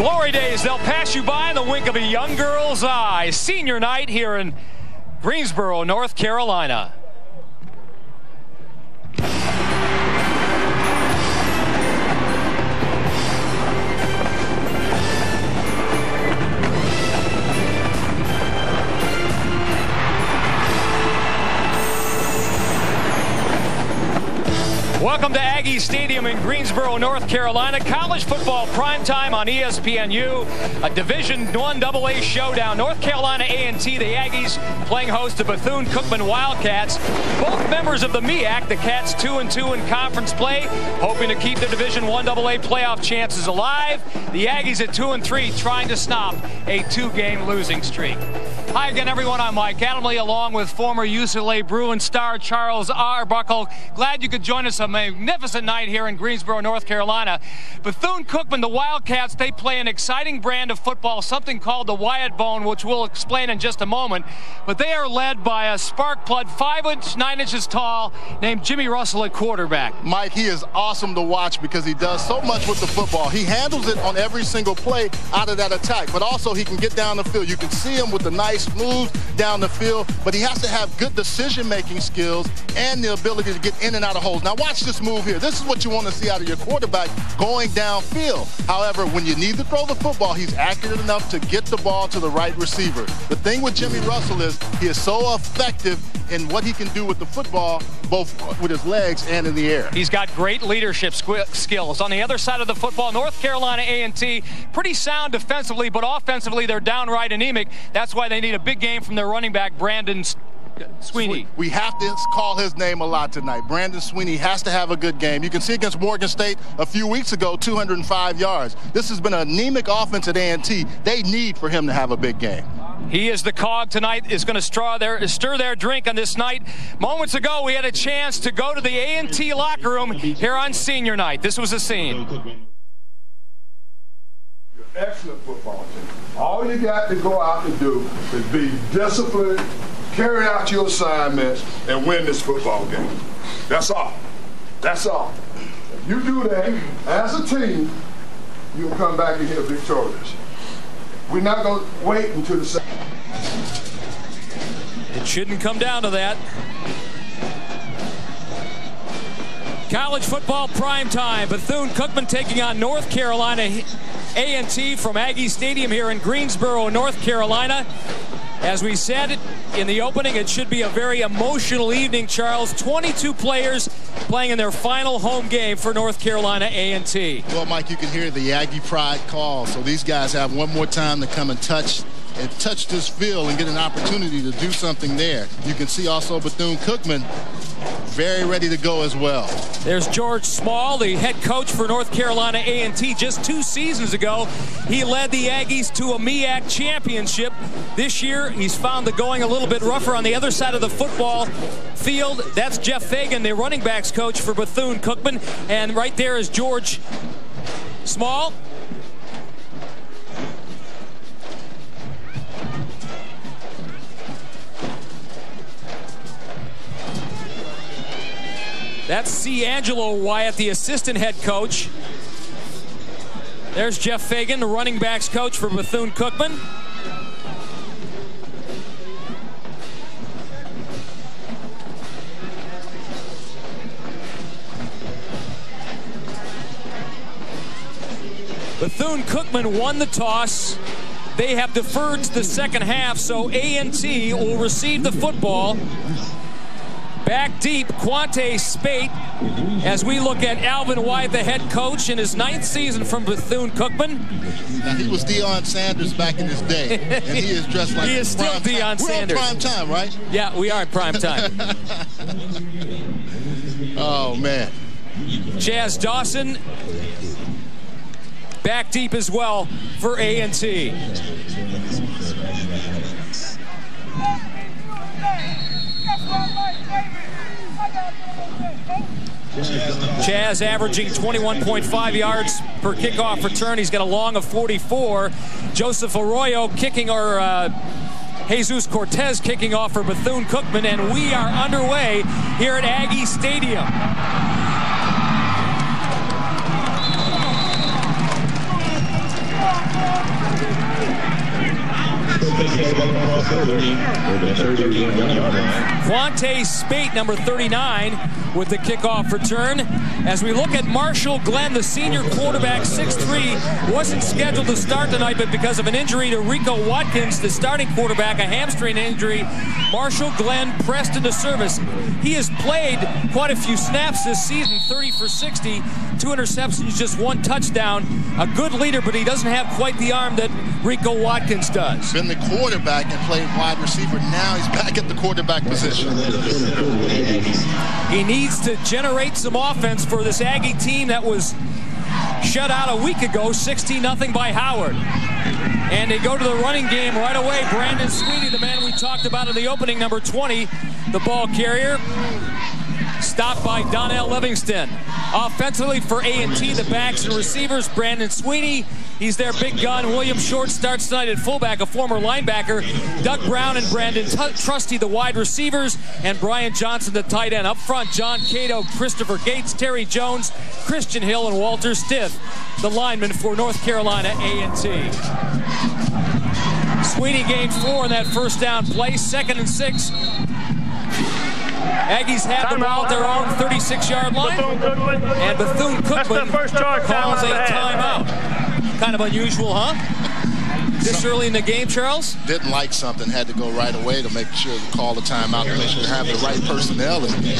Glory days, they'll pass you by in the wink of a young girl's eye. Senior night here in Greensboro, North Carolina. Welcome to Aggie Stadium in Greensboro, North Carolina. College football prime time on ESPNU. A Division One AA showdown. North Carolina A&T, the Aggies playing host to Bethune-Cookman Wildcats. Both members of the MEAC, the Cats 2 and 2 in conference play, hoping to keep their Division One AA playoff chances alive. The Aggies at 2 and 3 trying to stop a two-game losing streak. Hi again, everyone. I'm Mike Adamle, along with former UCLA Bruin star Charles Arbuckle. Glad you could join us a magnificent night here in Greensboro, North Carolina. Bethune-Cookman, the Wildcats, they play an exciting brand of football, something called the Wyatt Bone, which we'll explain in just a moment. But they are led by a spark plug, five inch, nine inches tall, named Jimmy Russell at quarterback. Mike, he is awesome to watch because he does so much with the football. He handles it on every single play out of that attack, but also he can get down the field. You can see him with the nice nice moves down the field, but he has to have good decision-making skills and the ability to get in and out of holes. Now watch this move here. This is what you want to see out of your quarterback going downfield. However, when you need to throw the football, he's accurate enough to get the ball to the right receiver. The thing with Jimmy Russell is he is so effective in what he can do with the football, both with his legs and in the air. He's got great leadership skills. On the other side of the football, North Carolina A&T, pretty sound defensively, but offensively, they're downright anemic. That's why they need a big game from their running back, Brandon Sweeney. We have to call his name a lot tonight. Brandon Sweeney has to have a good game. You can see against Morgan State a few weeks ago, 205 yards. This has been an anemic offense at A&T. They need for him to have a big game. He is the cog tonight, is going to their, stir their drink on this night. Moments ago, we had a chance to go to the A&T locker room here on senior night. This was a scene. Excellent football team. All you got to go out and do is be disciplined, carry out your assignments, and win this football game. That's all. That's all. If you do that as a team, you'll come back in here victorious. We're not going to wait until the second. It shouldn't come down to that. College football prime time. Bethune-Cookman taking on North Carolina A&T from Aggie Stadium here in Greensboro, North Carolina. As we said in the opening, it should be a very emotional evening, Charles. 22 players playing in their final home game for North Carolina A&T. Well, Mike, you can hear the Aggie pride call. So these guys have one more time to come and touch and touch this field and get an opportunity to do something there. You can see also Bethune-Cookman very ready to go as well. There's George Small, the head coach for North Carolina A&T. Just two seasons ago, he led the Aggies to a MEAC championship. This year, he's found the going a little bit rougher on the other side of the football field. That's Jeff Fagan, the running backs coach for Bethune-Cookman. And right there is George Small. That's C. Angelo Wyatt, the assistant head coach. There's Jeff Fagan, the running backs coach for Bethune-Cookman. Bethune-Cookman won the toss. They have deferred to the second half, so A&T will receive the football. Back deep, Quante Spate, as we look at Alvin Wyatt, the head coach in his ninth season from Bethune-Cookman. Now, he was Deion Sanders back in his day, and he is dressed like He is still Deion time. Sanders. We're on prime time, right? Yeah, we are prime time. oh, man. Chaz Dawson back deep as well for A&T. Chaz averaging 21.5 yards per kickoff return. He's got a long of 44. Joseph Arroyo kicking or uh, Jesus Cortez kicking off for Bethune-Cookman, and we are underway here at Aggie Stadium. Quante Spate, number 39, with the kickoff return. As we look at Marshall Glenn, the senior quarterback, 6'3", wasn't scheduled to start tonight, but because of an injury to Rico Watkins, the starting quarterback, a hamstring injury, Marshall Glenn pressed into service. He has played quite a few snaps this season, 30 for 60, two interceptions, just one touchdown. A good leader, but he doesn't have quite the arm that Rico Watkins does. Been the quarterback and played wide receiver. Now he's back at the quarterback position. He needs to generate some offense for this Aggie team that was shut out a week ago, 16-0 by Howard. And they go to the running game right away. Brandon Sweeney, the man we talked about in the opening, number 20, the ball carrier. Stopped by Donnell Livingston. Offensively for A&T, the backs and receivers, Brandon Sweeney. He's their big gun. William Short starts tonight at fullback, a former linebacker. Doug Brown and Brandon Trusty, the wide receivers, and Brian Johnson, the tight end. Up front, John Cato, Christopher Gates, Terry Jones, Christian Hill, and Walter Stith, the linemen for North Carolina A&T. Sweeney gained four in that first down play, second and six. Aggies have the ball at their own 36-yard line. And Bethune-Cookman calls a timeout. Kind of unusual, huh? This early in the game, Charles? Didn't like something, had to go right away to make sure to call the timeout to make sure to have the right personnel in the game.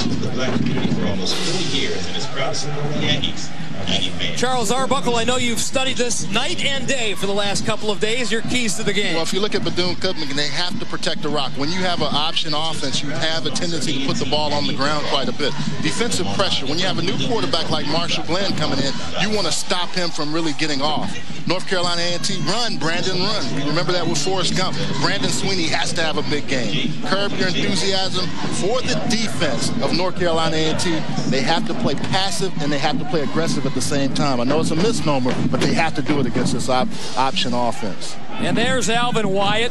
For almost 40 years in his the Aggies Charles Arbuckle, I know you've studied this night and day for the last couple of days. Your keys to the game. Well, if you look at Bethune-Cookman, they have to protect the rock. When you have an option offense, you have a tendency to put the ball on the ground quite a bit. Defensive pressure. When you have a new quarterback like Marshall Glenn coming in, you want to stop him from really getting off. North Carolina A&T, run, Brandon, run. Remember that with Forrest Gump. Brandon Sweeney has to have a big game. Curb your enthusiasm for the defense of North Carolina A&T. They have to play passive and they have to play aggressive at the same time. I know it's a misnomer, but they have to do it against this op option offense. And there's Alvin Wyatt,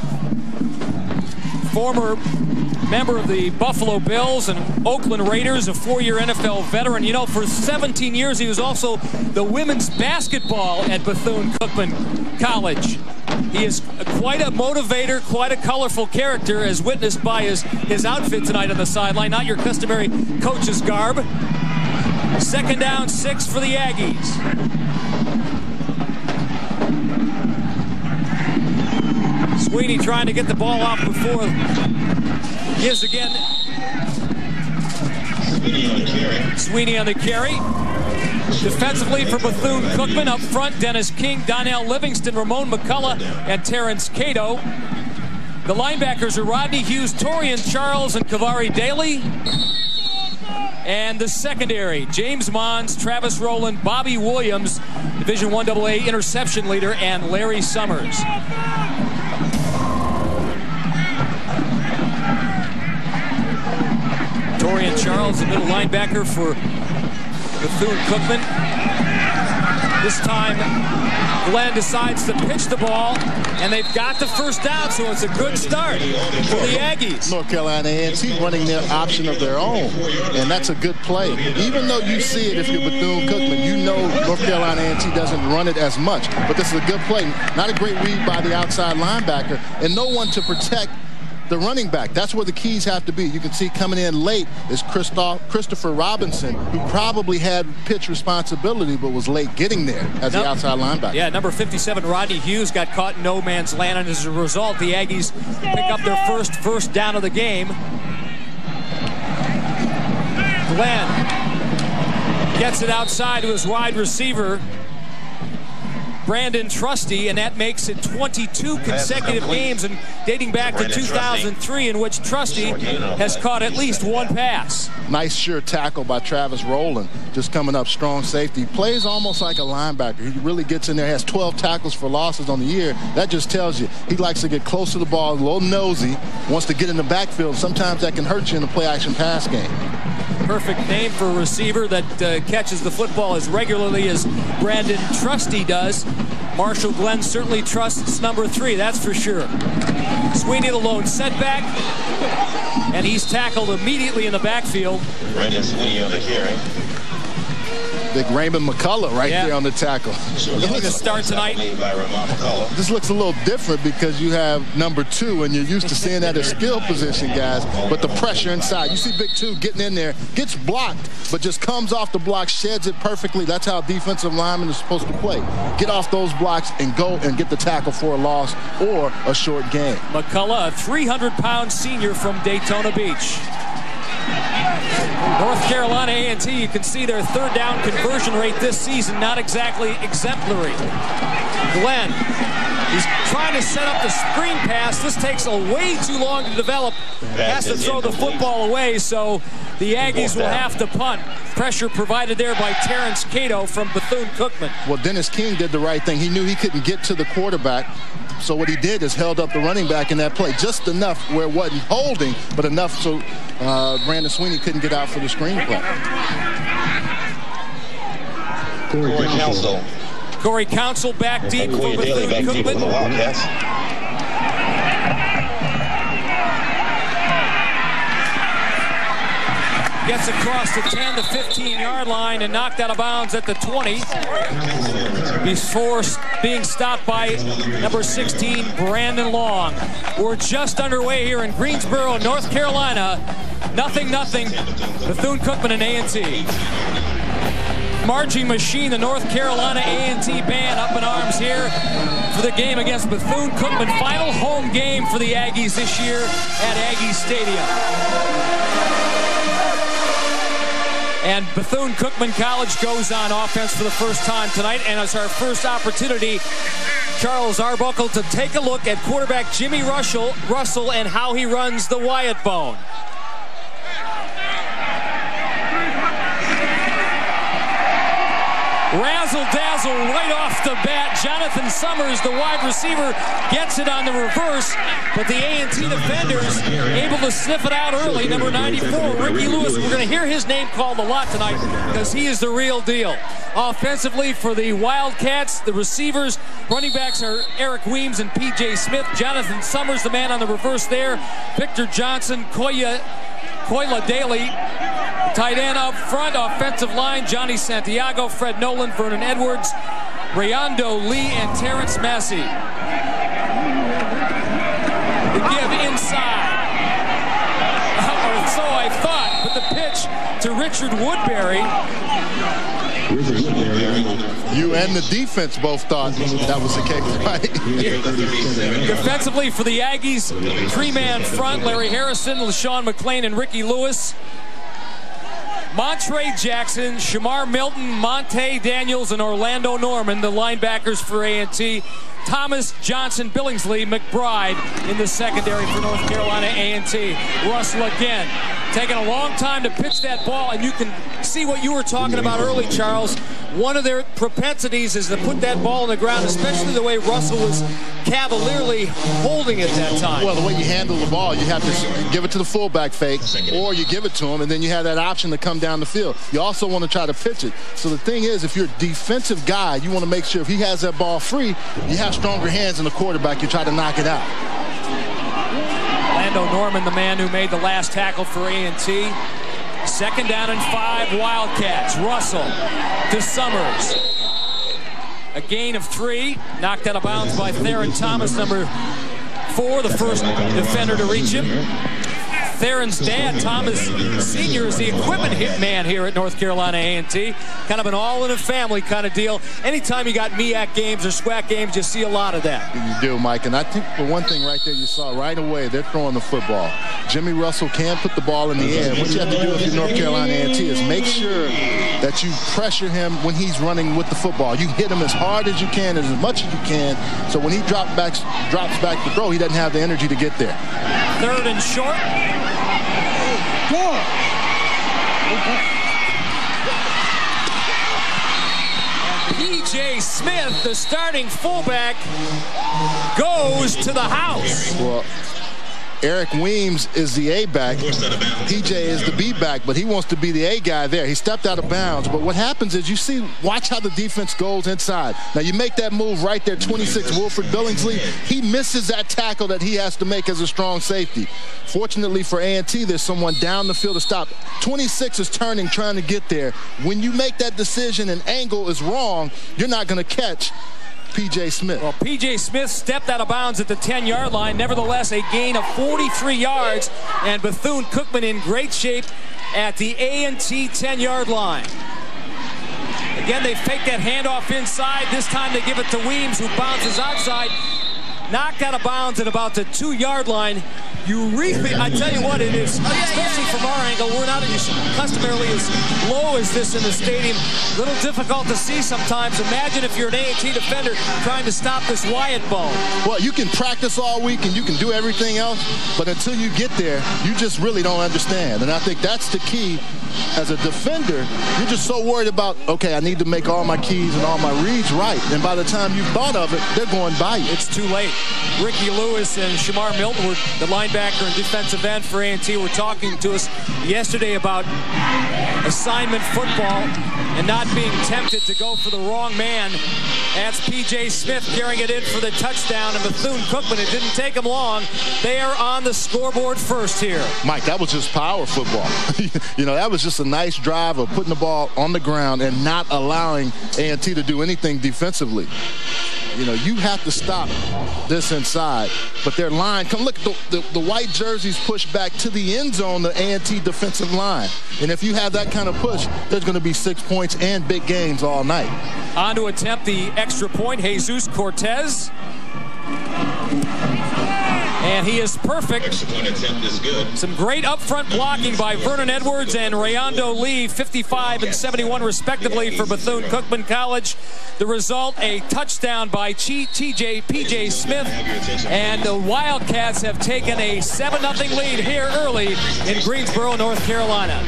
former member of the Buffalo Bills and Oakland Raiders, a four-year NFL veteran. You know, for 17 years, he was also the women's basketball at Bethune-Cookman College. He is quite a motivator, quite a colorful character, as witnessed by his, his outfit tonight on the sideline. Not your customary coach's garb. Second down, six for the Aggies. Sweeney trying to get the ball off before. Gives again. Sweeney on the carry. Defensively for Bethune-Cookman. Up front, Dennis King, Donnell Livingston, Ramon McCullough, and Terrence Cato. The linebackers are Rodney Hughes, Torian Charles, and Kavari Daly. And the secondary, James Mons, Travis Rowland, Bobby Williams, Division 1 AA interception leader, and Larry Summers. Torian Charles, the middle linebacker for Bethune-Cookman. This time Glenn decides to pitch the ball, and they've got the first down, so it's a good start for the Aggies. North Carolina A&T running their option of their own, and that's a good play. Even though you see it if you're Bethune-Cookman, you know North Carolina A&T doesn't run it as much, but this is a good play. Not a great read by the outside linebacker, and no one to protect the running back. That's where the keys have to be. You can see coming in late is Christoph, Christopher Robinson, who probably had pitch responsibility but was late getting there as the outside linebacker. Yeah, number 57, Rodney Hughes, got caught in no man's land, and as a result, the Aggies pick up their first first down of the game. Glenn gets it outside to his wide receiver. Brandon Trusty, and that makes it 22 consecutive games and dating back to 2003 in which Trusty has caught at least one pass. Nice sure tackle by Travis Rowland, just coming up strong safety. Plays almost like a linebacker. He really gets in there, has 12 tackles for losses on the year. That just tells you he likes to get close to the ball, a little nosy, wants to get in the backfield. Sometimes that can hurt you in the play action pass game perfect name for a receiver that uh, catches the football as regularly as Brandon Trusty does. Marshall Glenn certainly trusts number three, that's for sure. Sweeney the lone setback, and he's tackled immediately in the backfield. Brandon Sweeney on the carry. Big Raymond McCullough right Yeah. there on the tackle. Looking to start tonight. This looks a little different because you have number two and you're used to seeing that as skill position guys, but the pressure inside. You see Big Two getting in there, gets blocked, but just comes off the block, sheds it perfectly. That's how defensive linemen are supposed to play. Get off those blocks and go and get the tackle for a loss or a short gain. McCullough, a 300-pound senior from Daytona Beach. North Carolina A&T, you can see their third down conversion rate this season, not exactly exemplary. Glenn, he's trying to set up the screen pass. This takes a way too long to develop. Has to throw the football away, so the Aggies will have to punt. Pressure provided there by Terrence Cato from Bethune-Cookman. Well, Dennis King did the right thing. He knew he couldn't get to the quarterback. So what he did is held up the running back in that play just enough where it wasn't holding, but enough so uh, Brandon Sweeney couldn't get out for the screen play. Corey Council. Corey Council back deep for Corey Daly back deep for the Bethune-Cookman. Wildcats. Gets across the 10 to 15 yard line and knocked out of bounds at the 20. He's forced being stopped by number 16, Brandon Long. We're just underway here in Greensboro, North Carolina. Nothing, nothing. Bethune-Cookman and A&T. Marching machine, the North Carolina A&T band up in arms here for the game against Bethune-Cookman. Final home game for the Aggies this year at Aggie Stadium. And Bethune-Cookman College goes on offense for the first time tonight, and it's our first opportunity, Charles Arbuckle, to take a look at quarterback Jimmy Russell, Russell and how he runs the Wyatt Bone. Razzle dazzle right off the bat. Jonathan Summers, the wide receiver, gets it on the reverse, but the A&T defenders able to sniff it out early. Number 94, Ricky Lewis. We're going to hear his name called a lot tonight because he is the real deal. Offensively for the Wildcats, the receivers, running backs are Eric Weems and P.J. Smith. Jonathan Summers, the man on the reverse there. Victor Johnson, Koya, Koila Daly, Tight end up front, offensive line, Johnny Santiago, Fred Nolan, Vernon Edwards, Rayando Lee, and Terrence Massey. The give inside. or so I thought, but the pitch to Richard Woodbury. You and the defense both thought that was the case, right? Defensively for the Aggies, three-man front, Larry Harrison, LaShawn McLean, and Ricky Lewis. Montre Jackson, Shamar Milton, Monte Daniels, and Orlando Norman, the linebackers for A&T. Thomas Johnson, Billingsley, McBride in the secondary for North Carolina A&T. Russell again, taking a long time to pitch that ball, and you can see what you were talking about early, Charles. One of their propensities is to put that ball on the ground, especially the way Russell was cavalierly holding it that time. Well, the way you handle the ball, you have to give it to the fullback fake, or you give it to him, and then you have that option to come down the field. You also want to try to pitch it. So the thing is, if you're a defensive guy, you want to make sure if he has that ball free, you have stronger hands than the quarterback. You try to knock it out. Orlando Norman, the man who made the last tackle for A&T. Second down and five, Wildcats. Russell to Summers. A gain of three, knocked out of bounds by Theron Thomas, number four, the first defender to reach him. Theron's dad, Thomas Sr., is the equipment hit man here at North Carolina A&T. Kind of an all-in-a-family kind of deal. Anytime you got MEAC games or SWAC games, you see a lot of that. You do, Mike. And I think the one thing right there you saw right away, they're throwing the football. Jimmy Russell can put the ball in the air. What you have to do if you're North Carolina A&T is make sure that you pressure him when he's running with the football. You hit him as hard as you can, as much as you can, so when he drop back, drops back to throw, he doesn't have the energy to get there. Third and short. P.J. Smith, the starting fullback, goes to the house. Well, Eric Weems is the A back. PJ is the B back, but he wants to be the A guy there. He stepped out of bounds. But what happens is you see, watch how the defense goes inside. Now you make that move right there, 26 Wilfred Billingsley. He misses that tackle that he has to make as a strong safety. Fortunately for A&T, there's someone down the field to stop. 26 is turning, trying to get there. When you make that decision and angle is wrong, you're not going to catch P.J. Smith. Well, P.J. Smith stepped out of bounds at the 10-yard line. Nevertheless, a gain of 43 yards, and Bethune-Cookman in great shape at the A&T 10-yard line. Again, they fake that handoff inside. This time they give it to Weems, who bounces outside. Knocked out of bounds at about the two-yard line. You really, I tell you what, it is, oh, especially from our angle, we're not as customarily as low as this in the stadium. A little difficult to see sometimes. Imagine if you're an A&T defender trying to stop this Wyatt ball. Well, you can practice all week and you can do everything else, but until you get there, you just really don't understand. And I think that's the key as a defender, you're just so worried about, okay, I need to make all my keys and all my reads right. And by the time you've thought of it, they're going by you. It's too late. Ricky Lewis and Shamar Milton were the linebacker and defensive end for A&T were talking to us yesterday about assignment football and not being tempted to go for the wrong man. That's P.J. Smith carrying it in for the touchdown, and Bethune-Cookman, it didn't take them long. They are on the scoreboard first here. Mike, that was just power football. you know, that was just a nice drive of putting the ball on the ground and not allowing A&T to do anything defensively. You know, you have to stop this inside. But their line, come look, the, the, the white jerseys push back to the end zone, the A&T defensive line. And if you have that kind of push, there's going to be six points and big games all night. On to attempt the extra point, Jesus Cortez. And he is perfect. Some great upfront blocking by Vernon Edwards and Rayando Lee, 55 and 71 respectively for Bethune-Cookman College. The result, a touchdown by TJ PJ Smith. And the Wildcats have taken a 7-0 lead here early in Greensboro, North Carolina.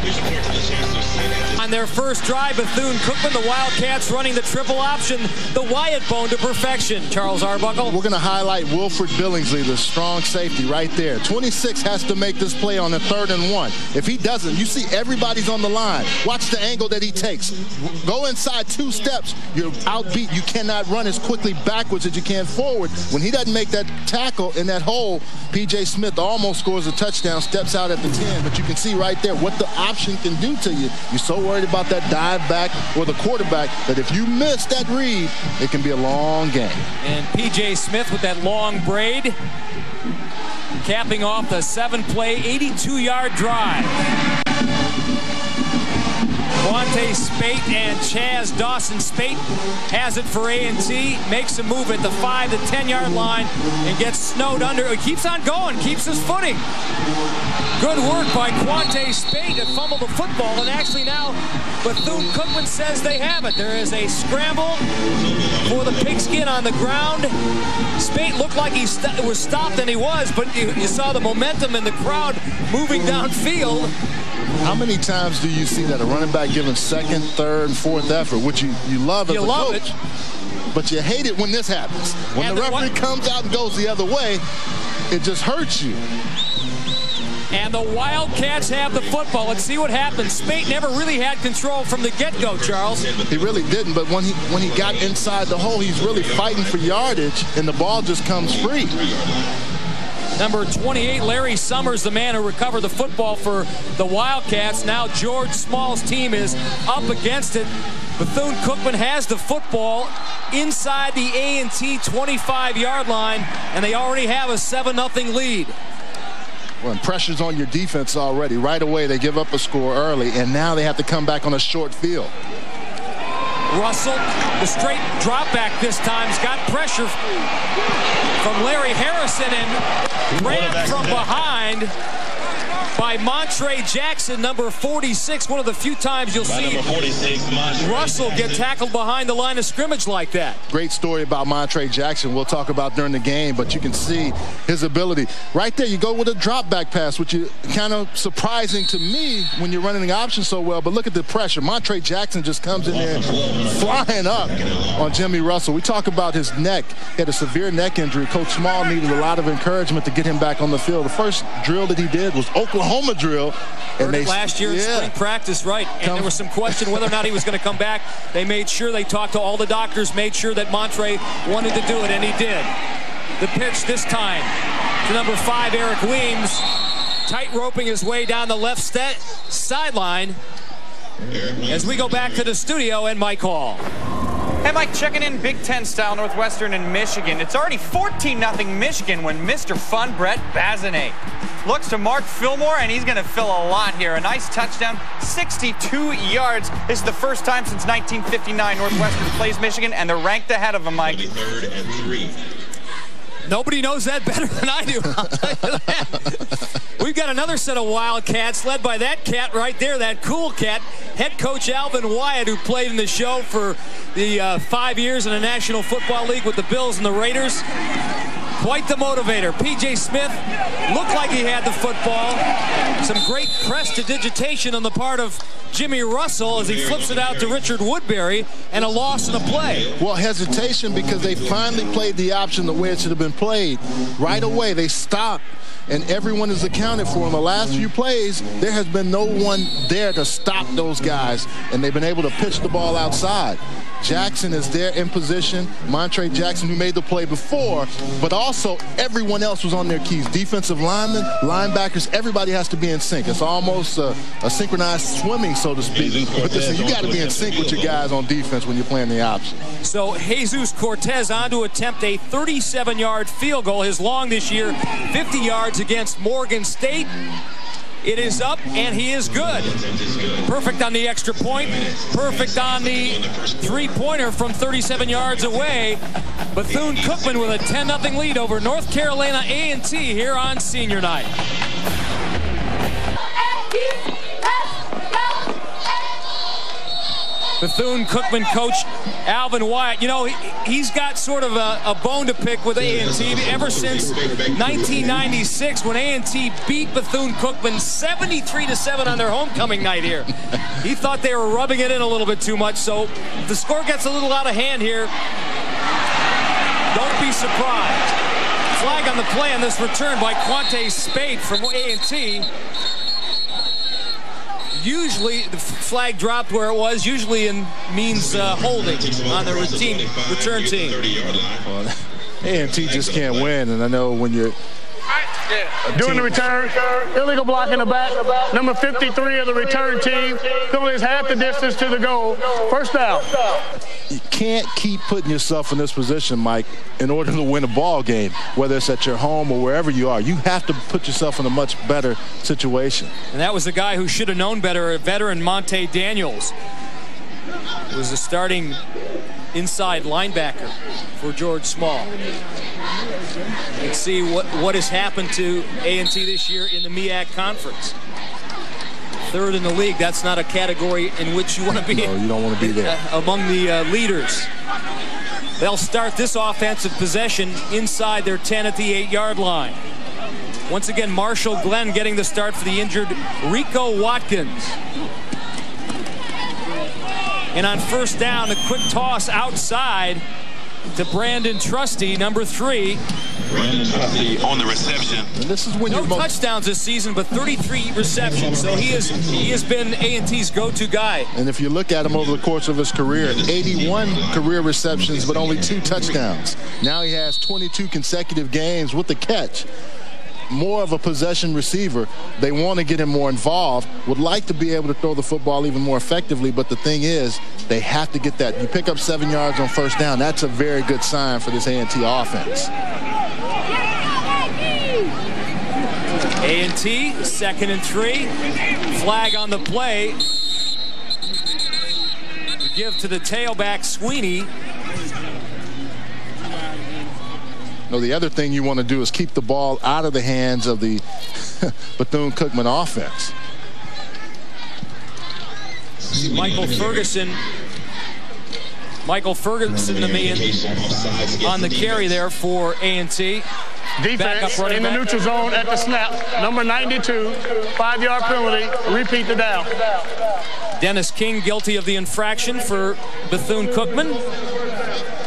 On their first drive, Bethune-Cookman, the Wildcats running the triple option, the Wyatt bone to perfection. Charles Arbuckle. We're going to highlight Wilfred Billingsley, the strong safety right there. 26 has to make this play on the third and one. If he doesn't, you see everybody's on the line. Watch the angle that he takes. Go inside two steps. You're outbeat. You cannot run as quickly backwards as you can forward. When he doesn't make that tackle in that hole, P.J. Smith almost scores a touchdown, steps out at the 10. But you can see right there what the option can do to you. You're so worried about that dive back or the quarterback that if you miss that read, it can be a long game. And P.J. Smith with that long braid capping off the seven-play, 82-yard drive. Quante Spate and Chaz Dawson Spate has it for A&T, makes a move at the 5 to 10 yard line and gets snowed under. He keeps on going, keeps his footing. Good work by Quante Spate to fumble the football, and actually now Bethune-Cookman says they have it. There is a scramble for the pigskin on the ground. Spate looked like he st was stopped, and he was, but you, you saw the momentum in the crowd moving downfield. How many times do you see that a running back giving second, third, and fourth effort, which you, you love as you a love coach, it. but you hate it when this happens. When And the referee comes out and goes the other way, it just hurts you. And the Wildcats have the football. Let's see what happens. Spate never really had control from the get-go, Charles. He really didn't, but when he when he got inside the hole, he's really fighting for yardage, and the ball just comes free. Number 28, Larry Summers, the man who recovered the football for the Wildcats. Now George Small's team is up against it. Bethune-Cookman has the football inside the A&T 25-yard line, and they already have a 7-0 lead. Well, and pressure's on your defense already. Right away, they give up a score early, and now they have to come back on a short field. Russell, the straight drop back this time, has got pressure from Larry Harrison and ran from behind. By Montre Jackson, number 46. One of the few times you'll By see 46, Montre Russell get tackled behind the line of scrimmage like that. Great story about Montre Jackson. We'll talk about during the game, but you can see his ability. Right there, you go with a drop back pass, which is kind of surprising to me when you're running the option so well. But look at the pressure. Montre Jackson just comes in there flying up on Jimmy Russell. We talk about his neck. He had a severe neck injury. Coach Small needed a lot of encouragement to get him back on the field. The first drill that he did was Oklahoma drill. Heard it last year in spring practice, right? And Come- there was some question whether or not he was going to come back. They made sure they talked to all the doctors, made sure that Montre wanted to do it, and he did. The pitch this time to number five, Eric Weems, tight roping his way down the left sta- sideline. As we go back to the studio and Mike Hall. Hey, Mike, checking in Big Ten style Northwestern and Michigan. It's already 14 0 Michigan when Mr. Fun Brett Basanez looks to Mark Philmon, and he's going to fill a lot here. A nice touchdown, 62 yards. This is the first time since 1959 Northwestern plays Michigan, and they're ranked ahead of them, Mike. Third and three. Nobody knows that better than I do. We've got another set of Wildcats led by that cat right there, that cool cat, head coach Alvin Wyatt, who played in the show for the uh, five years in the National Football League with the Bills and the Raiders. Quite the motivator. PJ Smith looked like he had the football. Some great prestidigitation on the part of Jimmy Russell as he flips it out to Richard Woodbury and a loss in the play. Well, hesitation because they finally played the option the way it should have been played. Right away, they stopped, and everyone is accounted for. In the last few plays, there has been no one there to stop those guys, and they've been able to pitch the ball outside. Jackson is there in position. Montre Jackson, who made the play before, but also everyone else was on their keys. Defensive linemen, linebackers, everybody has to be in sync. It's almost a, a synchronized swimming, so to speak. But listen, you got to be in sync with your guys on defense when you're playing the option. So Jesus Cortez on to attempt a 37-yard field goal. His long this year, 50 yards against Morgan State. It is up, and he is good. Perfect on the extra point. Perfect on the three-pointer from 37 yards away. Bethune-Cookman with a 10-0 lead over North Carolina A&T here on Senior Night. Bethune-Cookman coach Alvin Wyatt. You know, he, he's got sort of a, a bone to pick with A&T ever since 1996 when A&T beat Bethune-Cookman 73 to 7 on their homecoming night here. He thought they were rubbing it in a little bit too much, so the score gets a little out of hand here. Don't be surprised. Flag on the play on this return by Quante Spate from A&T usually the flag dropped where it was usually in means uh, holding on the routine return team. A&T just can't win, and I know when you're Doing the return, illegal block in the back. Number 53 of the return team. Penalty is half the distance to the goal. First down. you can't keep putting yourself in this position, Mike, in order to win a ball game, whether it's at your home or wherever you are. You have to put yourself in a much better situation. and that was the guy who should have known better a veteran Monte Daniels was the starting inside linebacker for George Small and see what what has happened to A&T this year in the MEAC conference third in the league that's not a category in which you want to be No, you don't want to be there. uh, among the uh, leaders. They'll start this offensive possession inside their 10 at the 8-yard line. Once again, Marshall Glenn getting the start for the injured Rico Watkins. And on first down, a quick toss outside to Brandon Trusty, number three. Brandon Trusty on the reception. And this is when No you're most touchdowns this season, but 33 receptions. So he is he has been A&T's go-to guy. And if you look at him over the course of his career, 81 career receptions, but only two touchdowns. Now he has 22 consecutive games with the catch. More of a possession receiver. They want to get him more involved, would like to be able to throw the football even more effectively, but the thing is, they have to get that. You pick up seven yards on first down, that's a very good sign for this A&T offense. A&T, second and three. Flag on the play. Give to the tailback, Sweeney. Know, the other thing you want to do is keep the ball out of the hands of the Bethune-Cookman offense. Michael Ferguson. Michael Ferguson, the man on the carry there for A&T. Defense in the neutral zone at the snap. Number 92, five-yard penalty. Repeat the down. Dennis King guilty of the infraction for Bethune-Cookman.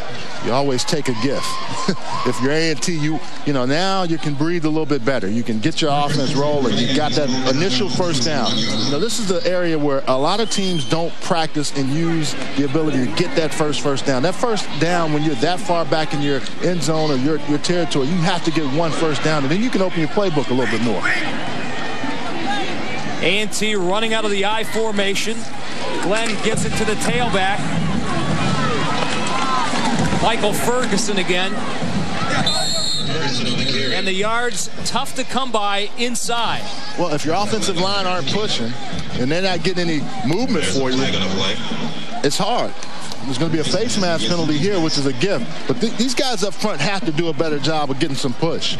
You always take a gift. if you're A&T, you you know now you can breathe a little bit better. You can get your offense rolling. You got that initial first down. Know this is the area where a lot of teams don't practice and use the ability to get that first first down. That first down when you're that far back in your end zone or your your territory, you have to get one first down, and then you can open your playbook a little bit more. A&T running out of the I formation. Glenn gives it to the tailback. Michael Ferguson again. And the yards tough to come by inside. Well, if your offensive line aren't pushing and they're not getting any movement for you, it's hard. There's going to be a face mask penalty here, which is a gift. But th these guys up front have to do a better job of getting some push.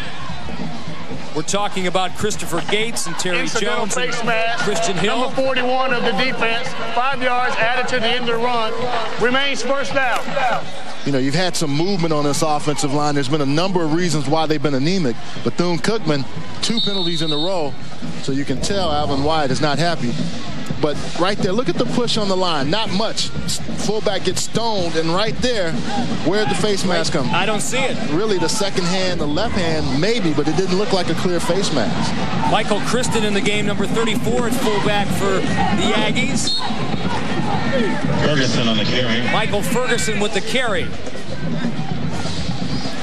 We're talking about Christopher Gates and Terry Jones and Christian Hill. Number 41 of the defense, five yards added to the end of the run. Remains first down. You know, you've had some movement on this offensive line. There's been a number of reasons why they've been anemic. Bethune-Cookman, two penalties in a row. So you can tell Alvin Wyatt is not happy. But right there, look at the push on the line. Not much. Fullback gets stoned, and right there, where'd the face mask come? I don't see it. Really, the second hand, the left hand, maybe, but it didn't look like a clear face mask. Michael Christon in the game, number 34 at fullback for the Aggies. Ferguson on the carry. Michael Ferguson with the carry.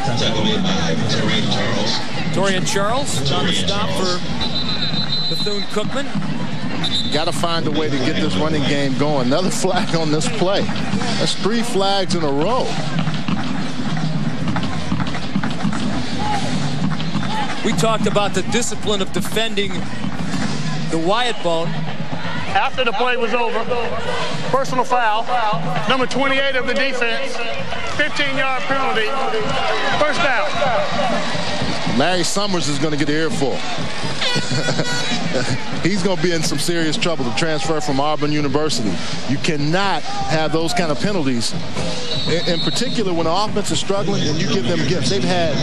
Tackle made by Torian Charles. Torian Charles on the stop for Bethune-Cookman. Got to find a way to get this running game going. Another flag on this play. That's three flags in a row. We talked about the discipline of defending the Wyatt bone. After the play was over, personal foul, number 28 of the defense, 15-yard penalty, first down. Larry Summers is going to get the earful. he's going to be in some serious trouble to transfer from Auburn University. You cannot have those kind of penalties, in, in particular when the offense is struggling and you give them gifts. They've had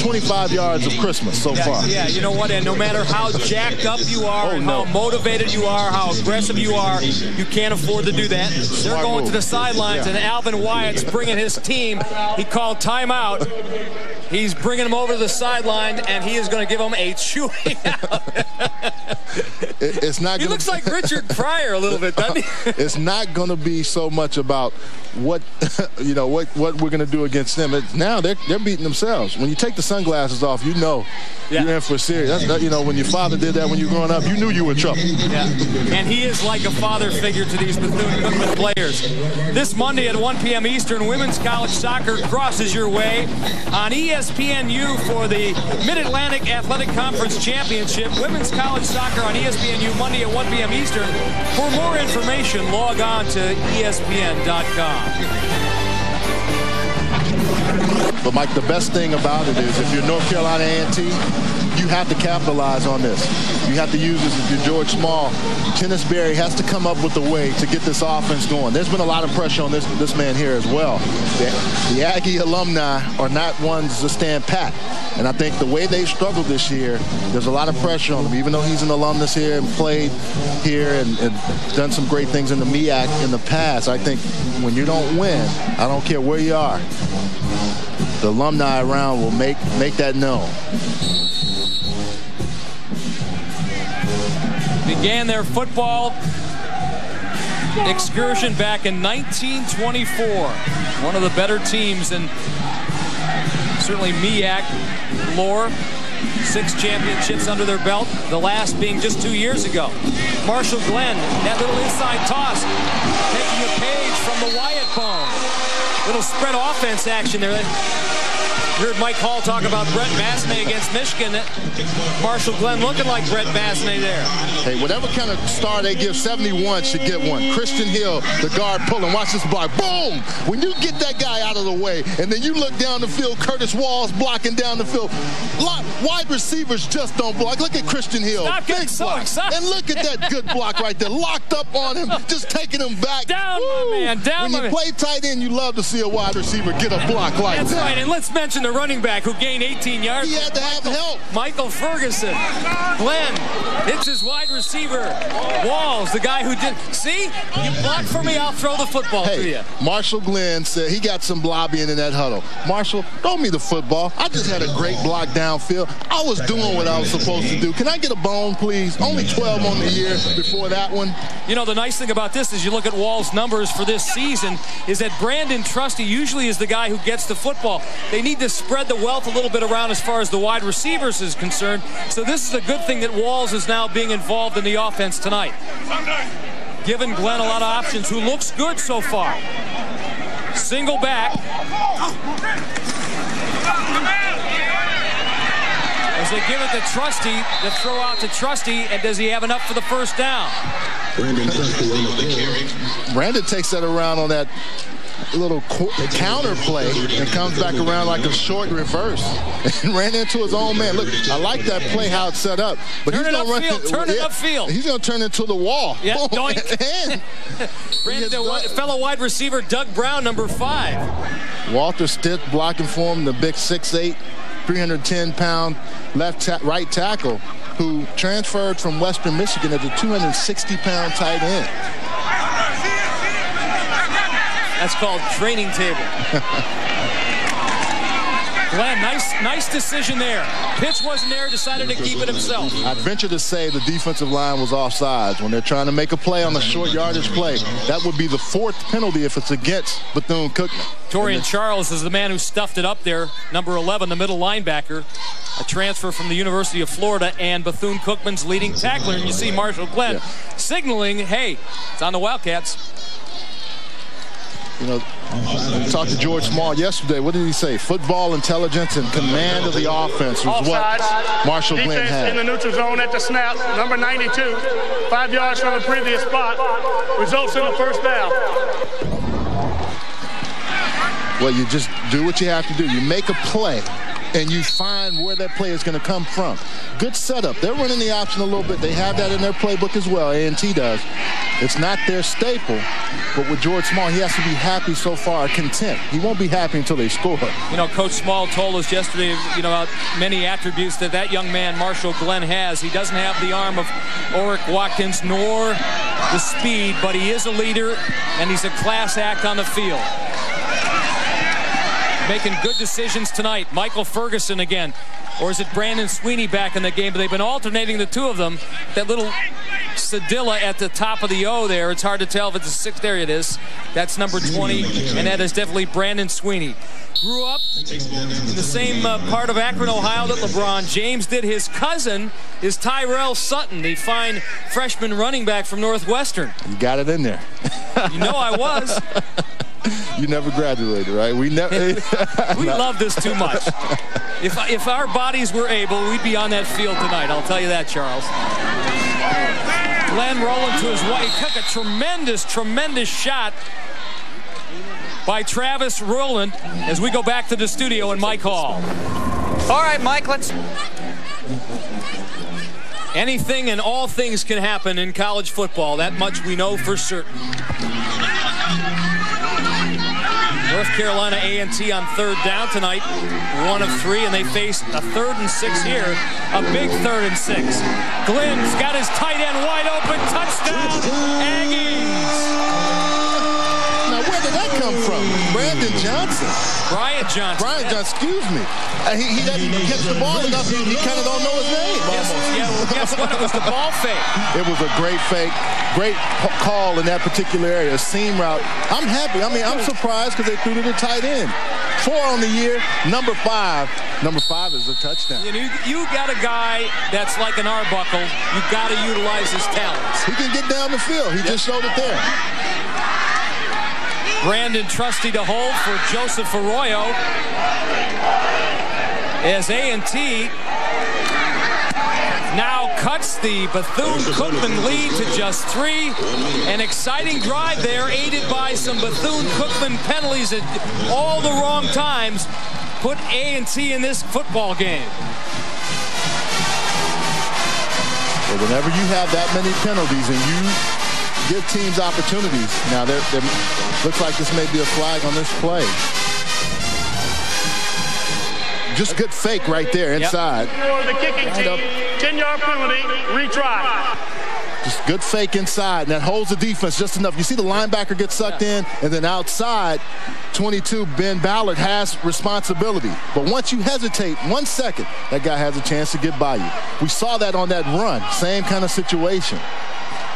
25 yards of Christmas so yeah, far. Yeah, you know what? And no matter how jacked up you are, oh, no. how motivated you are, how aggressive you are, you can't afford to do that. They're going move. to the sidelines, yeah. and Alvin Wyatt's bringing his team. He called timeout. He's bringing them over to the sideline, and he is going to give them a chewing it's not. He looks like Richard Pryor a little bit, doesn't he? it's not going to be so much about what you know what what we're going to do against them. It's now they're they're beating themselves. When you take the sunglasses off, you know yeah. you're in for serious. That, you know when your father did that when you were growing up, you knew you were in trouble. Yeah, and he is like a father figure to these Bethune-Cookman players. This Monday at 1 p.m. Eastern, women's college soccer crosses your way on ESPNU for the Mid-Atlantic Athletic Conference Championship. Women's college soccer on ESPNU Monday at 1 p.m. Eastern. For more information, log on to ESPN.com. But Mike, the best thing about it is if you're North Carolina A&T, you have to capitalize on this. You have to use this if you're George Small. Kenneth Berry has to come up with a way to get this offense going. There's been a lot of pressure on this, this man here as well. The, the Aggie alumni are not ones to stand pat. And I think the way they've struggled this year, there's a lot of pressure on him, even though he's an alumnus here and played here and, and done some great things in the MEAC in the past. I think when you don't win, I don't care where you are, the alumni around will make, make that known. Began their football excursion back in 1924. One of the better teams in certainly MEAC lore. Six championships under their belt, the last being just two years ago. Marshall Glenn, that little inside toss, taking a page from the Wyatt bone. Little spread offense action there. You heard Mike Hall talk about Brett Basanez against Michigan. Marshall Glenn looking like Brett Basanez there. Hey, whatever kind of star they give, 71 should get one. Christian Hill, the guard pulling. Watch this block. Boom! When you get that guy out of the way, and then you look down the field, Curtis Walls blocking down the field. Wide receivers just don't block. Look at Christian Hill. Stop Big so block. Excited. And look at that good block right there. Locked up on him, just taking him back. Down, Woo! my man. Down, When you play tight end, you love to see a wide receiver get a block like That's that. right. And let's mention the running back who gained 18 yards. He had to have help. Michael Ferguson. Glenn hits his wide receiver. Walls, the guy who did. See? You block for me, I'll throw the football hey, to you. Marshall Glenn said he got some lobbying in that huddle. Marshall, throw me the football. I just had a great block downfield. I was doing what I was supposed to do. Can I get a bone, please? Only 12 on the year before that one. You know, the nice thing about this is you look at Wall's numbers for this season is that Brandon Trusty usually is the guy who gets the football. They need to spread the wealth a little bit around as far as the wide receivers is concerned. So this is a good thing that Walls is now being involved in the offense tonight. Giving Glenn a lot of options, who looks good so far. Single back. As they give it to Trusty, the throw out to Trusty, and does he have enough for the first down? Brandon the carry. Brandon takes that around on that little counter play and comes back around like a short reverse and ran into his own man. Look, I like that play how it's set up, but turn he's going to run field, turn it upfield. He's going to turn into the wall. Yeah, Boom. and fellow wide receiver Doug Brown, number five. Walter Stitt blocking for him, the big 6'8", 310-pound left ta right tackle who transferred from Western Michigan as a 260-pound tight end. That's called training table. Glenn, nice, nice decision there. Pitch wasn't there, decided to keep it himself. I'd venture to say the defensive line was offsides when they're trying to make a play on a short yardage play. That would be the fourth penalty if it's against Bethune-Cookman. Torian Charles is the man who stuffed it up there, number 11, the middle linebacker, a transfer from the University of Florida and Bethune-Cookman's leading tackler. And you see Marshall Glenn yeah. signaling, hey, it's on the Wildcats. You know, we talked to George Small yesterday. What did he say? Football intelligence and command of the offense was what Marshall Defense Glenn had. in the neutral zone at the snap, number 92, five yards from the previous spot, results in a first down. Well, you just do what you have to do. You make a play and you find where that play is going to come from. Good setup. They're running the option a little bit. They have that in their playbook as well. A&T does. It's not their staple, but with George Small, he has to be happy so far, content. He won't be happy until they score. You know, Coach Small told us yesterday, you know, about many attributes that that young man, Marshall Glenn, has. He doesn't have the arm of Ulrich Watkins nor the speed, but he is a leader, and he's a class act on the field making good decisions tonight. Michael Ferguson again. Or is it Brandon Sweeney back in the game? But they've been alternating the two of them. That little Sedilla at the top of the O there. It's hard to tell if it's a sixth. There it is. That's number 20, and that is definitely Brandon Sweeney. Grew up in the same uh, part of Akron, Ohio that LeBron James did. His cousin is Tyrell Sutton, the fine freshman running back from Northwestern. You got it in there. you know I was. you never graduated, right? We never. we love this too much. If if our bodies were able, we'd be on that field tonight. I'll tell you that, Charles. Glenn rolling to his right. He took a tremendous, tremendous shot by Travis Roland as we go back to the studio in Mike Hall. All right, Mike, let's Anything and all things can happen in college football. That much we know for certain. North Carolina A&T on third down tonight, one of three, and they face a third and six here, a big third and six. Glenn's got his tight end wide open, touchdown, Aggies Now where did that come from? Brandon Johnson. Brian Johnson. Brian Johnson, excuse me. Uh, he, he doesn't catch the ball enough. He, he kind of don't know his name. Yes, yeah, well, guess what? It was the ball fake. It was a great fake. Great call in that particular area. Seam route. I'm happy. I mean, I'm surprised because they threw to the tight end. Four on the year. Number five. Number five is a touchdown. You, know, you got a guy that's like an Arbuckle. You got to utilize his talents. He can get down the field. He yep. just showed it there. Brandon Trusty to hold for Joseph Arroyo. as A&T now cuts the Bethune-Cookman lead to just three. An exciting drive there, aided by some Bethune-Cookman penalties at all the wrong times, put A&T in this football game. Well, whenever you have that many penalties and you give teams opportunities, now there looks like this may be a flag on this play. Just good fake right there inside. For the kicking team, 10-yard penalty, retry. Just good fake inside, and that holds the defense just enough. You see the linebacker get sucked in, and then outside, 22, Ben Ballard has responsibility. But once you hesitate one second, that guy has a chance to get by you. We saw that on that run, same kind of situation.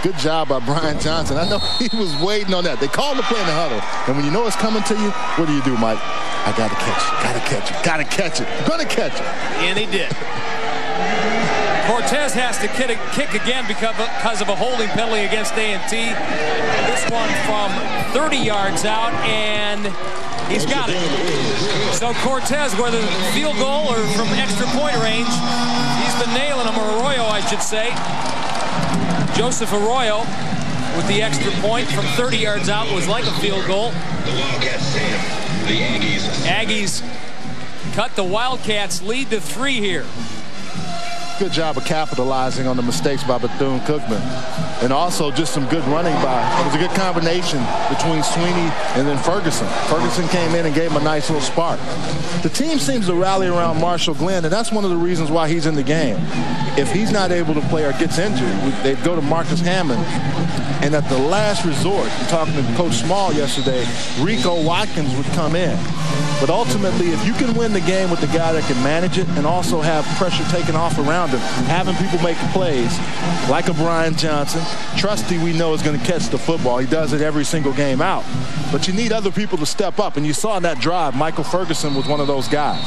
Good job by Brian Johnson. I know he was waiting on that. They called the play in the huddle. And when you know it's coming to you, what do you do, Mike? I got to catch it. Got to catch it. Got to catch it. Going to catch it. And he did. Cortez has to kick again because of a holding penalty against A&T. This one from 30 yards out, and he's got it. So Cortez, whether field goal or from extra point range, he's been nailing them, or Arroyo, I should say. Joseph Arroyo with the extra point from 30 yards out was like a field goal. The Aggies. Aggies cut the Wildcats lead to three here good job of capitalizing on the mistakes by Bethune-Cookman. And also just some good running by. It was a good combination between Sweeney and then Ferguson. Ferguson came in and gave him a nice little spark. The team seems to rally around Marshall Glenn, and that's one of the reasons why he's in the game. If he's not able to play or gets injured, they'd go to Marcus Hammond. And at the last resort, talking to Coach Small yesterday, Rico Watkins would come in. But ultimately, if you can win the game with the guy that can manage it and also have pressure taken off around him, having people make plays like a Brian Johnson, Trusty we know is going to catch the football. He does it every single game out. But you need other people to step up. And you saw in that drive, Michael Ferguson was one of guys.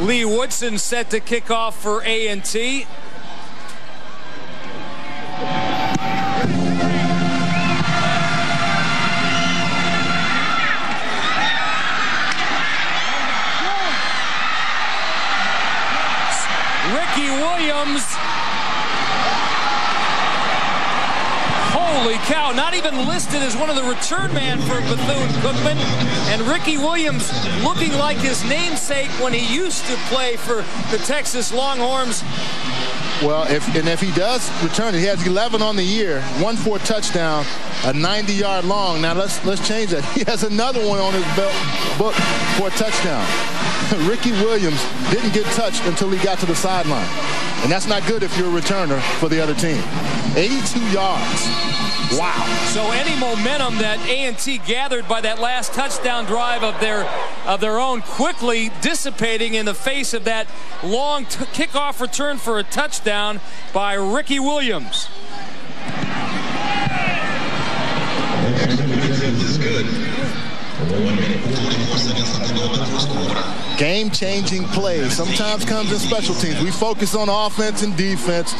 Lee Woodson set to kick off for A&T. Ricky Williams. Holy cow, not even listed as one of the return man for Bethune-Cookman. And Ricky Williams looking like his namesake when he used to play for the Texas Longhorns. Well, if and if he does return it, he has 11 on the year, one for a touchdown, a 90-yard long. Now let's let's change that. He has another one on his belt book for a touchdown. Ricky Williams didn't get touched until he got to the sideline. And that's not good if you're a returner for the other team. 82 yards. Wow. So any momentum that A&T gathered by that last touchdown drive of their of their own quickly dissipating in the face of that long kickoff return for a touchdown by Ricky Williams. Is good. One minute, 44 seconds left to go in the first quarter game-changing plays. Sometimes comes in special teams. We focus on offense and defense.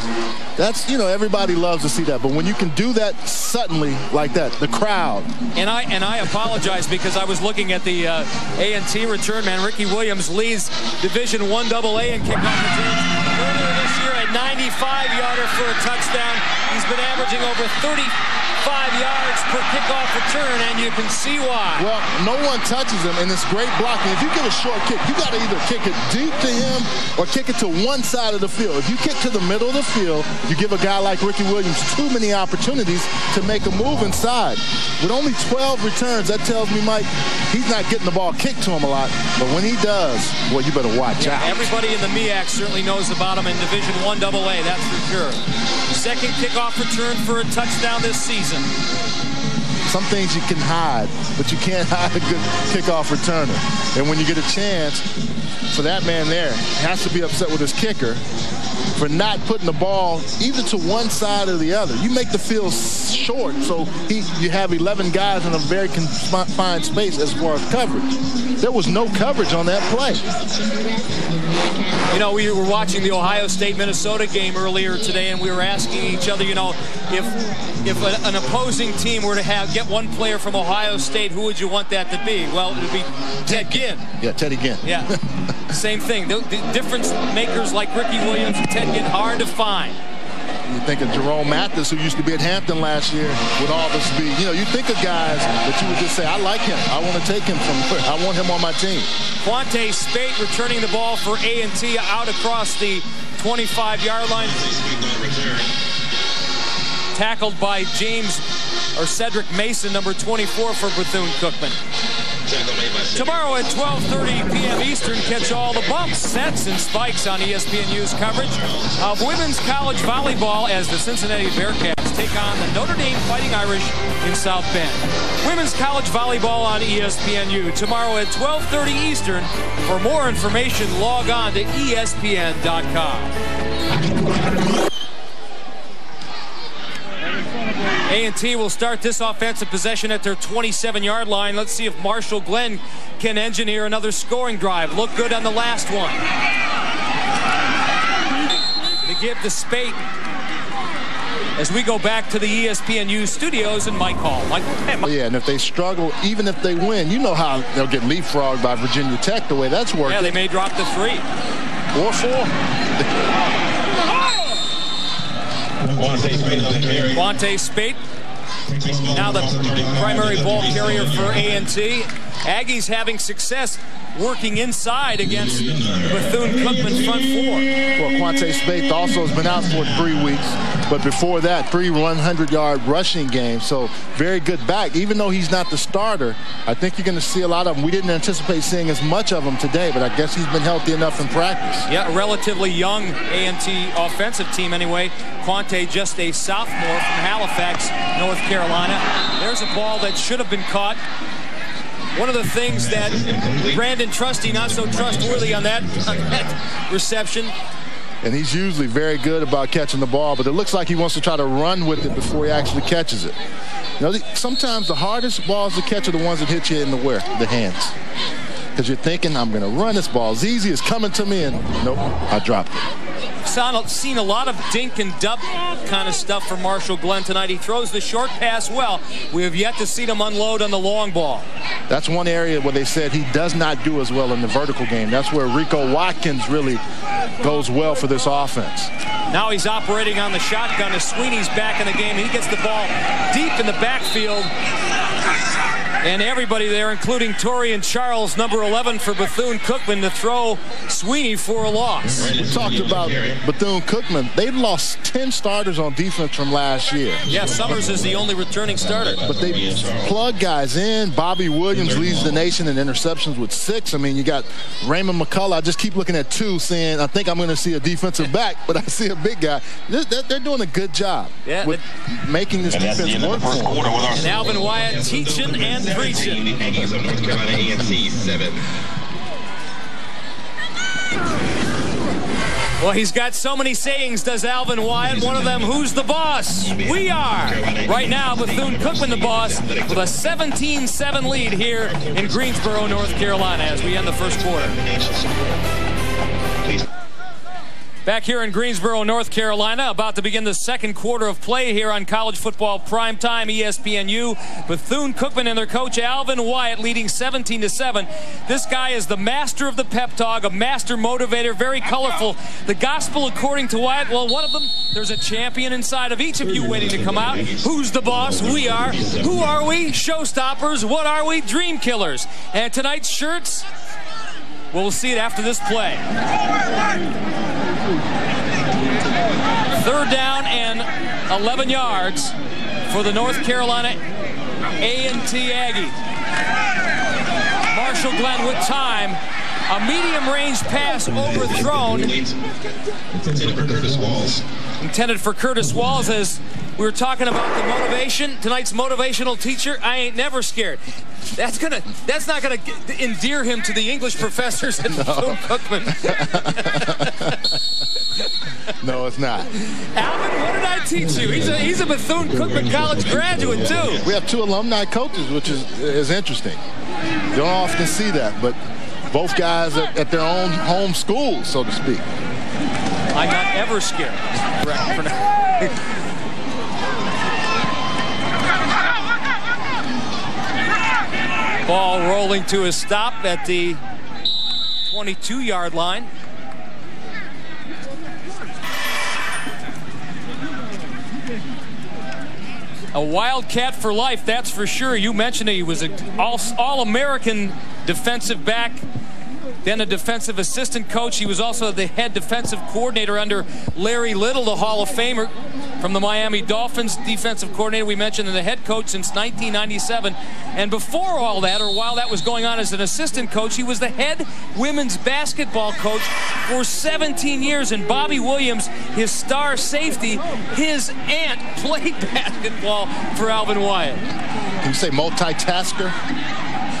That's, you know, everybody loves to see that. But when you can do that suddenly like that, the crowd. And I and I apologize because I was looking at the uh, A&T return man. Ricky Williams leads Division One AA in kickoff returns. Earlier this year, a 95-yarder for a touchdown. He's been averaging over 30 five yards per kickoff return, and you can see why. Well, no one touches him, and it's great blocking. If you get a short kick, you got to either kick it deep to him or kick it to one side of the field. If you kick to the middle of the field, you give a guy like Ricky Williams too many opportunities to make a move inside. With only 12 returns, that tells me, Mike, he's not getting the ball kicked to him a lot. But when he does, well, you better watch yeah, out. Everybody in the MEAC certainly knows about him in Division 1 AA, that's for sure. Second kickoff return for a touchdown this season Some things you can hide, but you can't hide a good kickoff returner. And when you get a chance for that man there, has to be upset with his kicker for not putting the ball either to one side or the other. You make the field short, so he, you have 11 guys in a very confined space as far as coverage. There was no coverage on that play. You know, we were watching the Ohio State-Minnesota game earlier today, and we were asking each other, you know, if if a, an opposing team were to have get one player from Ohio State, who would you want that to be? Well, it would be Ted Ginn. Yeah, Teddy Ginn. Yeah, same thing. The, the difference makers like Ricky Williams and Ted Ginn hard to find. You think of Jerome Mathis, who used to be at Hampton last year with all the speed. You know, you think of guys that you would just say, I like him. I want to take him from, I want him on my team. Quante Spate returning the ball for A&T out across the 25-yard line. Tackled by James or Cedric Mason, number 24 for Bethune-Cookman. Tomorrow at 12.30 p.m. Eastern, catch all the bumps, sets, and spikes on ESPNU's coverage of women's college volleyball as the Cincinnati Bearcats take on the Notre Dame Fighting Irish in South Bend. Women's college volleyball on ESPNU tomorrow at 12.30 Eastern. For more information, log on to ESPN.com. A&T will start this offensive possession at their 27-yard line. Let's see if Marshall Glenn can engineer another scoring drive. Look good on the last one. To give the Spate as we go back to the ESPNU studios and Mike Hall. Mike, Mike. Yeah, and if they struggle, even if they win, you know how they'll get leapfrogged by Virginia Tech the way that's working. Yeah, they may drop the three. Or four. Quante Spate, now the primary ball carrier for A&T. Aggies having success working inside against Bethune-Cookman front four. Well, Quante Spate also has been out for three weeks, but before that, three 100-yard rushing games. So very good back. Even though he's not the starter, I think you're going to see a lot of him. We didn't anticipate seeing as much of him today, but I guess he's been healthy enough in practice. Yeah, a relatively young A&T offensive team anyway. Quante just a sophomore from Halifax, North Carolina. There's a ball that should have been caught one of the things that Brandon Trusty not so trustworthy on that, on that reception. And he's usually very good about catching the ball, but it looks like he wants to try to run with it before he actually catches it. You know, sometimes the hardest balls to catch are the ones that hit you in the where? The hands. Because you're thinking, I'm going to run this ball. as easy It's coming to me, and nope, I dropped it seen a lot of dink and dub kind of stuff from Marshall Glenn tonight. He throws the short pass well. We have yet to see him unload on the long ball. That's one area where they said he does not do as well in the vertical game. That's where Rico Watkins really goes well for this offense. Now he's operating on the shotgun as Sweeney's back in the game. He gets the ball deep in the backfield. And everybody there, including Torian Charles, number 11 for Bethune-Cookman, to throw Sweeney for a loss. We talked about Bethune-Cookman. They've lost 10 starters on defense from last year. Yeah, Summers is the only returning starter. But they plug guys in. Bobby Williams leads the nation in interceptions with six. I mean, you got Raymond McCullough. I just keep looking at two, saying, I think I'm going to see a defensive back, but I see a big guy. They're, they're doing a good job yeah, with making this defense work for them. And Alvin Wyatt teaching and preaching. Well, he's got so many sayings, does Alvin Wyatt. One of them, who's the boss? We are. Right now, Bethune-Cookman the boss with a 17-7 lead here in Greensboro, North Carolina as we end the first quarter. Back here in Greensboro, North Carolina, about to begin the second quarter of play here on college football primetime ESPNU. Bethune-Cookman and their coach Alvin Wyatt leading 17 to 7. This guy is the master of the pep talk, a master motivator, very colorful. The gospel according to Wyatt, well, one of them, there's a champion inside of each of you waiting to come out. Who's the boss? We are. Who are we? Showstoppers. What are we? Dream killers. And tonight's shirts, well, we'll see it after this play. Third down and 11 yards for the North Carolina A&T Aggie. Marshall Glenn with time. A medium-range pass overthrown. Intended for Curtis Walls. Intended for Curtis Walls as we were talking about the motivation. Tonight's motivational teacher, I ain't never scared. That's gonna. That's not gonna endear him to the English professors at no. Cookman. no, it's not. Alvin, what did I teach you? He's a he's a Bethune Cookman College graduate too. We have two alumni coaches, which is is interesting. You don't often see that, but both guys at, at their own home school, so to speak. I'm not ever scared. Ball rolling to a stop at the 22-yard line. A Wildcat for life, that's for sure. You mentioned. He was an all, all American defensive back then a defensive assistant coach. He was also the head defensive coordinator under Larry Little, the Hall of Famer from the Miami Dolphins, defensive coordinator we mentioned, and the head coach since 1997. And before all that, or while that was going on as an assistant coach, he was the head women's basketball coach for 17 years. And Bobby Williams, his star safety, his aunt played basketball for Alvin Wyatt. Can you say multitasker?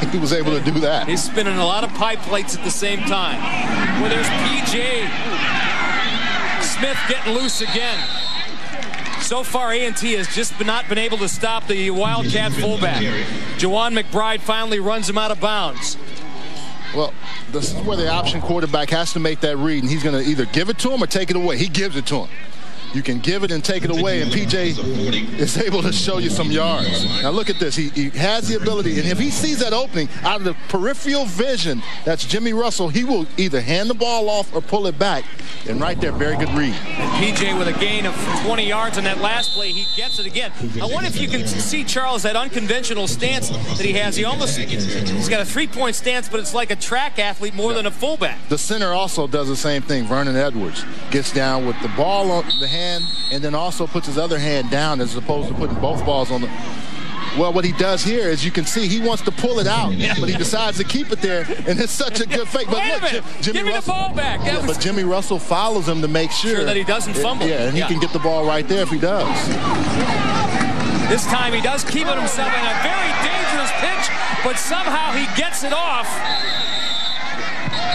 he was able to do that. He's spinning a lot of pie plates at the same time. Well, there's PJ Smith getting loose again. So far, A&T has just not been able to stop the Wildcat fullback. Jawan McBride finally runs him out of bounds. Well, this is where the option quarterback has to make that read, and he's going to either give it to him or take it away. He gives it to him. You can give it and take it away, and PJ is able to show you some yards. Now look at this. He, he has the ability, and if he sees that opening out of the peripheral vision, that's Jimmy Russell, he will either hand the ball off or pull it back. And right there, very good read. And PJ with a gain of 20 yards on that last play, he gets it again. I wonder if you can see Charles that unconventional stance that he has. He almost he's got a three-point stance, but it's like a track athlete more than a fullback. The center also does the same thing. Vernon Edwards gets down with the ball on the hand hand and then also puts his other hand down as opposed to putting both balls on the well, what he does here is you can see he wants to pull it out, but he decides to keep it there, and it's such a good fake. But Wait look, Jimmy Give me Russell, the ball back. Yeah, but Jimmy Russell follows him to make sure, sure that he doesn't fumble. yeah, and he yeah. can get the ball right there if he does. This time he does keep it himself in a very dangerous pitch, but somehow he gets it off.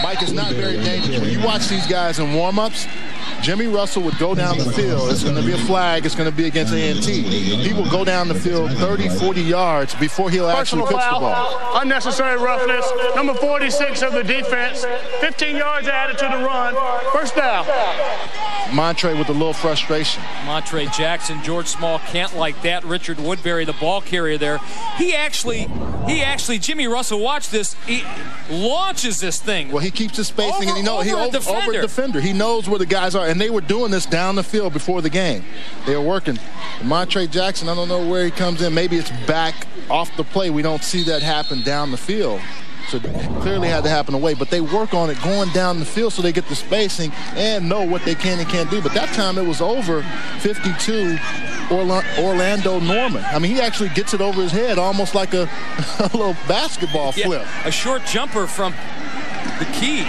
Mike is not very dangerous. When you watch these guys in warm-ups, Jimmy Russell would go down the field. It's going to be a flag. It's going to be against A&T. He will go down the field 30, 40 yards before he'll Personal actually pitch foul, the ball. Unnecessary roughness. Number 46 of the defense. 15 yards added to the run. First down. Montre with a little frustration. Montre Jackson, George Small can't like that. Richard Woodbury, the ball carrier there. He actually, he actually, Jimmy Russell, watch this. He launches this thing. Well, he keeps his spacing, over, and he knows he over, defender. over defender. He knows where the guys are, and they were doing this down the field before the game. They were working. Montre Jackson, I don't know where he comes in. Maybe it's back off the play. We don't see that happen down the field. So clearly had to happen away, but they work on it going down the field so they get the spacing and know what they can and can't do. But that time it was over 52 Orlando Norman. I mean, he actually gets it over his head almost like a, a little basketball flip. Yeah, a short jumper from the key.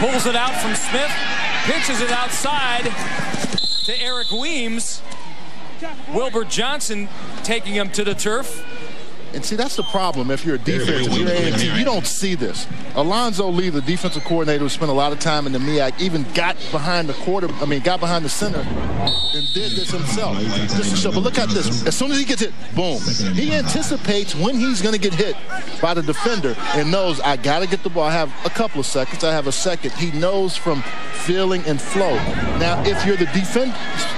Pulls it out from Smith, pitches it outside to Eric Weems. Wilbur Johnson taking him to the turf. And see, that's the problem. If you're a defense, if you're A&T, you don't see this. Alonzo Lee, the defensive coordinator, who spent a lot of time in the MEAC, even got behind the quarter. I mean, got behind the center and did this himself just to show. But look at this. As soon as he gets hit, boom. He anticipates when he's going to get hit by the defender and knows I got to get the ball. I have a couple of seconds. I have a second. He knows from feeling and flow. Now, if you're the defense,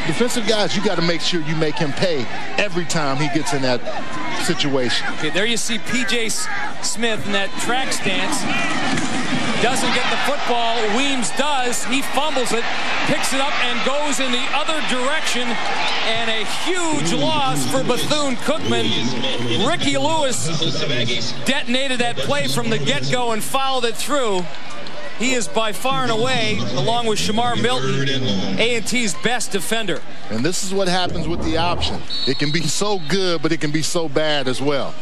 defensive guys, you got to make sure you make him pay every time he gets in that situation. Okay, there you see P.J. Smith in that track stance. Doesn't get the football. Weems does. He fumbles it, picks it up, and goes in the other direction. And a huge loss for Bethune-Cookman. Ricky Lewis detonated that play from the get-go and fouled it through. He is by far and away, along with Shamar Milton, A&T's best defender. And this is what happens with the option. It can be so good, but it can be so bad as well.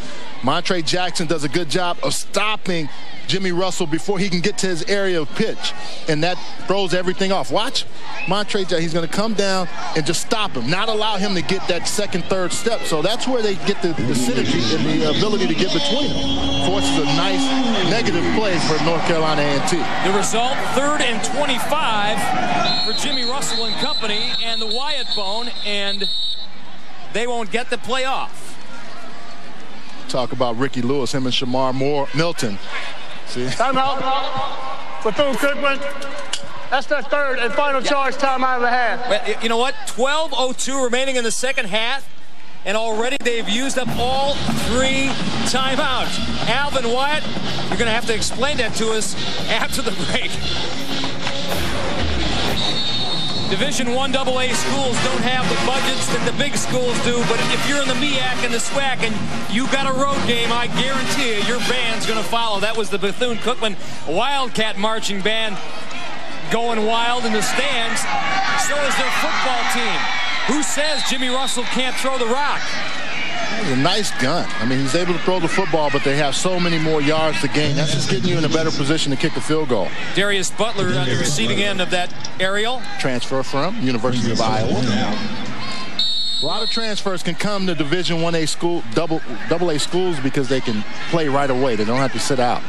Montre Jackson does a good job of stopping Jimmy Russell before he can get to his area of pitch. And that throws everything off. Watch Montre Jackson. He's going to come down and just stop him, not allow him to get that second, third step. So that's where they get the, the synergy and the ability to get between them. Forces a nice negative play for North Carolina A&T. The result, third and 25 for Jimmy Russell and company and the Wyatt bone, and they won't get the play off talk about Ricky Lewis, him and Shamar Moore, Milton. See? Timeout. Bethune-Cookman. That's their third and final yeah. charge timeout of the half. You know what? 12.02 remaining in the second half. and already they've used up all three timeouts. Alvin Wyatt, you're going to have to explain that to us after the break. Division One AA schools don't have the budgets that the big schools do, but if you're in the MEAC and the SWAC and you've got a road game, I guarantee you your band's going to follow. That was the Bethune-Cookman Wildcat Marching Band going wild in the stands. So is their football team. Who says Jimmy Russell can't throw the rock? A nice gun. I mean, he's able to throw the football, but they have so many more yards to gain. That's just getting you in a better position to kick a field goal. Darius Butler on the receiving end of that aerial. Transfer from University of Iowa. A lot of transfers can come to Division 1A school, double, double A schools because they can play right away. They don't have to sit out.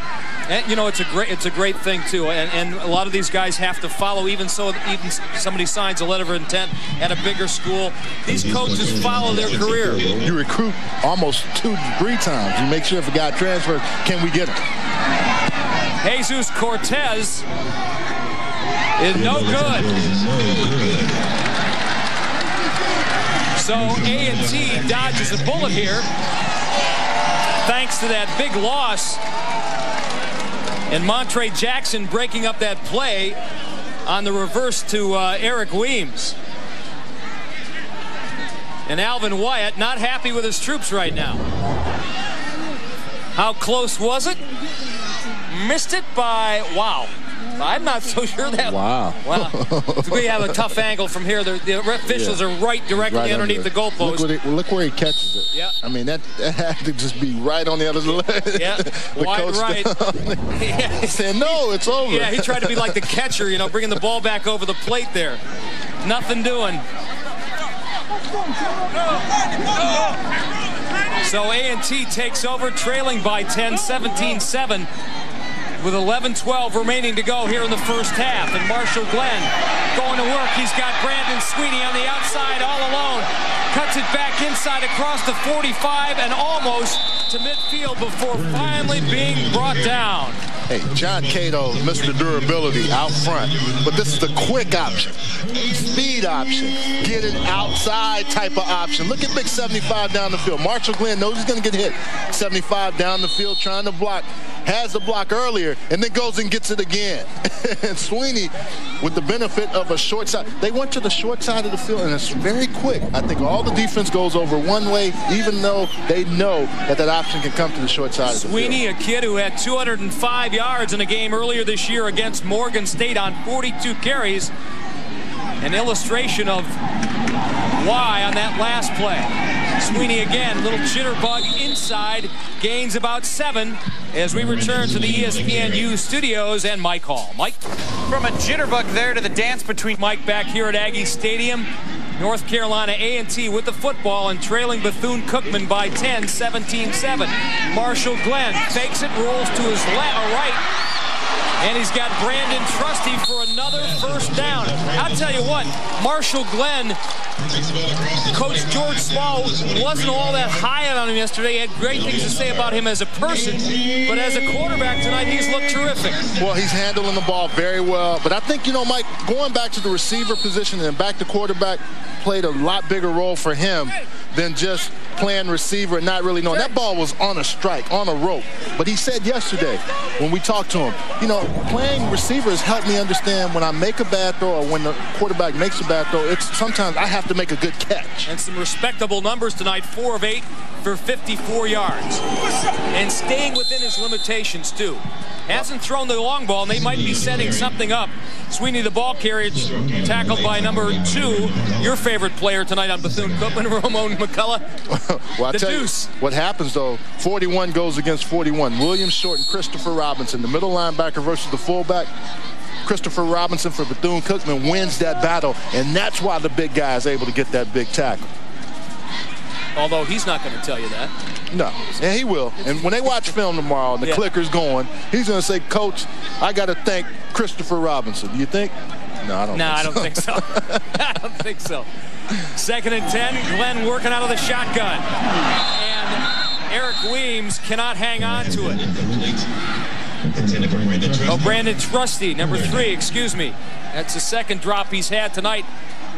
And, you know, it's a great it's a great thing too, and, and a lot of these guys have to follow. Even so, even somebody signs a letter of intent at a bigger school, these coaches follow their career. You recruit almost two, three times. You make sure if a guy transfers, can we get him? Jesus Cortez is no good. So A&T dodges a bullet here thanks to that big loss and Montre Jackson breaking up that play on the reverse to uh, Eric Weems. And Alvin Wyatt not happy with his troops right now. How close was it? Missed it by, wow. I'm not so sure that. Wow. Wow. we have a tough angle from here. The, the officials yeah. are right directly right underneath under the goalpost. Look, look, where he catches it. Yeah. I mean, that, that had to just be right on the other side. Yeah. the Wide right. yeah. saying, no, it's over. Yeah, he tried to be like the catcher, you know, bringing the ball back over the plate there. Nothing doing. So A&T takes over, trailing by 10, 17-7 with 11-12 remaining to go here in the first half. And Marshall Glenn going to work. He's got Brandon Sweeney on the outside all alone. Cuts it back inside across the 45 and almost to midfield before finally being brought down. Hey, John Cato, Mr. Durability out front, but this is the quick option, speed option, get it outside type of option. Look at Big 75 down the field. Marshall Glenn knows he's going to get hit. 75 down the field trying to block, has the block earlier, and then goes and gets it again. and Sweeney, with the benefit of a short side, they went to the short side of the field, and it's very quick. I think all the defense goes over one way, even though they know that that option can come to the short side Sweeney, a kid who had 205 yards in a game earlier this year against Morgan State on 42 carries. An illustration of why on that last play. Sweeney again, little jitterbug inside, gains about seven as we return to the ESPNU studios and Mike Hall. Mike? From a jitterbug there to the dance between Mike back here at Aggie Stadium. North Carolina A&T with the football and trailing Bethune-Cookman by 10, 17-7. Marshall Glenn fakes it, rolls to his left, right, and he's got Brandon Trusty for another first down. I'll tell you what, Marshall Glenn, Coach George Small wasn't all that high on him yesterday. He had great things to say about him as a person, but as a quarterback tonight, he's looked terrific. Well, he's handling the ball very well. But I think, you know, Mike, going back to the receiver position and back to quarterback played a lot bigger role for him than just playing receiver and not really knowing. That ball was on a strike, on a rope. But he said yesterday when we talked to him, you know, playing receiver has helped me understand when I make a bad throw or when the quarterback makes a bad throw, it's sometimes I have to make a good catch. And some respectable numbers tonight, four of eight for 54 yards. And staying within his limitations, too. Hasn't thrown the long ball, and they might be setting something up. Sweeney, the ball carrier, tackled by number two, your favorite player tonight on Bethune-Cookman, Ramon McCullough. well, I the tell deuce. you, what happens, though, 41 goes against 41. William Short and Christopher Robinson, the middle linebacker versus the fullback. Christopher Robinson for Bethune-Cookman wins that battle, and that's why the big guy is able to get that big tackle. Although he's not going to tell you that. No, and he will. And when they watch film tomorrow and the Yeah. clicker's going, he's going to say, Coach, I got to thank Christopher Robinson. Do you think? No, I don't No, think I don't so. think so. I don't think so. Second and 10, Glenn working out of the shotgun. And Eric Weems cannot hang on to it. Oh, Brandon Trusty, number three, excuse me. That's the second drop he's had tonight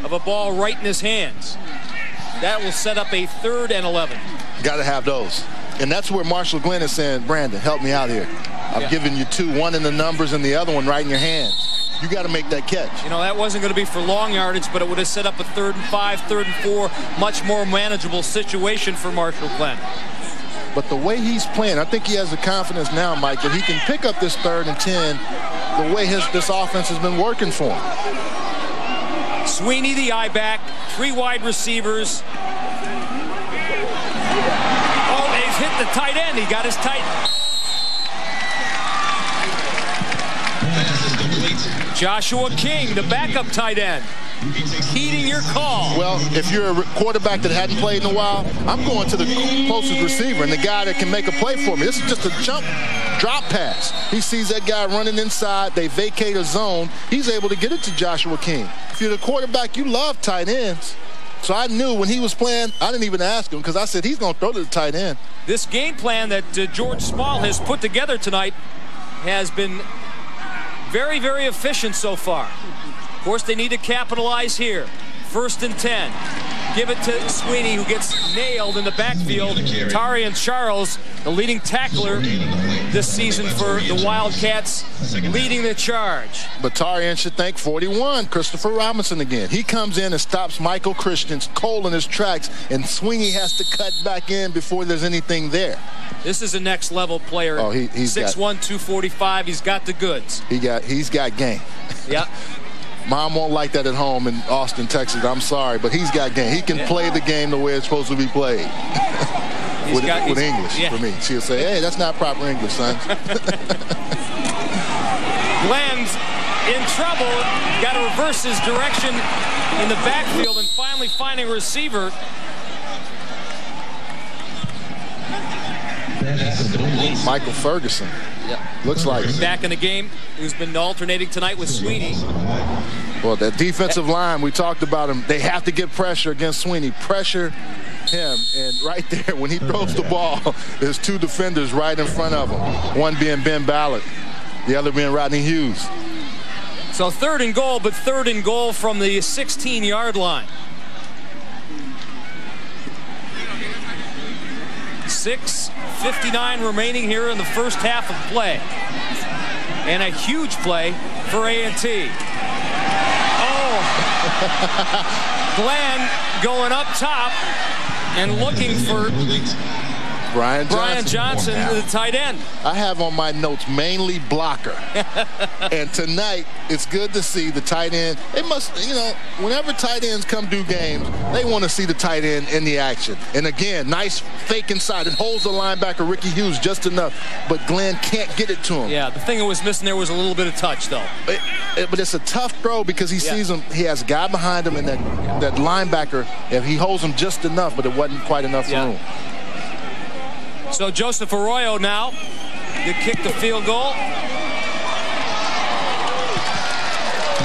of a ball right in his hands. That will set up a third and 11. Got to have those. And that's where Marshall Glenn is saying, Brandon, help me out here. I've Yeah. given you two, one in the numbers and the other one right in your hands. You got to make that catch. You know, that wasn't going to be for long yardage, but it would have set up a third and five, third and four, much more manageable situation for Marshall Glenn. But the way he's playing, I think he has the confidence now, Mike, that he can pick up this third and 10 the way his this offense has been working for him. Sweeney, the I-back, three wide receivers. Oh, he's hit the tight end. He got his tight. Joshua King, the backup tight end. Heeding your call. Well, if you're a quarterback that hadn't played in a while, I'm going to the closest receiver and the guy that can make a play for me. This is just a jump drop pass. He sees that guy running inside. They vacate a zone. He's able to get it to Joshua King. If you're the quarterback, you love tight ends. So I knew when he was playing, I didn't even ask him because I said he's going to throw to the tight end. This game plan that uh, George Small has put together tonight has been very, very efficient so far. Of course, they need to capitalize here. First and 10. Give it to Sweeney, who gets nailed in the backfield. Tarian Charles, the leading tackler this season for the Wildcats, leading the charge. But Tarian should thank 41, Christopher Robinson again. He comes in and stops Michael Christian's cold in his tracks, and Sweeney has to cut back in before there's anything there. This is a next level player. Oh, he- he's got- 6'1", 245. He's got the goods. He got he's got game. Yeah. Mom won't like that at home in Austin, Texas. I'm sorry, but he's got game. He can play the game the way it's supposed to be played. He's with, got- with English yeah. for me. She'll say, hey, that's not proper English, son. Glenn's in trouble. Got to reverse his direction in the backfield and finally finding a receiver. Pass is complete. Michael Ferguson. Looks like. Back in the game, who's been alternating tonight with Sweeney. Well, that defensive line, we talked about him. They have to get pressure against Sweeney. Pressure him. And right there, when he throws the ball, there's two defenders right in front of him. One being Ben Ballard, the other being Rodney Hughes. So third and goal, but third and goal from the 16-yard line. 6.59 remaining here in the first half of play. And a huge play for A&T. Oh! Glenn going up top and looking for Brian Johnson. Brian Johnson, the tight end. I have on my notes mainly blocker. and tonight, it's good to see the tight end. They must, you know, whenever tight ends come do games, they want to see the tight end in the action. And again, nice fake inside. It holds the linebacker Ricky Hughes just enough, but Glenn can't get it to him. Yeah, the thing that was missing there was a little bit of touch, though. It- it- but it's a tough throw because he Yeah. sees him. He has a guy behind him, and that that linebacker, if he holds him just enough, but it wasn't quite enough Yeah. room. So Joseph Arroyo now to kick the field goal.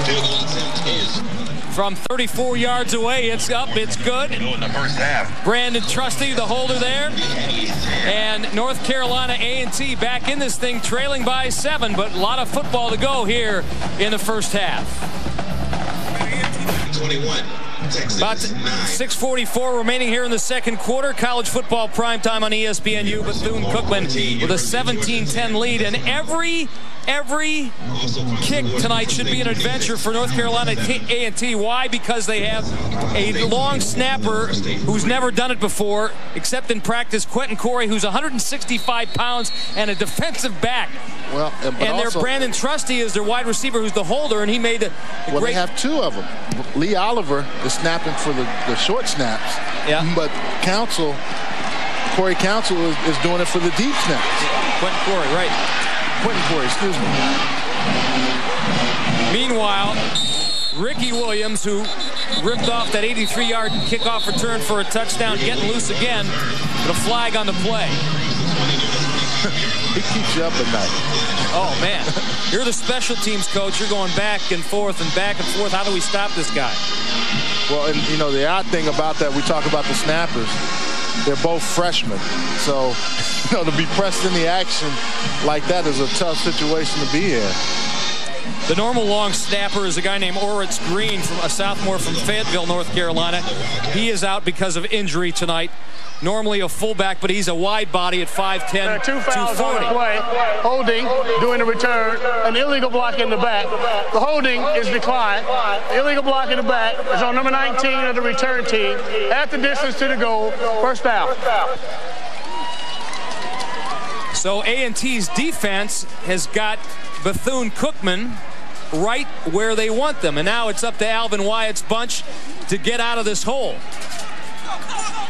Field goal attempt is From 34 yards away, it's up, it's good. in the first half. Brandon Trusty, the holder there. And North Carolina A&T back in this thing, trailing by seven, but a lot of football to go here in the first half. 21. About 6:44 remaining here in the second quarter. College football primetime on ESPNU. Bethune Cookman with a 17-10 lead, and every every kick tonight should be an adventure for North Carolina A&T. Why? Because they have a long snapper who's never done it before, except in practice. Quentin Corey, who's 165 pounds, and a defensive back. Well, and, and their also- Brandon Trusty is their wide receiver, who's the holder, and he made a, a Well, great. they have two of them. Lee Oliver is snapping for the, the short snaps. Yeah. But Council, Corey Council is, is doing it for the deep snaps. Quentin Corey, right? Quentin Corey, excuse me. Meanwhile, Ricky Williams, who ripped off that 83-yard kickoff return for a touchdown, getting loose again, with a flag on the play. He keeps you up at night. Oh, man. You're the special teams coach. You're going back and forth and back and forth. How do we stop this guy? Well, and you know, the odd thing about that, we talk about the snappers, they're both freshmen. So, you know, to be pressed in the action like that is a tough situation to be in. The normal long snapper is a guy named Oritz Green, from a sophomore from Fayetteville, North Carolina. He is out because of injury tonight. Normally a fullback, but he's a wide body at 5'10", There are two fouls on the play. Holding, doing a return, an illegal block in the back. The holding is declined. Illegal block in the back is on number 19 of the return team. At the distance to the goal, first down. So A&T's defense has got Bethune-Cookman right where they want them. And now it's up to Alvin Wyatt's bunch to get out of this hole.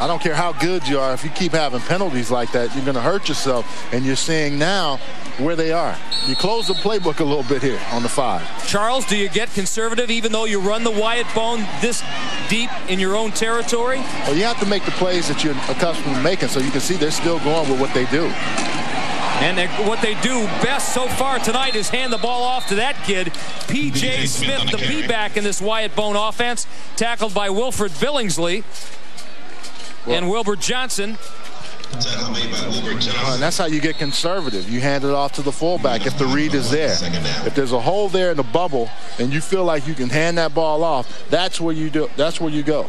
I don't care how good you are. If you keep having penalties like that, you're going to hurt yourself. And you're seeing now where they are. You close the playbook a little bit here on the five. Charles, do you get conservative even though you run the Wyatt bone this deep in your own territory? Well, you have to make the plays that you're accustomed to making so you can see they're still going with what they do. And they- what they do best so far tonight is hand the ball off to that kid, P.J. Smith, the B-back in this Wyatt Bone offense, tackled by Wilfred Billingsley. And Wilbur Johnson Tackle made by Wilbur And that's how you get conservative. You hand it off to the fullback if the read is there. If there's a hole there in the bubble and you feel like you can hand that ball off, that's where you do. That's where you go.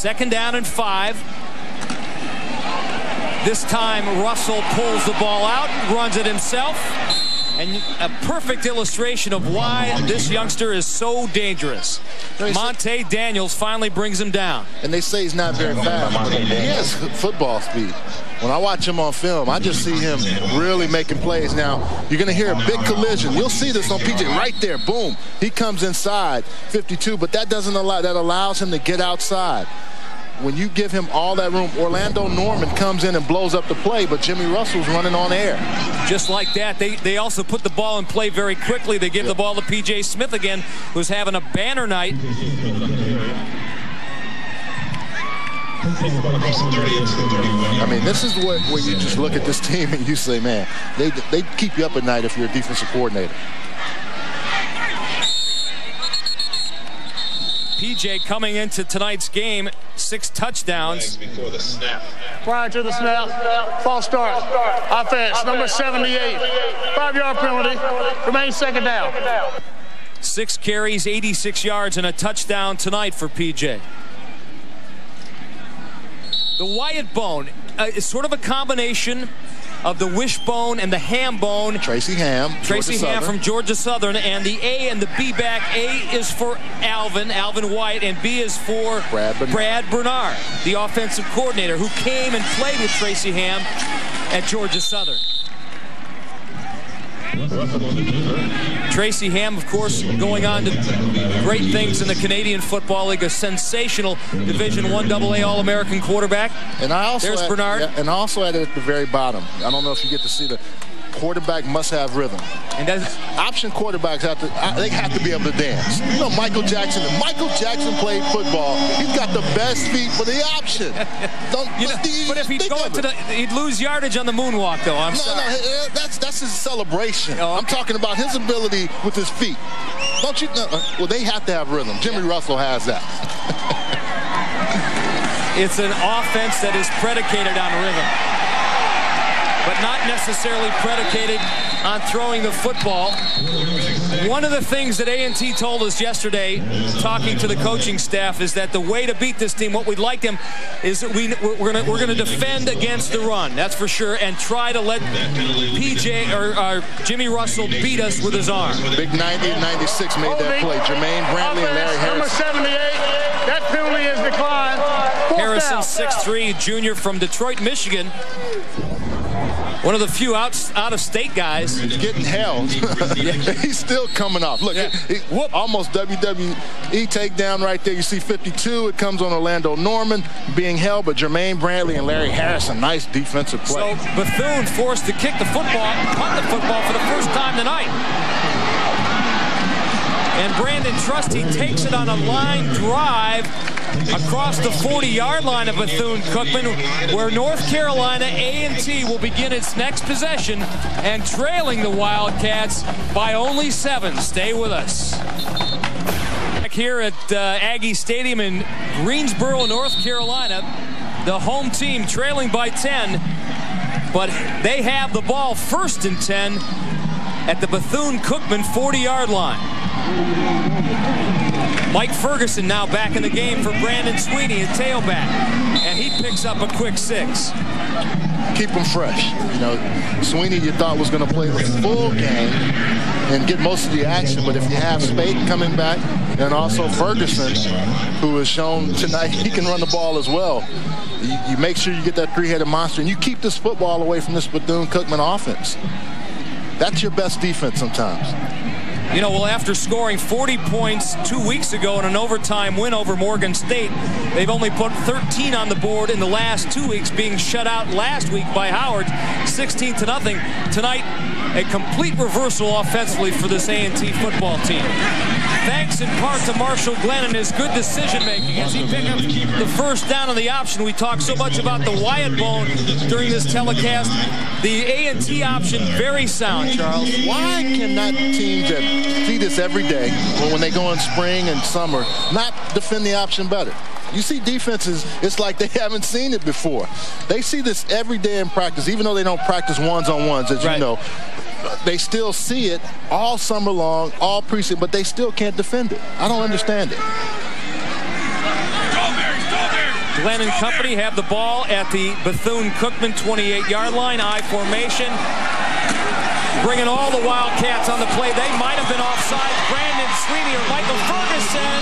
Second down and five. This time Russell pulls the ball out, and runs it himself. And a perfect illustration of why this youngster is so dangerous. Monte Daniels finally brings him down. And they say he's not very fast, but he has football speed. When I watch him on film, I just see him really making plays. Now, you're going to hear a big collision. You'll see this on PJ right there. Boom. He comes inside 52, but that doesn't allow, that allows him to get outside. When you give him all that room, Orlando Norman comes in and blows up the play, but Jimmy Russell's running on air. Just like that, they, they also put the ball in play very quickly. They give the ball to P.J. Smith again, who's having a banner night. Across the 30 into the 31. I mean, this is what where you just look at this team and you say, man, they they keep you up at night if you're a defensive coordinator. P.J. coming into tonight's game, six touchdowns. before the snap. Prior to the snap, false start. Offense, number 78. Five-yard penalty. Remains second down. Six carries, 86 yards, and a touchdown tonight for PJ. The Wyatt bone uh, is sort of a combination of the wishbone and the ham bone. Tracy Ham, Tracy Georgia Ham Southern. from Georgia Southern, and the A and the B back. A is for Alvin, Alvin Wyatt, and B is for Brad Bernard. Brad Bernard, the offensive coordinator who came and played with Tracy Ham at Georgia Southern. Tracy Ham, of course, going on to great things in the Canadian Football League, a sensational Division One AA All-American quarterback. And I also There's add- Bernard. yeah, and also at the very bottom. I don't know if you get to see the quarterback must have rhythm. And that's Option quarterbacks have to they have to be able to dance. You know Michael Jackson. If Michael Jackson played football, he's got the best feet for the option. Don't, you know, but if he'd go the, he'd lose yardage on the moonwalk, though. I'm No, sorry. no, that's that's his celebration. Oh, I'm talking about his ability with his feet. Don't you know? uh, Well, they have to have rhythm. Jimmy Russell has that. It's an offense that is predicated on rhythm, but not necessarily predicated on throwing the football. One of the things that A&T told us yesterday, talking to the coaching staff, is that the way to beat this team, what we'd like them, is that we we're gonna we're gonna defend against the run. That's for sure, and try to let PJ or, or Jimmy Russell beat us with his arm. Big 90-96 made that play. Jermaine Brantley and Larry Offense, number Harrison. 78. That penalty is declined. Fourth Harrison, down. 6'3", junior from Detroit, Michigan. One of the few out, out-of-state guys. He's getting held. He's still coming off. Look, Yeah. he, whoop, almost WWE takedown right there. You see 52. It comes on Orlando Norman being held, but Jermaine Brantley and Larry Harrison, nice defensive play. So. Bethune forced to kick the football, punt the football for the first time tonight. And Brandon Trusty takes it on a line drive across the 40-yard line of Bethune-Cookman, where North Carolina A&T will begin its next possession and trailing the Wildcats by only seven. Stay with us. Back here at uh, Aggie Stadium in Greensboro, North Carolina, the home team trailing by 10 but they have the ball first and 10 at the Bethune-Cookman 40-yard line. Mike Ferguson now back in the game for Brandon Sweeney, a tailback, and he picks up a quick six. Keep him fresh. You know, Sweeney you thought was going to play the full game and get most of the action, but if you have Spate coming back and also Ferguson, who has shown tonight he can run the ball as well, you, you make sure you get that three-headed monster and you keep this football away from this Bethune-Cookman offense. That's your best defense sometimes. You know, well, after scoring 40 points two weeks ago in an overtime win over Morgan State, they've only put 13 on the board in the last two weeks, being shut out last week by Howard, 16 to nothing. Tonight, a complete reversal offensively for this A&T football team. Thanks in part to Marshall Glenn and his good decision making as he picked up the first down on the option. We talked so much about the Wyatt bone during this telecast. The A&T option, very sound, Charles. Why cannot teams that see this every day, when they go in spring and summer, not defend the option better? You see defenses, it's like they haven't seen it before. They see this every day in practice, even though they don't practice ones-on-ones, as right. you know. They still see it all summer long, all preseason, but they still can't defend it. I don't understand it. Glenn and company have the ball at the Bethune-Cookman 28-yard line, I formation. Bringing all the Wildcats on the play. They might have been offside. Brandon Sweeney or Michael Ferguson.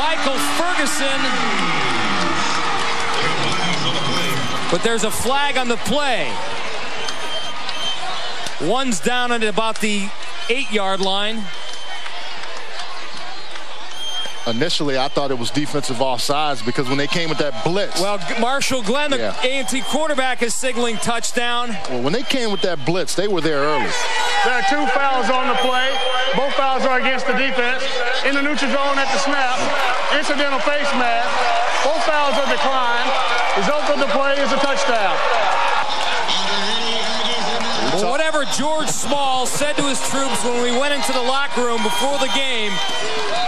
Michael Ferguson. But there's a flag on the play. One's down at about the eight-yard line. Initially, I thought it was defensive offsides because when they came with that blitz. Well, Marshall Glenn, the yeah. A&T quarterback, is signaling touchdown. Well, when they came with that blitz, they were there early. There are two fouls on the play. Both fouls are against the defense. In the neutral zone at the snap, incidental face mask. Both fouls are declined. Result of the play is a touchdown. Whatever George Small said to his troops when we went into the locker room before the game,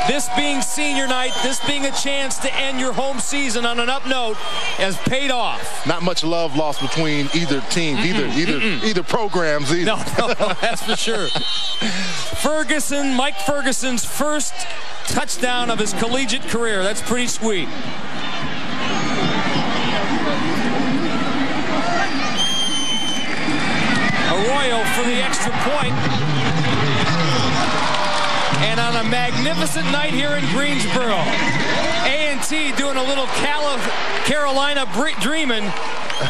this being senior night, this being a chance to end your home season on an up note, has paid off. Not much love lost between either team, mm -mm, either either mm either programs either. No, no, no that's for sure. Ferguson, Mike Ferguson's first touchdown of his collegiate career. That's pretty sweet. Arroyo for the extra point. And on a magnificent night here in Greensboro, A&T doing a little Carolina dreaming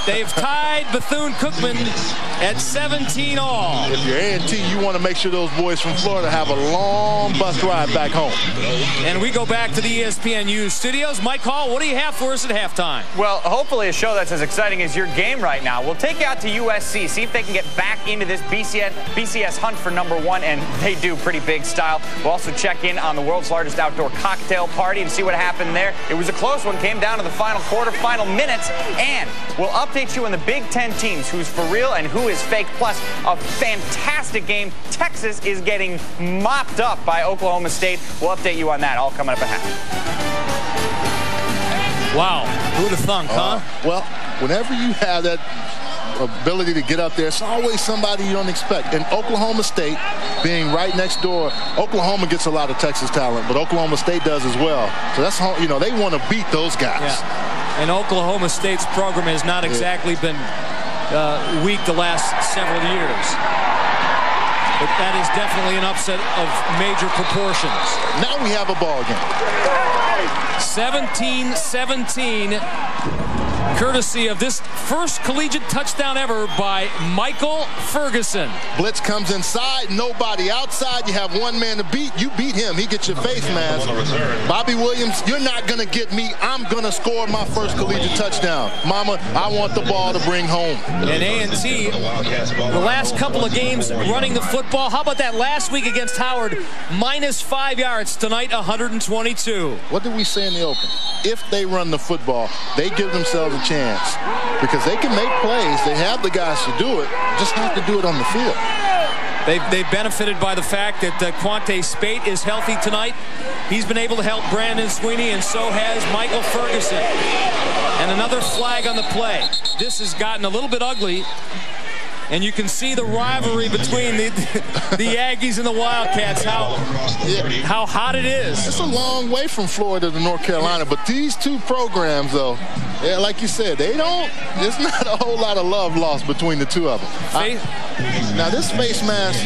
They've tied Bethune-Cookman at 17 all. If you're A&T, you want to make sure those boys from Florida have a long bus ride back home. And we go back to the ESPNU studios. Mike Hall, what do you have for us at halftime? Well, hopefully a show that's as exciting as your game right now. We'll take you out to USC, see if they can get back into this BCS, BCS hunt for number one, and they do pretty big style. We'll also check in on the world's largest outdoor cocktail party and see what happened there. It was a close one, came down to the final quarter, final minutes, and we'll update you on the Big Ten teams, who's for real and who is fake. Plus, a fantastic game. Texas is getting mopped up by Oklahoma State. We'll update you on that all coming up at half. Wow. Who'd have thunk, uh, huh? Well, whenever you have that ability to get up there. It's always somebody you don't expect. And Oklahoma State being right next door, Oklahoma gets a lot of Texas talent, but Oklahoma State does as well. So that's, how, you know, they want to beat those guys. Yeah and Oklahoma State's program has not exactly been uh, weak the last several years. But that is definitely an upset of major proportions. Now we have a ball game. 17-17 courtesy of this first collegiate touchdown ever by Michael Ferguson. Blitz comes inside, nobody outside. You have one man to beat. You beat him. He gets your face mask. Bobby Williams, you're not going to get me. I'm going to score my first collegiate touchdown. Mama, I want the ball to bring home. And A&T, the last couple of games running the football. How about that last week against Howard? Minus five yards. Tonight, 122. What did we say in the open? If they run the football, they give themselves a chance because they can make plays. They have the guys to do it. Just have to do it on the field. They've, they've benefited by the fact that uh, Quante Spate is healthy tonight. He's been able to help Brandon Sweeney, and so has Michael Ferguson. And another flag on the play. This has gotten a little bit ugly. And you can see the rivalry between the, the Aggies and the Wildcats, how, how hot it is. It's a long way from Florida to North Carolina, but these two programs, though, yeah, like you said, they don't, there's not a whole lot of love lost between the two of them. I, now, this face mask,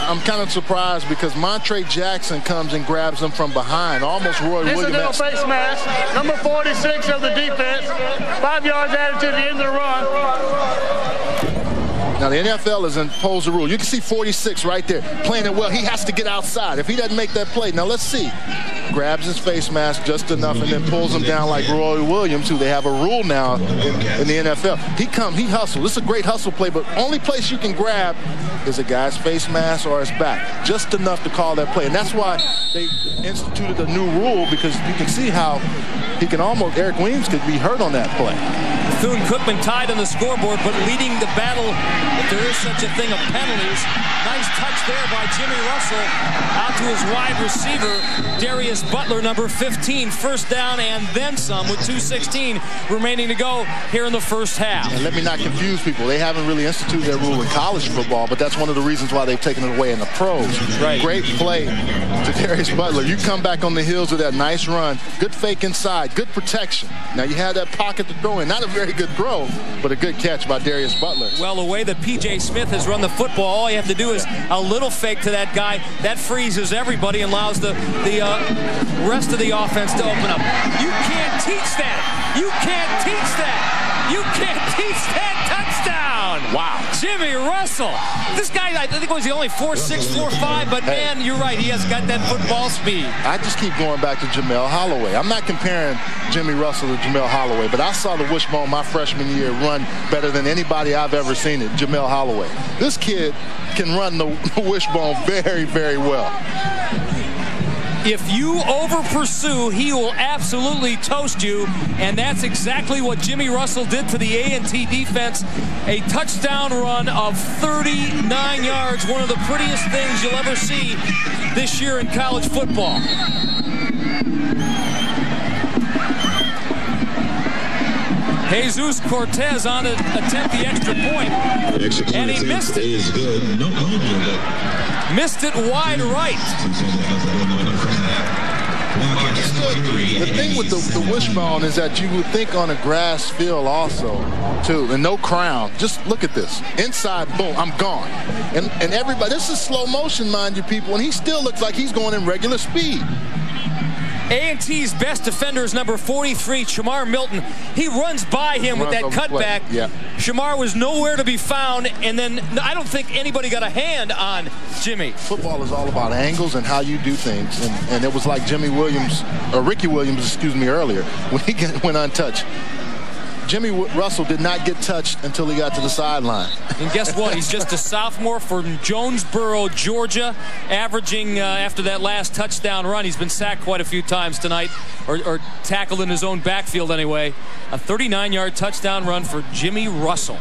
I'm kind of surprised because Montre Jackson comes and grabs him from behind, almost Roy Williams. Incidental face mask, number 46 of the defense, five yards added to the end of the run. Now, the NFL has imposed a rule. You can see 46 right there playing it well. He has to get outside. If he doesn't make that play, now let's see. Grabs his face mask just enough and then pulls him down like Roy Williams, who they have a rule now in, in the NFL. He come, he hustle. This is a great hustle play, but only place you can grab is a guy's face mask or his back. Just enough to call that play. And that's why they instituted a new rule because you can see how he can almost, Eric Weems could be hurt on that play. Bethune-Cookman tied on the scoreboard, but leading the battle, if there is such a thing of penalties. Nice touch there by Jimmy Russell out to his wide receiver, Darius Butler, number 15. First down and then some with 2.16 remaining to go here in the first half. And let me not confuse people. They haven't really instituted that rule in college football, but that's one of the reasons why they've taken it away in the pros. Right. Great play to Darius Butler. You come back on the heels of that nice run. Good fake inside. Good protection. Now you had that pocket to throw in. Not a very good throw, but a good catch by Darius Butler. Well, the way that P.J. Smith has run the football, all you have to do is a little fake to that guy. That freezes everybody and allows the, the uh, rest of the offense to open up. You can't teach that. You can't teach that. You can't teach that touchdown. Wow. Jimmy Russell. This guy, I think, was the only 4'6", 4'5", but Hey. man, you're right. He has got that football speed. I just keep going back to Jamelle Holieway. I'm not comparing Jimmy Russell to Jamelle Holieway, but I saw the wishbone my freshman year run better than anybody I've ever seen it, Jamelle Holieway. This kid can run the wishbone very, very well. If you over pursue, he will absolutely toast you, and that's exactly what Jimmy Russell did to the A&T defense. A touchdown run of 39 yards, one of the prettiest things you'll ever see this year in college football. Jesus Cortez on to attempt the extra point. And he missed it. is good. No holding, but Missed it wide right. The thing with the, the wishbone is that you would think on a grass field also, too, and no crown. Just look at this. Inside, boom, I'm gone. And and everybody, this is slow motion, mind you, people, and he still looks like he's going in regular speed. A&T's best defender is number 43, Shamar Milton. He runs by him with that over the play. cutback. Yeah. Shamar was nowhere to be found, and then I don't think anybody got a hand on Jimmy. Football is all about angles and how you do things. And, and it was like Jimmy Williams, or Ricky Williams, excuse me, earlier, when he went untouched. Jimmy Russell did not get touched until he got to the sideline. And guess what? He's just a sophomore from Jonesboro, Georgia, averaging uh, after that last touchdown run. He's been sacked quite a few times tonight, or, or tackled in his own backfield anyway. A 39-yard touchdown run for Jimmy Russell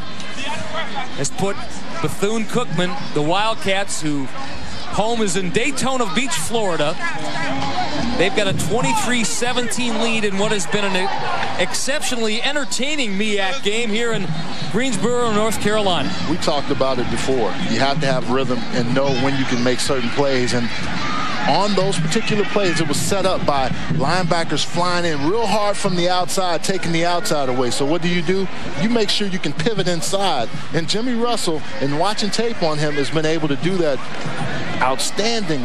has put Bethune-Cookman, the Wildcats, who home is in Daytona Beach, Florida. They've got a 23-17 lead in what has been an exceptionally entertaining MEAC game here in Greensboro, North Carolina. We talked about it before. You have to have rhythm and know when you can make certain plays. And on those particular plays, it was set up by linebackers flying in real hard from the outside, taking the outside away. So what do you do? You make sure you can pivot inside. And Jimmy Russell, in watching tape on him, has been able to do that outstanding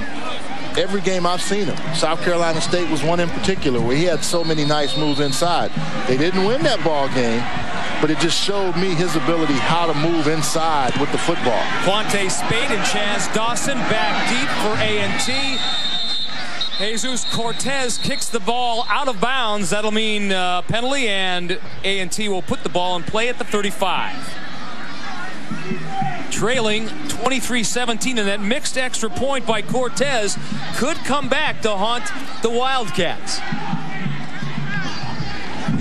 every game I've seen him. South Carolina State was one in particular where he had so many nice moves inside. They didn't win that ball game, but it just showed me his ability how to move inside with the football. Quante Spate and Chaz Dawson back deep for A&T. Jesus Cortez kicks the ball out of bounds. That'll mean uh, penalty, and A&T will put the ball in play at the 35. Trailing 23-17, and that mixed extra point by Cortez could come back to haunt the Wildcats.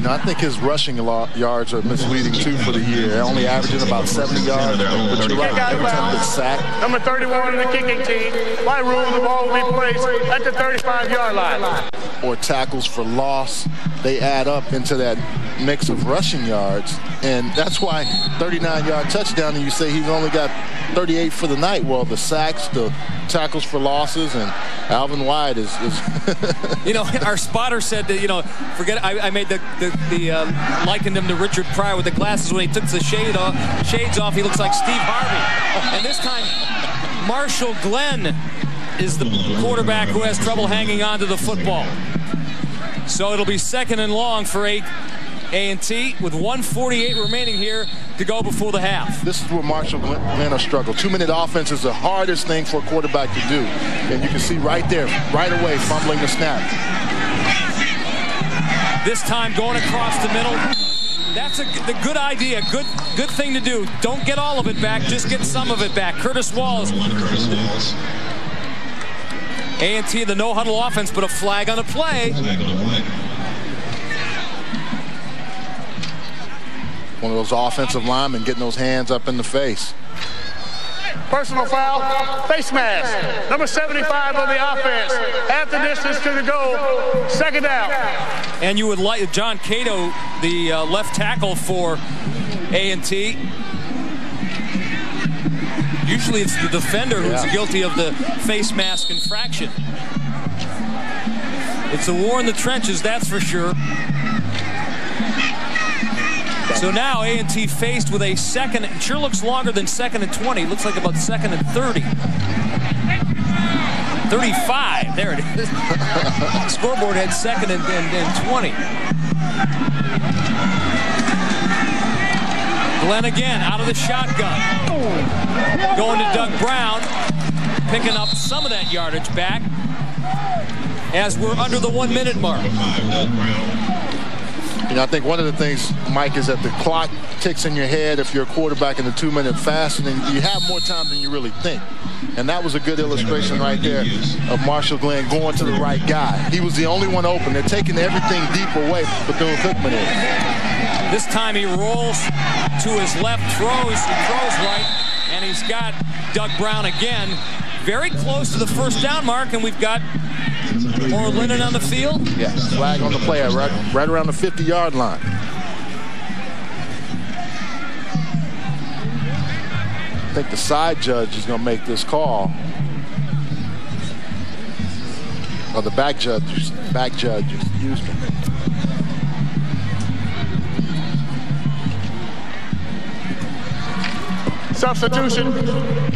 You know, I think his rushing yards are misleading too for the year. They're only averaging about 70 yards. But you're right, every time it's sacked. Number 31 in the kicking team. My rule, the ball will be placed at the 35-yard line. Or tackles for loss. They add up into that mix of rushing yards. And that's why 39-yard touchdown, and you say he's only got 38 for the night. Well, the sacks, the tackles for losses, and Alvin Wyatt is. is you know, our spotter said that, you know, forget, I, I made the, the, the uh, likened him to Richard Pryor with the glasses. When he took the shade off, shades off, he looks like Steve Harvey. And this time, Marshall Glenn is the quarterback who has trouble hanging on to the football. So it'll be second and long for eight A&T with 148 remaining here to go before the half. This is where Marshall Glenn struggle. Two-minute offense is the hardest thing for a quarterback to do. And you can see right there, right away, fumbling the snap. This time going across the middle. That's a the good idea. Good good thing to do. Don't get all of it back. Just get some of it back. Curtis Wallace. A&T the no huddle offense, but a flag on the play. One of those offensive linemen getting those hands up in the face. Personal foul, face mask. Number 75 on the offense. Half the distance to the goal. Second down. And you would like John Cato, the uh, left tackle for A&T. Usually it's the defender who's yeah. guilty of the face mask infraction. It's a war in the trenches, that's for sure. So now A&T faced with a second, it sure looks longer than second and 20. Looks like about second and 30. 35, there it is. Scoreboard had second and, and, and 20. Glenn again out of the shotgun. Going to Doug Brown, picking up some of that yardage back as we're under the one minute mark. You know, I think one of the things, Mike, is that the clock ticks in your head if you're a quarterback in the two-minute fast, and you have more time than you really think. And that was a good illustration right there of Marshall Glenn going to the right guy. He was the only one open. They're taking everything deep away, but Bethune-Cookman is. This time he rolls to his left, throws, he throws right, and he's got Doug Brown again very close to the first down mark, and we've got more Lennon on the field. Yeah, flag on the play right, right around the 50-yard line. I think the side judge is going to make this call. Or the back judge, back judge, excuse me. Substitution,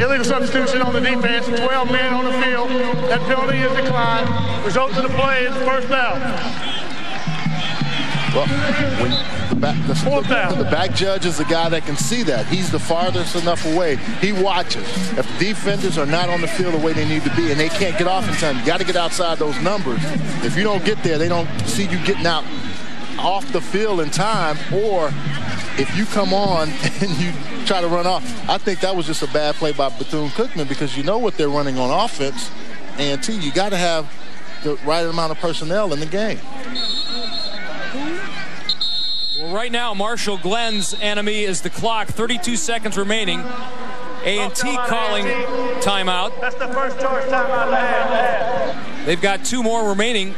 illegal substitution on the defense, 12 men on the field. That penalty is declined. Result of the play is first down. Well, when the back, the, the, the, back judge is the guy that can see that. He's the farthest enough away. He watches. If the defenders are not on the field the way they need to be and they can't get off in time, you got to get outside those numbers. If you don't get there, they don't see you getting out off the field in time or if you come on and you try to run off, I think that was just a bad play by Bethune-Cookman because you know what they're running on offense. And T, you got to have the right amount of personnel in the game. Well, right now, Marshall Glenn's enemy is the clock. 32 seconds remaining. A&T calling timeout. That's the first charge timeout They've got two more remaining.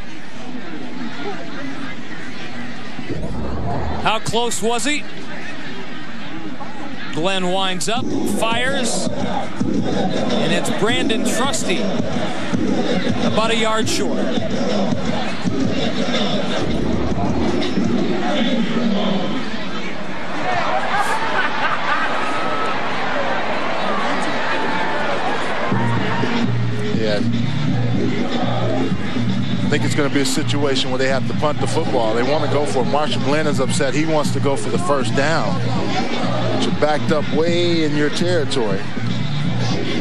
How close was he? Glenn winds up, fires, and it's Brandon Trusty about a yard short. Yeah. I think it's going to be a situation where they have to punt the football. They want to go for it. Marshall Glenn is upset. He wants to go for the first down backed up way in your territory.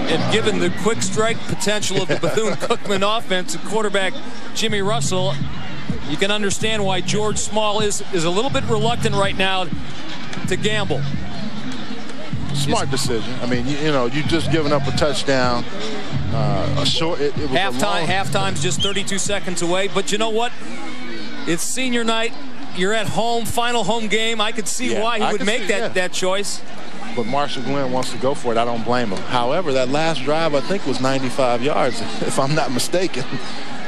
And given the quick strike potential of the Bethune-Cookman offense and quarterback Jimmy Russell, you can understand why George Small is, is a little bit reluctant right now to gamble. Smart decision. I mean, you, you know, you just given up a touchdown. Uh, a short. It, it halftime. Halftime's just 32 seconds away. But you know what? It's senior night you're at home, final home game. I could see Yeah, why he I would make see- that, yeah. that choice. But Marshall Glenn wants to go for it. I don't blame him. However, that last drive, I think, was 95 yards, if I'm not mistaken.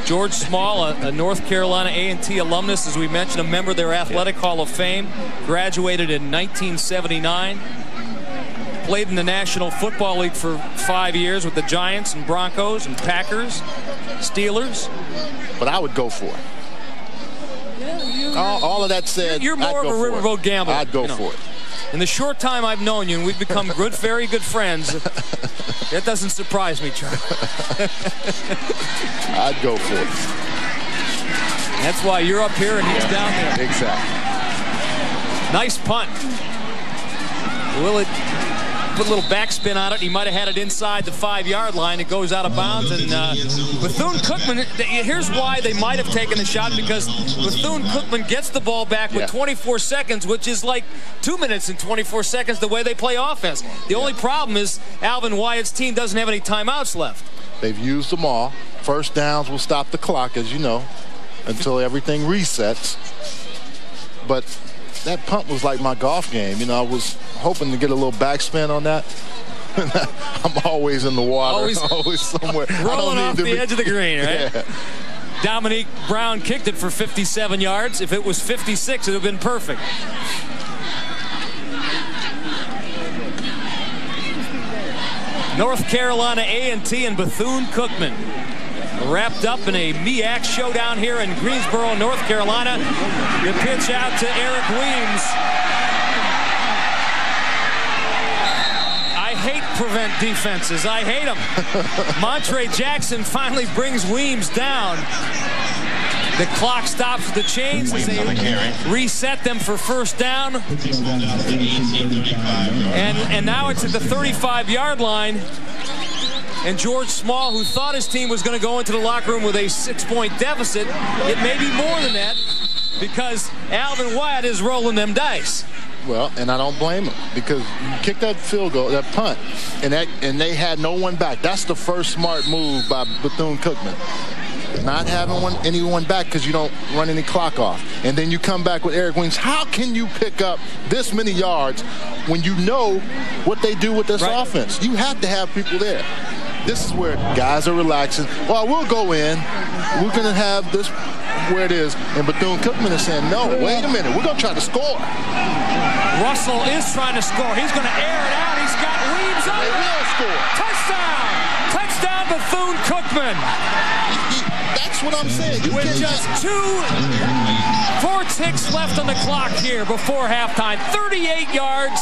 George Small, a, a North Carolina A&T alumnus, as we mentioned, a member of their Athletic Hall of Fame, graduated in 1979. Played in the National Football League for five years with the Giants and Broncos and Packers, Steelers. But I would go for it. All, all of that said, You're more of a riverboat gambler, I'd go you know. for it. In the short time I've known you, and we've become good, very good friends, that doesn't surprise me, Charlie. I'd go for it. That's why you're up here and he's down there. Exactly. Nice punt. Will it put a little backspin on it? He might have had it inside the five-yard line. It goes out of bounds. And uh, Bethune-Cookman, here's why they might have taken the shot, because Bethune-Cookman gets the ball back with Yeah. 24 seconds, which is like two minutes and 24 seconds the way they play offense. The only problem is Alvin Wyatt's team doesn't have any timeouts left. They've used them all. First downs will stop the clock, as you know, until everything resets. But that punt was like my golf game. You know, I was hoping to get a little backspin on that. I'm always in the water, Always- always, somewhere. I don't Rolling off the be- edge of the green, right? Yeah. Dominique Brown kicked it for 57 yards. If it was 56, it would have been perfect. North Carolina A&T and Bethune-Cookman wrapped up in a MEAC showdown here in Greensboro, North Carolina. The pitch out to Eric Weems. I hate prevent defenses. I hate them. Montre Jackson finally brings Weems down. The clock stops the chains as Weems on the they reset them for first down. And, and now it's at the 35-yard line. And George Small, who thought his team was going to go into the locker room with a six-point deficit, it may be more than that because Alvin Wyatt is rolling them dice. Well, and I don't blame him because you kick that field goal, that punt, and that and they had no one back. That's the first smart move by Bethune-Cookman. Not having one, anyone back because you don't run any clock off. And then you come back with Eric Weems. How can you pick up this many yards when you know what they do with this Right. offense? You have to have people there. This is where guys are relaxing. Well, we'll go in. We're going to have this where it is. And Bethune-Cookman is saying, no, wait a minute. We're going to try to score. Russell is trying to score. He's going to air it out. He's got Weems They up. will score. Touchdown! Touchdown Bethune-Cookman. That's what I'm saying. You with just two, four ticks left on the clock here before halftime. 38 yards.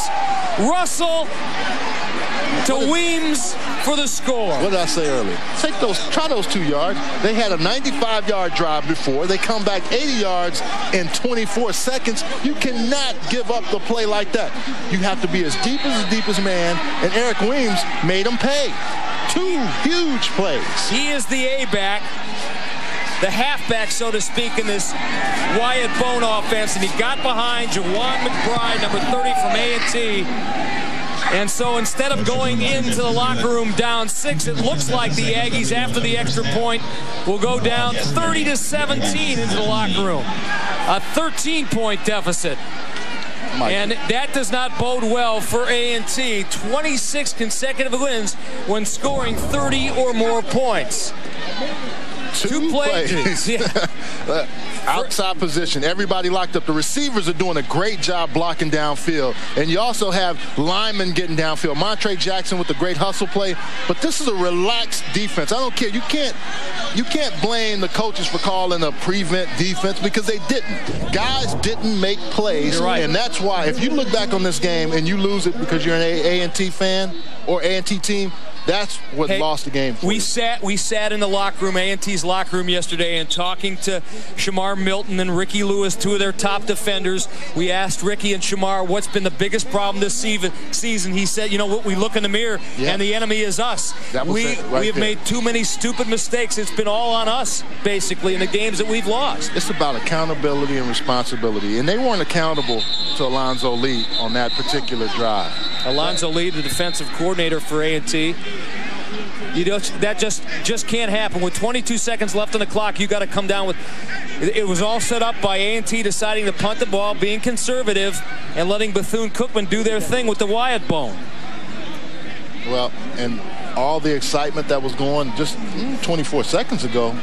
Russell to Weems for the score. What did I say earlier? Take those, try those two yards. They had a 95-yard drive before. They come back 80 yards in 24 seconds. You cannot give up the play like that. You have to be as deep as the deepest man, and Eric Weems made him pay. Two huge plays. He is the A-back, the halfback, so to speak, in this Wyatt Bone offense, and he got behind Jawan McBride, number 30 from A&T. And so instead of going into the locker room down six, it looks like the Aggies, after the extra point, will go down 30 to 17 into the locker room. A 13-point deficit. And that does not bode well for A&T. 26 consecutive wins when scoring 30 or more points. Two plays. Yeah. Uh, Outside position, everybody locked up. The receivers are doing a great job blocking downfield. And you also have linemen getting downfield. Montre Jackson with the great hustle play. But this is a relaxed defense. I don't care. You can't you can't blame the coaches for calling a prevent defense because they didn't. Guys didn't make plays. Right. And that's why if you look back on this game and you lose it because you're an A- A&T fan or A&T team, that's what Hey, lost the game for We you. sat we sat in the locker room, A&T's locker room yesterday, and talking to Shamar Milton and Ricky Lewis, two of their top defenders. We asked Ricky and Shamar what's been the biggest problem this season. Season, he said, you know what? We look in the mirror, Yeah. and the enemy is us. We right we have there. made too many stupid mistakes. It's been all on us, basically, in the games that we've lost. It's about accountability and responsibility. And they weren't accountable to Alonzo Lee on that particular drive. Alonzo Lee, the defensive coordinator for A&T. You know that just just can't happen. With 22 seconds left on the clock, you got to come down with. It was all set up by A&T deciding to punt the ball, being conservative, and letting Bethune-Cookman do their thing with the Wyatt bone. Well, and all the excitement that was going just mm, 24 seconds ago,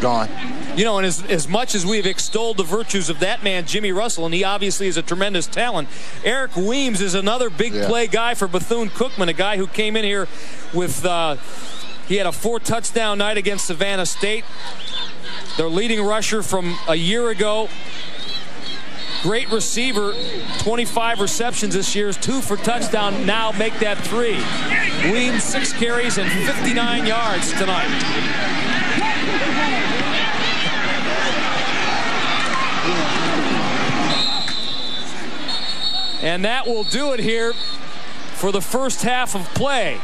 gone. You know, and as, as much as we've extolled the virtues of that man, Jimmy Russell, and he obviously is a tremendous talent, Eric Weems is another big yeah. play guy for Bethune-Cookman, a guy who came in here with, uh, he had a four touchdown night against Savannah State. Their leading rusher from a year ago. Great receiver, 25 receptions this year, two for touchdown. Now make that three. Weems, six carries and 59 yards tonight. And that will do it here for the first half of play.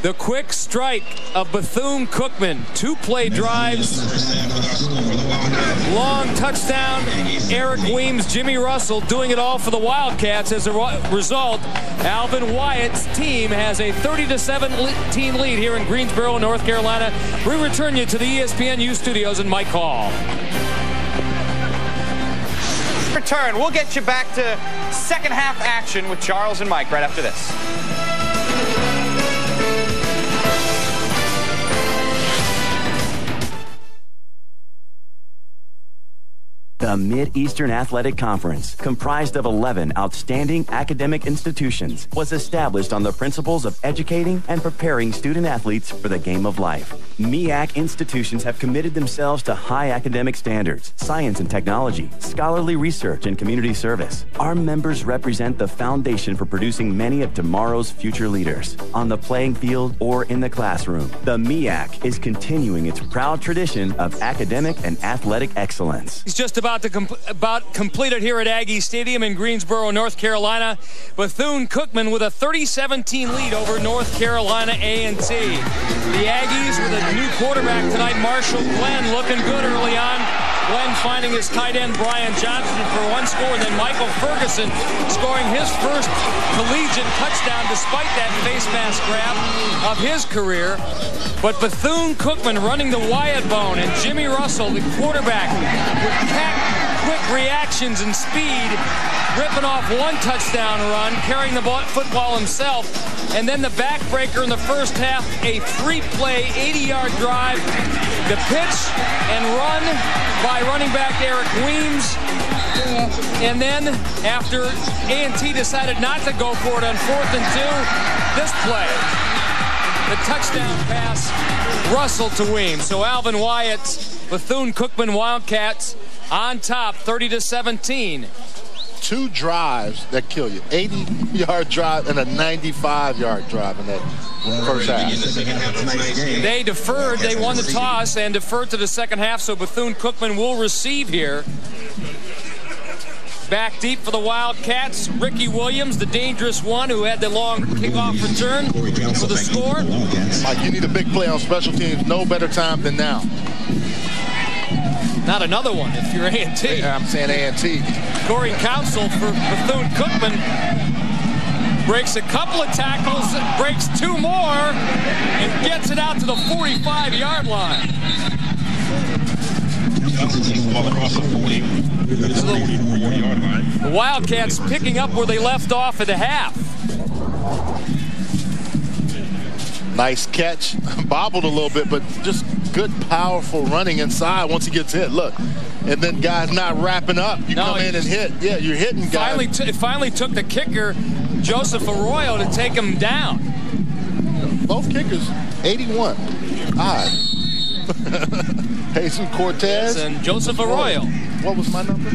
The quick strike of Bethune-Cookman. Two play drives. Long touchdown. Eric Weems, Jimmy Russell doing it all for the Wildcats. As a result, Alvin Wyatt's team has a 30 to 17 lead here in Greensboro, North Carolina. We return you to the ESPNU studios in Mike Hall return. We'll get you back to second half action with Charles and Mike right after this. The Mid-Eastern Athletic Conference, comprised of 11 outstanding academic institutions, was established on the principles of educating and preparing student athletes for the game of life. MEAC institutions have committed themselves to high academic standards, science and technology, scholarly research, and community service. Our members represent the foundation for producing many of tomorrow's future leaders, on the playing field or in the classroom. The MEAC is continuing its proud tradition of academic and athletic excellence. He's just about about to com about completed here at Aggie Stadium in Greensboro, North Carolina. Bethune-Cookman with a 30-17 lead over North Carolina A&T. The Aggies with a new quarterback tonight, Marshall Glenn, looking good early on. Glenn finding his tight end Brian Johnson for one score, and then Michael Ferguson scoring his first collegiate touchdown despite that face mask grab of his career. But Bethune-Cookman running the Wyatt bone, and Jimmy Russell, the quarterback, with quick reactions and speed, ripping off one touchdown run, carrying the football himself, and then the backbreaker in the first half, a three-play, 80-yard drive, the pitch and run by running back Eric Weems, and then after A&T decided not to go for it on fourth and two, this play. The touchdown pass, Russell to Weems. So Alvin Wyatt, Bethune-Cookman Wildcats on top, 30 to 17. Two drives that kill you. 80-yard drive and a 95-yard drive in that first half. They deferred. They won the toss and deferred to the second half, so Bethune-Cookman will receive here. Back deep for the Wildcats, Ricky Williams, the dangerous one who had the long kickoff return for the score. Mike, you need a big play on special teams. No better time than now. Not another one if you're A&T. Yeah, I'm saying A&T. Corey Council for Bethune-Cookman breaks a couple of tackles, breaks two more, and gets it out to the 45-yard line. The Wildcats picking up where they left off at the half. Nice catch. Bobbled a little bit, but just good, powerful running inside once he gets hit. Look. And then guys not wrapping up. You no, come in and hit. Yeah, you're hitting guys. Finally, it finally took the kicker, Joseph Arroyo, to take him down. Both kickers, 81. Odd. Jesus Cortez. and Joseph Arroyo. What was my number?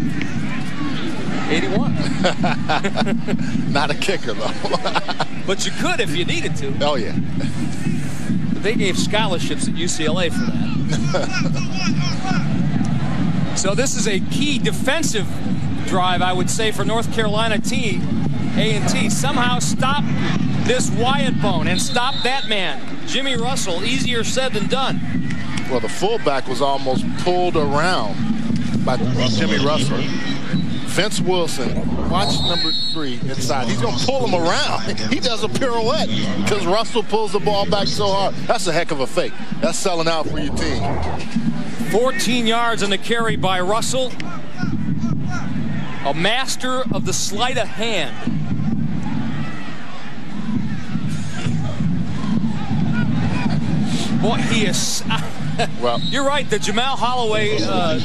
81. Not a kicker, though. but you could if you needed to. Oh, yeah. They gave scholarships at UCLA for that. so this is a key defensive drive, I would say, for North Carolina T, A&T. Somehow stop this Wyatt bone and stop that man, Jimmy Russell. Easier said than done. Well, the fullback was almost pulled around by Jimmy Russell Vince Wilson, watch number three inside. He's going to pull him around. He does a pirouette because Russell pulls the ball back so hard. That's a heck of a fake. That's selling out for your team. 14 yards on the carry by Russell. A master of the sleight of hand. Boy, he is. Well, You're right. The Jamelle Holieway. Uh,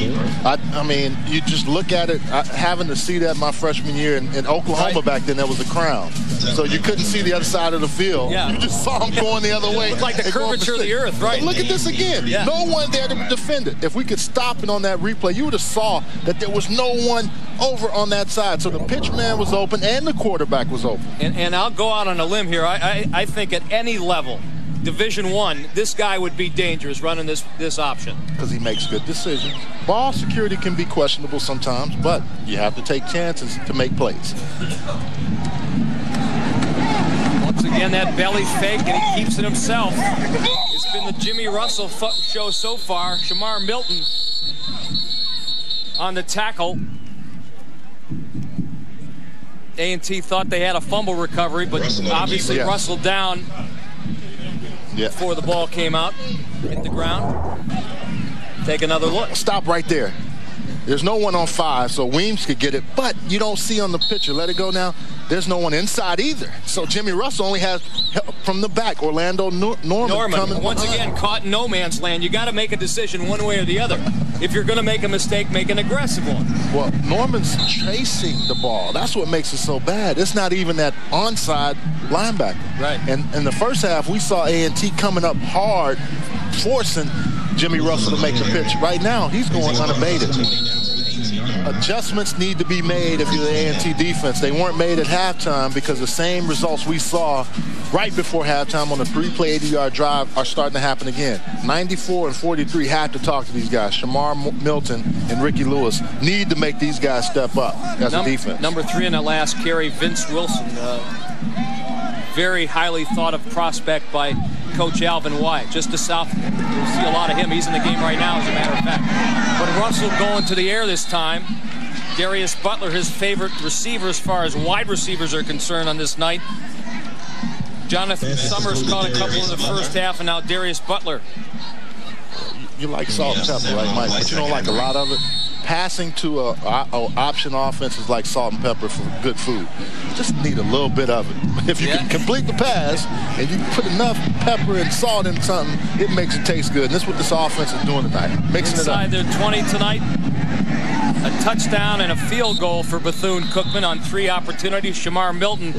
I, I mean, you just look at it. I, having to see that my freshman year in, in Oklahoma Right. back then, that was a crown. So you couldn't see the other side of the field. Yeah. You just saw him going the other way. Looked like the curvature of the earth, right. Look at this again. Yeah. No one there to defend it. If we could stop it on that replay, you would have saw that there was no one over on that side. So the pitch man was open and the quarterback was open. and, and I'll go out on a limb here. I, I, I think at any level, Division One, this guy would be dangerous running this this option. because he makes good decisions. Ball security can be questionable sometimes, but you have to take chances to make plays. Once again, that belly fake, and he keeps it himself. It's been the Jimmy Russell fu- show so far. Shamar Milton on the tackle. A&T thought they had a fumble recovery, but Russell, obviously yeah. Russell down Yeah. before the ball came out, hit the ground. Take another look. Stop right there. There's no one on five, so Weems could get it, but you don't see on the picture. Let it go now. There's no one inside either. So Jimmy Russell only has help from the back. Orlando Nor- Norman, Norman, coming once behind. again, caught in no man's land. You got to make a decision one way or the other. If you're going to make a mistake, make an aggressive one. Well, Norman's chasing the ball. That's what makes it so bad. It's not even that onside linebacker. Right. And in the first half, we saw A&T coming up hard, forcing Jimmy Russell to make the pitch. Right now, he's going unabated. Adjustments need to be made if you're the A&T defense. They weren't made at halftime because the same results we saw right before halftime on a three-play 80-yard drive are starting to happen again. 94 and 43 have to talk to these guys. Shamar Milton and Ricky Lewis need to make these guys step up as Num- a defense. Number three in that last carry, Vince Wilson. Uh, very highly thought of prospect by Coach Alvin Wyatt. Just to south, you'll see a lot of him. He's in the game right now, as a matter of fact. But Russell going to the air this time. Darius Butler, his favorite receiver as far as wide receivers are concerned on this night. Jonathan Summers caught a couple in the first half, and now Darius Butler. you like salt and pepper, right, Mike? But you don't like a lot of it. Passing to a, a, a option offense is like salt and pepper for good food. Just need a little bit of it. If you can complete the pass and you put enough pepper and salt in something, it makes it taste good. And that's what this offense is doing tonight, mixing it up. Inside their 20 tonight. A touchdown and a field goal for Bethune-Cookman on three opportunities. Shamar Milton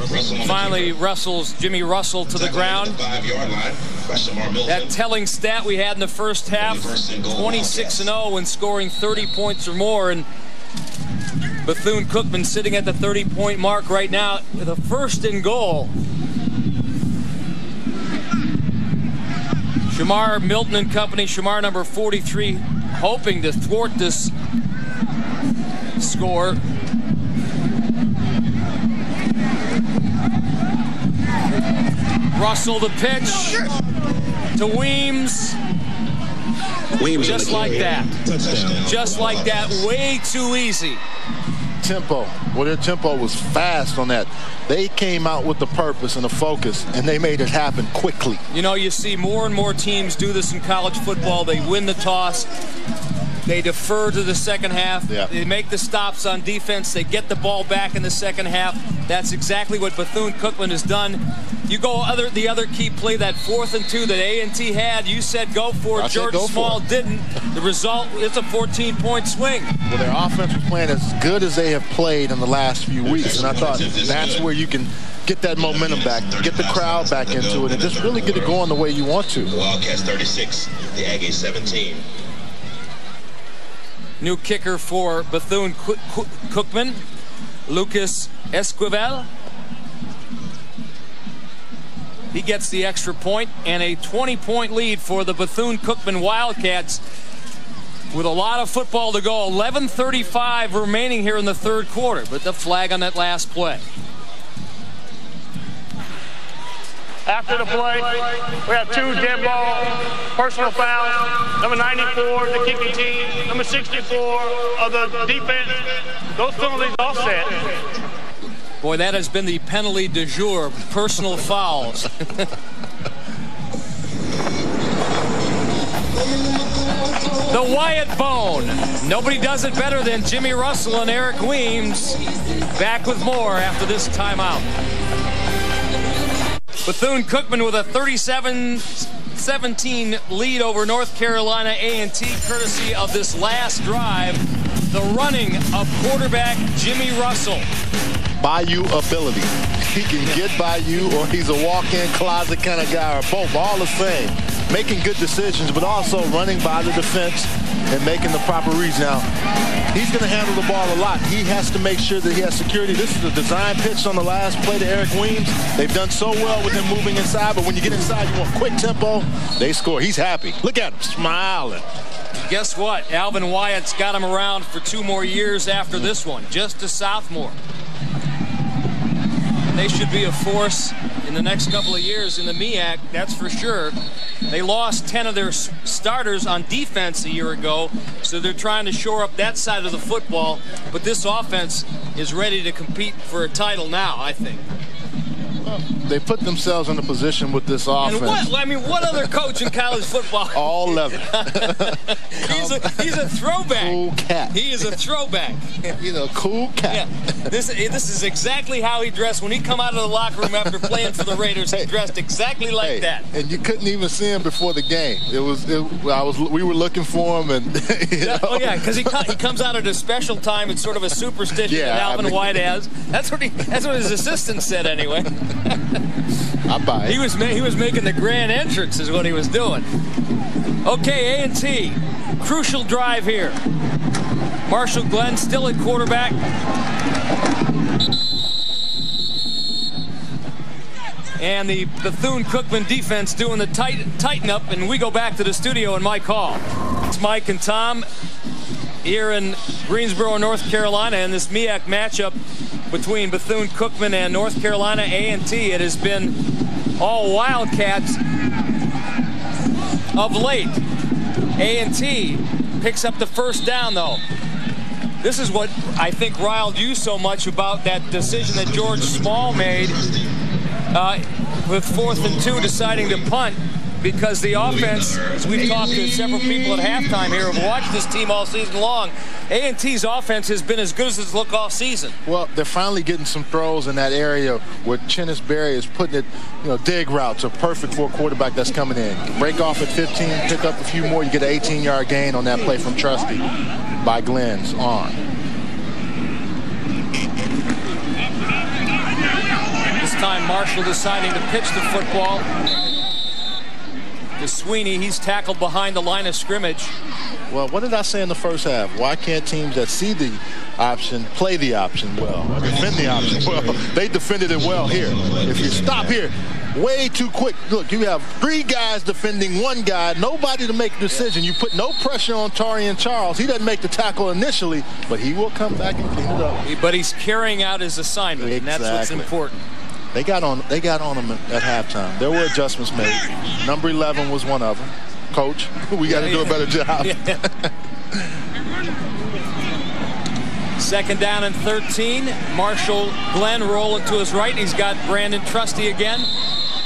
finally wrestles Jimmy Russell to the ground. That telling stat we had in the first half, 26 and 0 when scoring 30 points or more. And Bethune-Cookman sitting at the 30-point mark right now with a first and goal. Shamar Milton and company, Shamar number 43, hoping to thwart this score. Russell the pitch to Weems. Weems Just like that. Just like that. Way too easy. tempo. Well, their tempo was fast on that. They came out with the purpose and the focus, and they made it happen quickly. You know, you see more and more teams do this in college football. They win the toss. They defer to the second half. Yeah. They make the stops on defense. They get the ball back in the second half. That's exactly what Bethune-Cookman has done. You go other the other key play, that fourth and two that A&T had. You said go for it. I George Small it. didn't. The result, it's a 14-point swing. Well, their offense was playing as good as they have played in the last few weeks, and I thought that's where you can get that momentum back, get the crowd back into it, and just really get it going the way you want to. Wildcats 36, the Aggies 17. New kicker for Bethune-Cookman, Lucas Esquivel. He gets the extra point and a 20-point lead for the Bethune-Cookman Wildcats with a lot of football to go. 11.35 remaining here in the third quarter, but the flag on that last play. After the play, we have two dead ball personal fouls. Number 94, the kicking team. Number 64 of the defense. Those penalties offset. Boy, that has been the penalty du jour, personal fouls. the Wyatt Bone. Nobody does it better than Jimmy Russell and Eric Weems. Back with more after this timeout. Bethune-Cookman with a 37-17 lead over North Carolina A&T, courtesy of this last drive. The running of quarterback Jimmy Russell. Bayou ability. He can get by you or he's a walk-in closet kind of guy or both, all the same. Making good decisions, but also running by the defense and making the proper reads. Now, he's going to handle the ball a lot. He has to make sure that he has security. This is a design pitch on the last play to Eric Weems. They've done so well with him moving inside, but when you get inside, you want quick tempo. They score. He's happy. Look at him, smiling. Guess what? Alvin Wyatt's got him around for two more years after this one, just a sophomore. They should be a force in the next couple of years in the MEAC, that's for sure. They lost 10 of their starters on defense a year ago, so they're trying to shore up that side of the football. But this offense is ready to compete for a title now, I think. They put themselves in a position with this offense. And what, I mean, what other coach in college football? All 11. he's, a, he's a throwback. Cool cat. He is a throwback. he's a cool cat. Yeah. This, eh, this is exactly how he dressed. When he come out of the locker room after playing for the Raiders, he dressed exactly like hey, that. And you couldn't even see him before the game. It was, it, I was, we were looking for him, and you know. Oh yeah, because he, he comes out at a special time. It's sort of a superstition Yeah, that Alvin I mean- Wyatt has. That's what he. That's what his assistant said anyway. I buy it. He was he was making the grand entrance, is what he was doing. Okay, A and T, crucial drive here. Marshall Glenn still at quarterback. And the Bethune-Cookman defense doing the tight, tighten up, and we go back to the studio and Mike Hall. It's Mike and Tom here in Greensboro, North Carolina, in this MEAC matchup between Bethune-Cookman and North Carolina A&T. It has been all Wildcats of late. A&T picks up the first down, though. This is what I think riled you so much about that decision that George Small made uh, with fourth and two deciding to punt because the offense, as we've talked to several people at halftime here, have watched this team all season long. A&T's offense has been as good as it's looked all season. Well, they're finally getting some throws in that area where Chennis Berry is putting it, you know, dig routes are perfect for a quarterback that's coming in. Break off at 15, pick up a few more, you get an 18-yard gain on that play from Trusty by Glenn's arm. This time Marshall deciding to pitch the football to Sweeney. He's tackled behind the line of scrimmage. Well, what did I say in the first half? Why can't teams that see the option play the option well, defend the option well? They defended it well here. If you stop here, way too quick. Look, you have three guys defending one guy, nobody to make a decision. You put no pressure on Torian Charles. He doesn't make the tackle initially, but he will come back and clean it up. But he's carrying out his assignment, and that's what's important. They got on. They got on him at halftime. There were adjustments made. Number 11 was one of them. Coach, we got to do a better job. Second down and 13. Marshall Glenn rolling to his right. He's got Brandon Trusty again.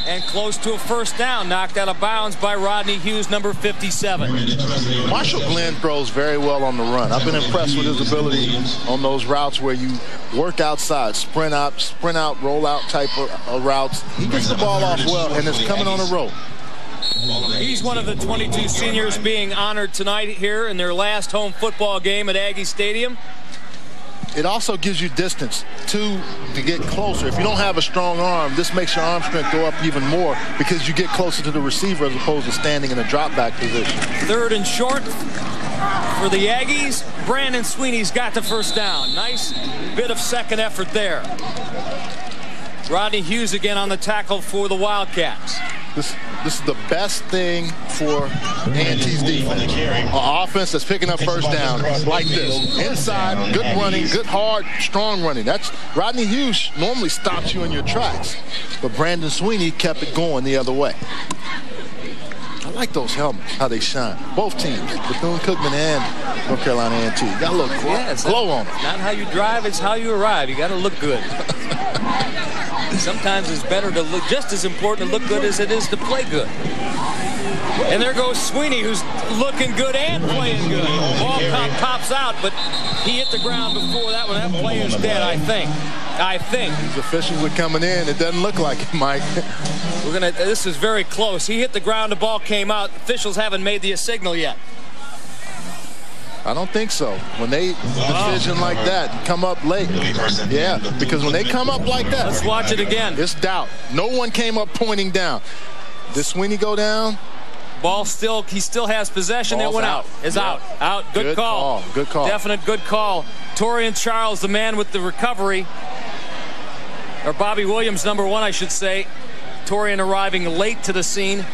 And close to a first down. Knocked out of bounds by Rodney Hughes, number 57. Marshall Glenn throws very well on the run. I've been impressed with his ability on those routes where you work outside, sprint out, sprint out, roll out type of routes. He gets the ball off well and is coming on a roll. He's one of the 22 seniors being honored tonight here in their last home football game at Aggie Stadium. It also gives you distance to to get closer. If you don't have a strong arm, this makes your arm strength go up even more because you get closer to the receiver as opposed to standing in a drop back position. Third and short for the Aggies. Brandon Sweeney's got the first down. Nice bit of second effort there. Rodney Hughes again on the tackle for the Wildcats. This, this is the best thing for A&T's defense. An offense that's picking up first down like this. Inside, good running, good hard, strong running. That's Rodney Hughes normally stops you in your tracks. But Brandon Sweeney kept it going the other way. I like those helmets, how they shine. Both teams, Bethune-Cookman and North Carolina A&T. Got a little glow, Yeah, glow not, on them. Not how you drive, it's how you arrive. You got to look good. Sometimes it's better to look, just as important to look good as it is to play good. And there goes Sweeney, who's looking good and playing good. Ball pop, pops out, but he hit the ground before that one. That play is dead, I think. I think. These officials are coming in. It doesn't look like it, Mike. We're gonna. This is very close. He hit the ground. The ball came out. Officials haven't made the signal yet. I don't think so. When they decision like that come up late, yeah, because when they come up like that, Let's watch it again. it's doubt. No one came up pointing down. Did Sweeney go down? Ball still. He still has possession. That Ball's went out. out. Is Yeah. out. Out. Good, Good call. Good call. Definite good call. Torian Charles, the man with the recovery, or Bobby Williams, number one, I should say. Torian arriving late to the scene.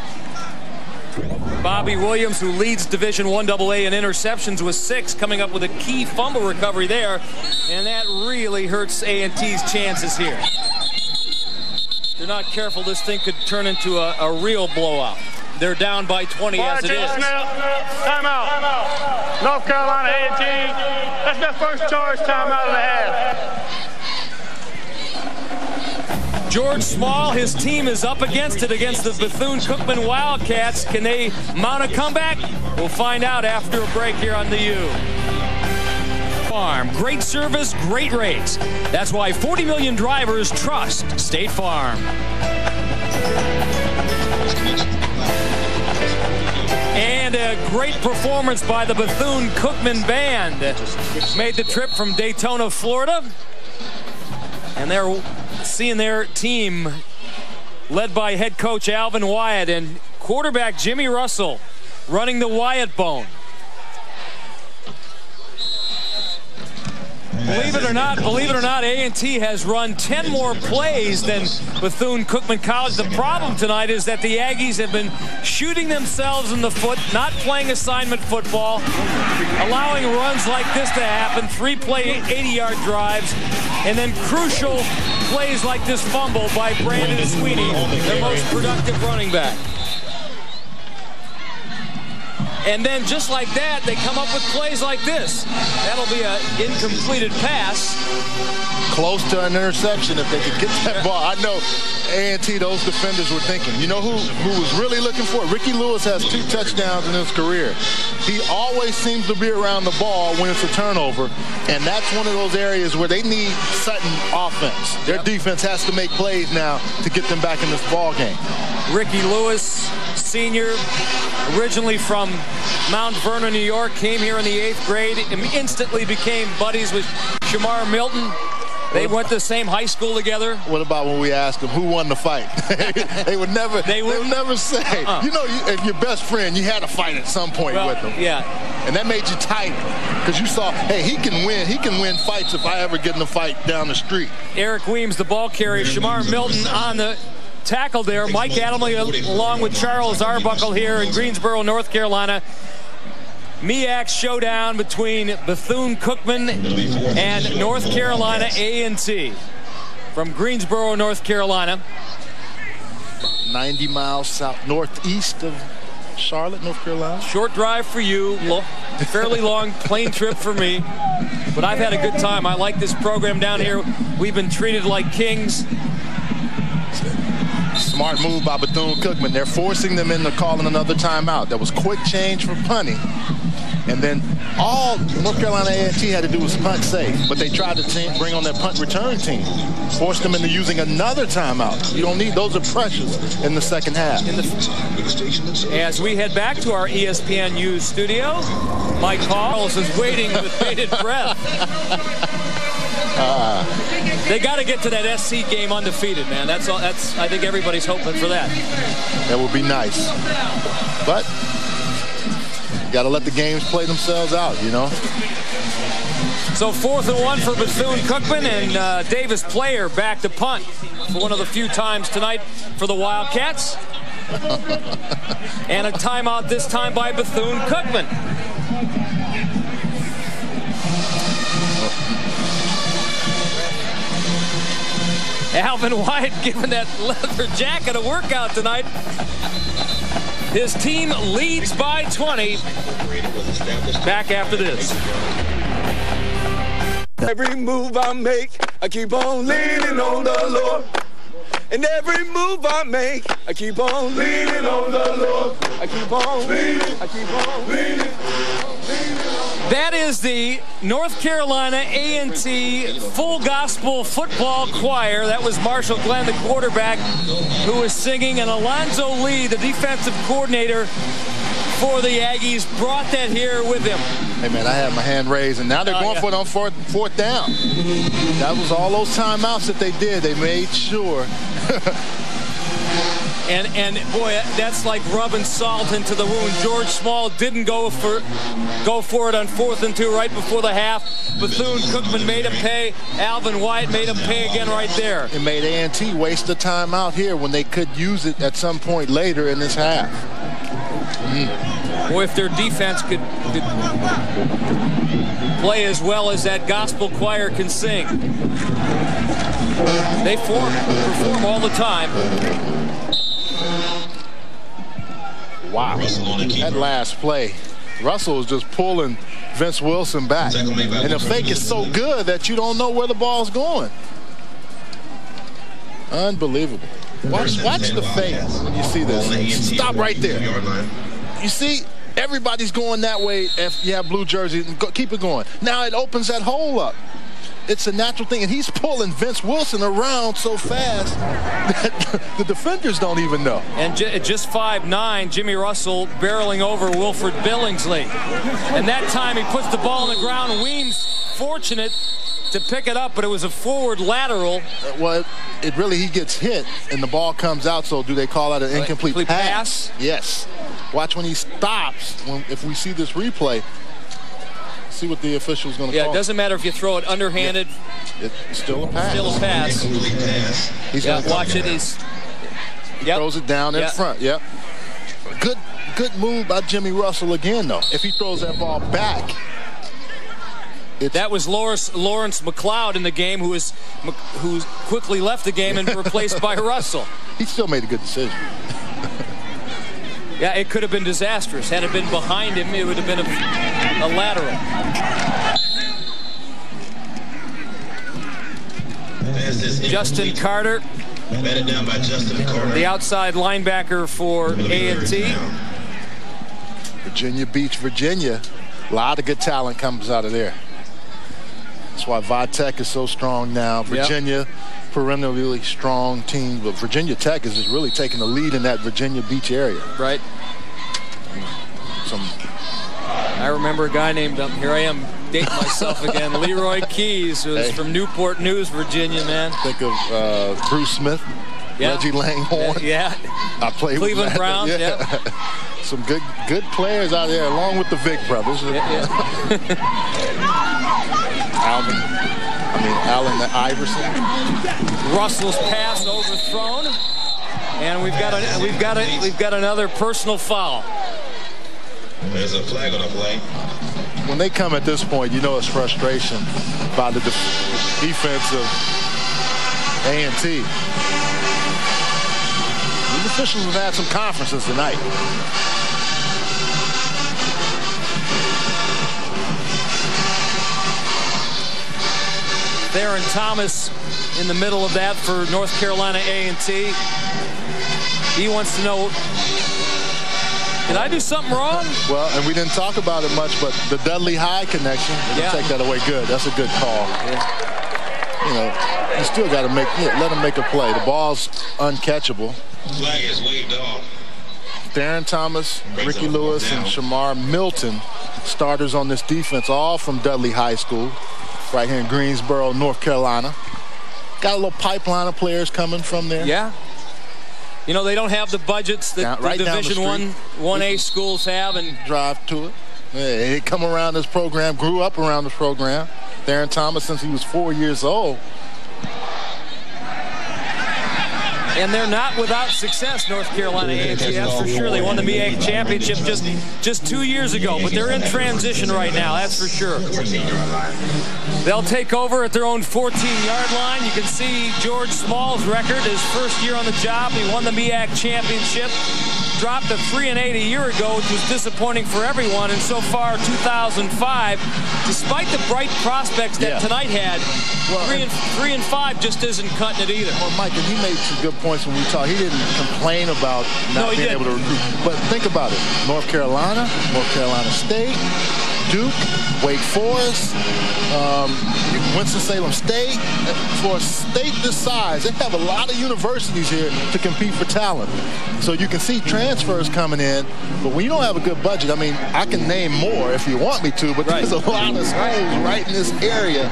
Bobby Williams, who leads Division One AA in interceptions with six, coming up with a key fumble recovery there, and that really hurts A&T's chances here. If they're not careful, this thing could turn into a, a real blowout. They're down by 20 as it is. Timeout. North Carolina A&T. That's their first charge timeout of the half. George Small, his team is up against it against the Bethune-Cookman Wildcats. Can they mount a comeback? We'll find out after a break here on the U. Farm, great service, great rates. That's why 40 million drivers trust State Farm. And a great performance by the Bethune-Cookman Band. Made the trip from Daytona, Florida. And they're seeing their team led by head coach Alvin Wyatt and quarterback Jimmy Russell running the Wyatt bone. Believe it or not, believe it or not, A&T has run 10 more plays than Bethune-Cookman College. The problem tonight is that the Aggies have been shooting themselves in the foot, not playing assignment football, allowing runs like this to happen, three-play 80-yard drives, and then crucial plays like this fumble by Brandon Sweeney, their most productive running back. And then just like that, they come up with plays like this. That'll be an incompleted pass. Close to an interception if they could get that ball. I know A&T, those defenders were thinking. You know who, who was really looking for it? Ricky Lewis has two touchdowns in his career. He always seems to be around the ball when it's a turnover, and that's one of those areas where they need Sutton offense. Their defense has to make plays now to get them back in this ball game. Ricky Lewis, senior, originally from Mount Vernon, New York, came here in the eighth grade and instantly became buddies with Shamar Milton. They went to the same high school together. What about when we asked them who won the fight? they would never. They They would- would, never say. Uh. You know, you, if your best friend, you had a fight at some point Well, with them. yeah. And that made you tight because you saw, hey, he can win. He can win fights if I ever get in a fight down the street. Eric Weems, the ball carrier. Shamar Milton on the tackle there. Mike Adamle along with Charles Arbuckle here in Greensboro, North Carolina. MEAC showdown between Bethune-Cookman and North Carolina A&T from Greensboro, North Carolina. 90 miles south northeast of Charlotte, North Carolina. Short drive for you, lo- fairly long plane trip for me, but I've had a good time. I like this program down here. We've been treated like kings. Smart move by Bethune-Cookman. They're forcing them into calling another timeout. That was quick change for punting. And then all North Carolina A&T had to do was punt safe, but they tried to bring on their punt return team, forced them into using another timeout. You don't need those are precious in the second half. In the, as we head back to our E ESPNU studio, Mike Pauls is waiting with bated breath. they got to get to that SC game undefeated, man. That's all. That's I think everybody's hoping for that. That would be nice. But you got to let the games play themselves out, you know. So fourth and one for Bethune-Cookman and uh, Davis Player back to punt for one of the few times tonight for the Wildcats. and a timeout this time by Bethune-Cookman. Alvin Wyatt giving that leather jacket a workout tonight. His team leads by 20. Back after this. Every move I make, I keep on leaning on the Lord. And every move I make, I keep on leaning on the Lord. I keep on leaning, I keep on leaning. That is the North Carolina A&T Full Gospel Football Choir. That was Marshall Glenn, the quarterback, who was singing, and Alonzo Lee, the defensive coordinator for the Aggies, brought that here with him. Hey, man, I had my hand raised, and now they're Oh, going yeah. for it on fourth, fourth down. That was all those timeouts that they did. They made sure. And and boy, that's like rubbing salt into the wound. George Small didn't go for go for it on fourth and two right before the half. Bethune Cookman made him pay. Alvin Wyatt made him pay again right there. It made A&T waste the time out here when they could use it at some point later in this half. Boy, if their defense could, could play as well as that gospel choir can sing. They form, perform all the time. Wow. That last play. Russell is just pulling Vince Wilson back. And the fake is so good that you don't know where the ball's going. Unbelievable. Watch, watch the fake when you see this. Stop right there. You see, everybody's going that way if you have blue jerseys. Keep it going. Now it opens that hole up. It's a natural thing, and he's pulling Vince Wilson around so fast that the defenders don't even know. And at just 5'9", Jimmy Russell barreling over Wilfred Billingsley. And that time he puts the ball on the ground. Weems fortunate to pick it up, but it was a forward lateral. Uh, well, it, it really, he gets hit, and the ball comes out, so do they call that an uh, incomplete Complete pass? Yes. Watch when he stops, when, if we see this replay, see what the official's going to Yeah, call. it doesn't matter if you throw it underhanded, It's still a pass. still a pass. He's Yeah, watch it. He's yep. throws it down in Yep. front. Yep. Good, good move by Jimmy Russell again, though. If he throws that ball back, it's That was Lawrence, Lawrence McLeod in the game, who was who quickly left the game and replaced by Russell. he still made a good decision. Yeah, it could have been disastrous. Had it been behind him, it would have been a, a lateral. Justin Carter, Batted down by Justin Carter. the outside linebacker for A&T. Virginia Beach, Virginia. A lot of good talent comes out of there. That's why Vitech is so strong now. Virginia, perennially strong team, but Virginia Tech is just really taking the lead in that Virginia Beach area. Right. Some I remember a guy named, um, here I am dating myself again, Leroy Keyes, who was Hey. from Newport News, Virginia, man. think of uh, Bruce Smith, Yeah. Reggie Langhorne. Yeah. I played Cleveland with Browns, Yeah. Some good good players out there, along with the Vick brothers. yeah. Alvin, I mean Allen Iverson. Russell's pass overthrown, and we've got a we've got a we've got another personal foul. There's a flag on the play. When they come at this point, you know it's frustration by the def- defense of A&T. These officials have had some conferences tonight. Theron Thomas in the middle of that for North Carolina A&T. He wants to know, did I do something wrong? Well, and we didn't talk about it much, but the Dudley High connection, Yeah. take that away good. That's a good call. You know, you still got to make, yeah, let him make a play. The ball's uncatchable. Flag is waved off. Darren Thomas, Ricky Lewis, and Shamar Milton, starters on this defense, all from Dudley High School, right here in Greensboro, North Carolina. Got a little pipeline of players coming from there. Yeah. You know, they don't have the budgets that right the Division One, One A schools have, and Drive to it. Yeah, they come around this program, grew up around this program. Darren Thomas since he was four years old. And they're not without success. North Carolina A&T, that's for sure. They won the MEAC championship just just two years ago, but they're in transition right now. That's for sure. They'll take over at their own 14-yard line. You can see George Small's record, his first year on the job. He won the MEAC championship dropped to 3 and 8 a year ago, which was disappointing for everyone. And so far, 2005, despite the bright prospects that Yeah. tonight had, Well, three and three and five just isn't cutting it either. Well, Mike, and he made some good points when we talked. He didn't complain about not No, being didn't. able to recruit. But think about it. North Carolina, North Carolina State, Duke, Wake Forest, um, Winston-Salem State. For a state this size, they have a lot of universities here to compete for talent. So you can see transfers coming in. But when you don't have a good budget, I mean, I can name more if you want me to, but Right. there's a lot of schools right in this area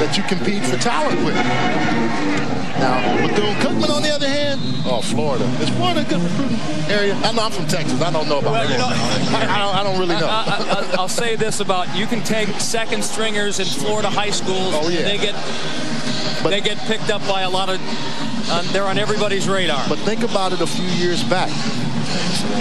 that you compete for talent with. Now, Bethune-Cookman, on the other hand, oh, Florida. Is Florida a good recruiting area? I know I'm from Texas. I don't know about Well, you know- I, I don't, I don't really know. I, I, I'll say this about you can take second stringers in Florida high schools. Oh, yeah. They get But- they get picked up by a lot of. Um, they're on everybody's radar. But think about it a few years back,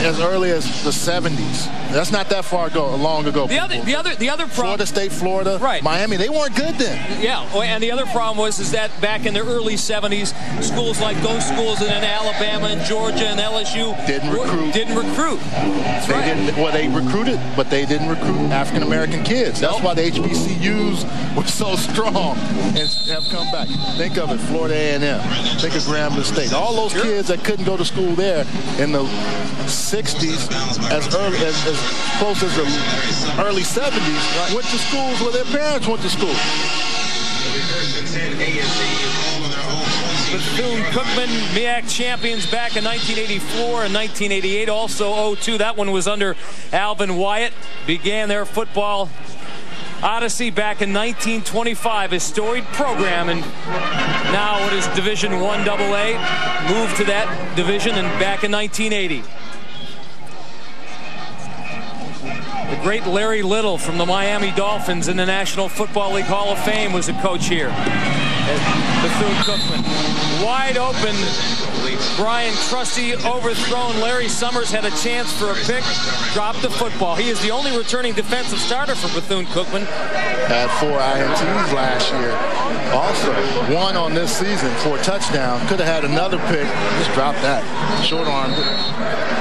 as early as the 70s. That's not that far ago, long ago. the other the other the other problem. Florida State, Florida, Right. Miami, they weren't good then. Yeah, oh, and the other problem was is that back in the early 70s, schools like those schools in Alabama and Georgia and LSU Didn't recruit. Didn't recruit. That's They right. didn't. Well, they recruited, but they didn't recruit African American kids. That's Nope. why the HBCUs were so strong and have come back. Think of it, Florida A&M. Think of Grambling State. All those Sure. kids that couldn't go to school there in the 60s, as early as, as close as the early 70s, went to schools where their parents went to school. Bethune Cookman, MEAC champions back in 1984 and 1988, also 02. That one was under Alvin Wyatt. Began their football odyssey back in 1925, a storied program, and now it is Division One AA. Moved to that division and back in 1980. The great Larry Little from the Miami Dolphins in the National Football League Hall of Fame was a coach here at Bethune-Cookman. Wide open, Brian Trusty overthrown. Larry Summers had a chance for a pick, dropped the football. He is the only returning defensive starter for Bethune-Cookman. Had four INTs last year. Also, one on this season for a touchdown. Could have had another pick. Just dropped that. Short it.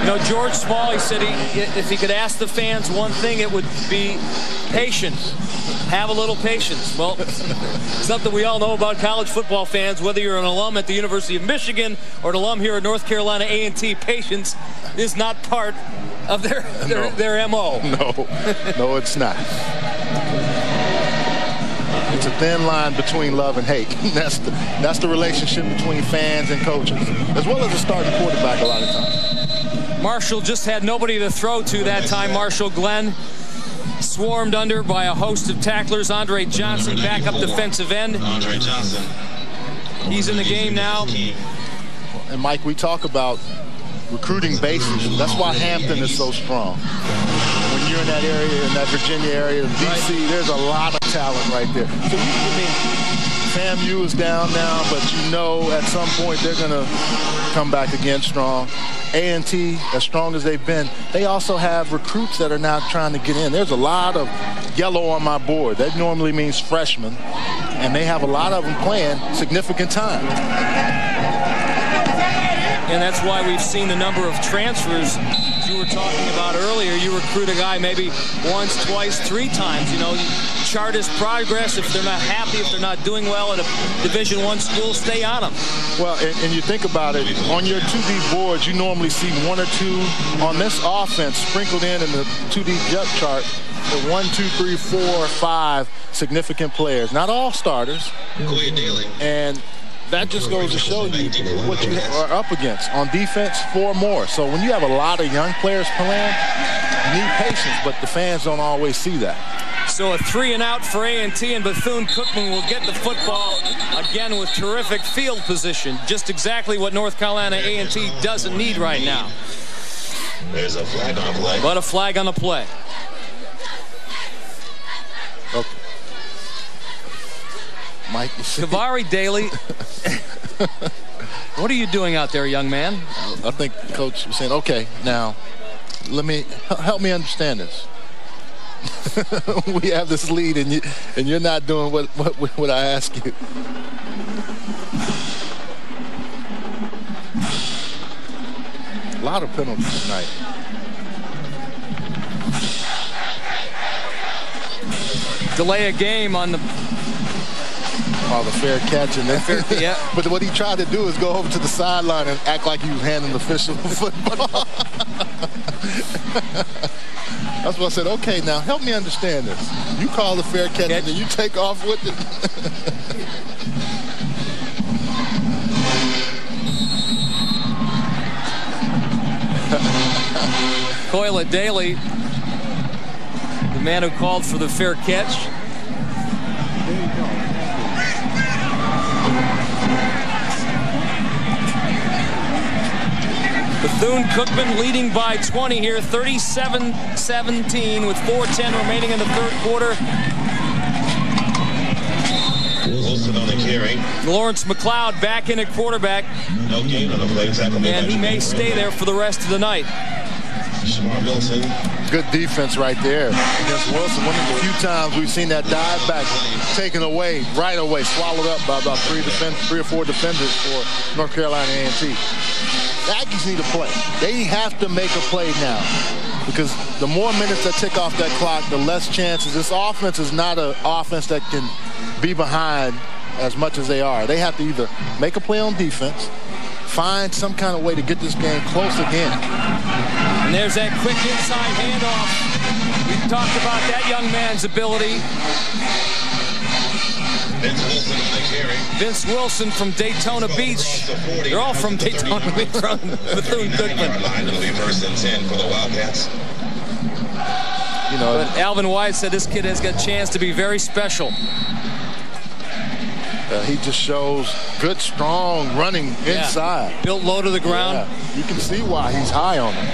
You know, George Small, he said he, if he could ask the fans one thing, it would be patience. Have a little patience. Well, something we all know about college football fans, whether you're an alum at the University of Michigan or an alum here at North Carolina A&T, patience is not part of their their, No. their MO. No, no, it's not. It's a thin line between love and hate. That's the that's the relationship between fans and coaches, as well as the starting quarterback a lot of times. Marshall just had nobody to throw to that time. Marshall Glenn swarmed under by a host of tacklers. Andre Johnson, backup defensive end. Andre Johnson. He's in the game now. And Mike, we talk about recruiting bases. That's why Hampton is so strong. When you're in that area, in that Virginia area, DC, there's a lot of talent right there. So you, I mean, FAMU is down now, but you know at some point they're going to come back again strong. A&T, as strong as they've been, they also have recruits that are now trying to get in. There's a lot of yellow on my board. That normally means freshmen, and they have a lot of them playing significant time. And that's why we've seen the number of transfers you were talking about earlier. You recruit a guy maybe once, twice, three times. You know, you chart his progress. If they're not happy, if they're not doing well at a Division One school, stay on them. Well, and, and you think about it, on your 2D boards, you normally see one or two on this offense sprinkled in in the 2D depth chart. The one, two, three, four, five significant players. Not all starters. Koya Daly. And that just goes to show you what you are up against. On defense, four more. So when you have a lot of young players playing, you need patience, but the fans don't always see that. So a three and out for A&T, and Bethune-Cookman will get the football again with terrific field position. Just exactly what North Carolina A&T doesn't need right now. There's a flag on the play. But a flag on the play. Mike, you Daly What are you doing out there, young man? I think coach was saying, okay, now let me help me understand this. we have this lead and you and you're not doing what what, what I ask you. A lot of penalties tonight. Delay a game on the Oh, the fair catch and then fair, yeah. but what he tried to do is go over to the sideline and act like he was handing the official football. That's what I said. Okay, now help me understand this. You call the fair catch, catch. and then you take off with it. Coyle Daly, the man who called for the fair catch. Bethune-Cookman leading by 20 here, 37-17 with 4.10 remaining in the third quarter. Wilson on the carry. Lawrence McLeod back in at quarterback. No gain on the play. Tackle and he may stay there for the rest of the night. Shamar Milton. Good defense right there against Wilson. One of the few times we've seen that dive back taken away right away, swallowed up by about three, defend, three or four defenders for North Carolina A&T. Aggies need a play. They have to make a play now because the more minutes that tick off that clock, the less chances. This offense is not an offense that can be behind as much as they are. They have to either make a play on defense, find some kind of way to get this game close again. And there's that quick inside handoff. We talked about that young man's ability. Vince Wilson on the carry. Vince Wilson from Daytona Beach. They're all from Daytona Beach, from Bethune-Cookman. Will be first and 10 for the Wildcats. You know, but Alvin Wyatt said this kid has got a chance to be very special. Uh, he just shows good, strong running yeah. inside. Built low to the ground. Yeah. You can see why he's high on him.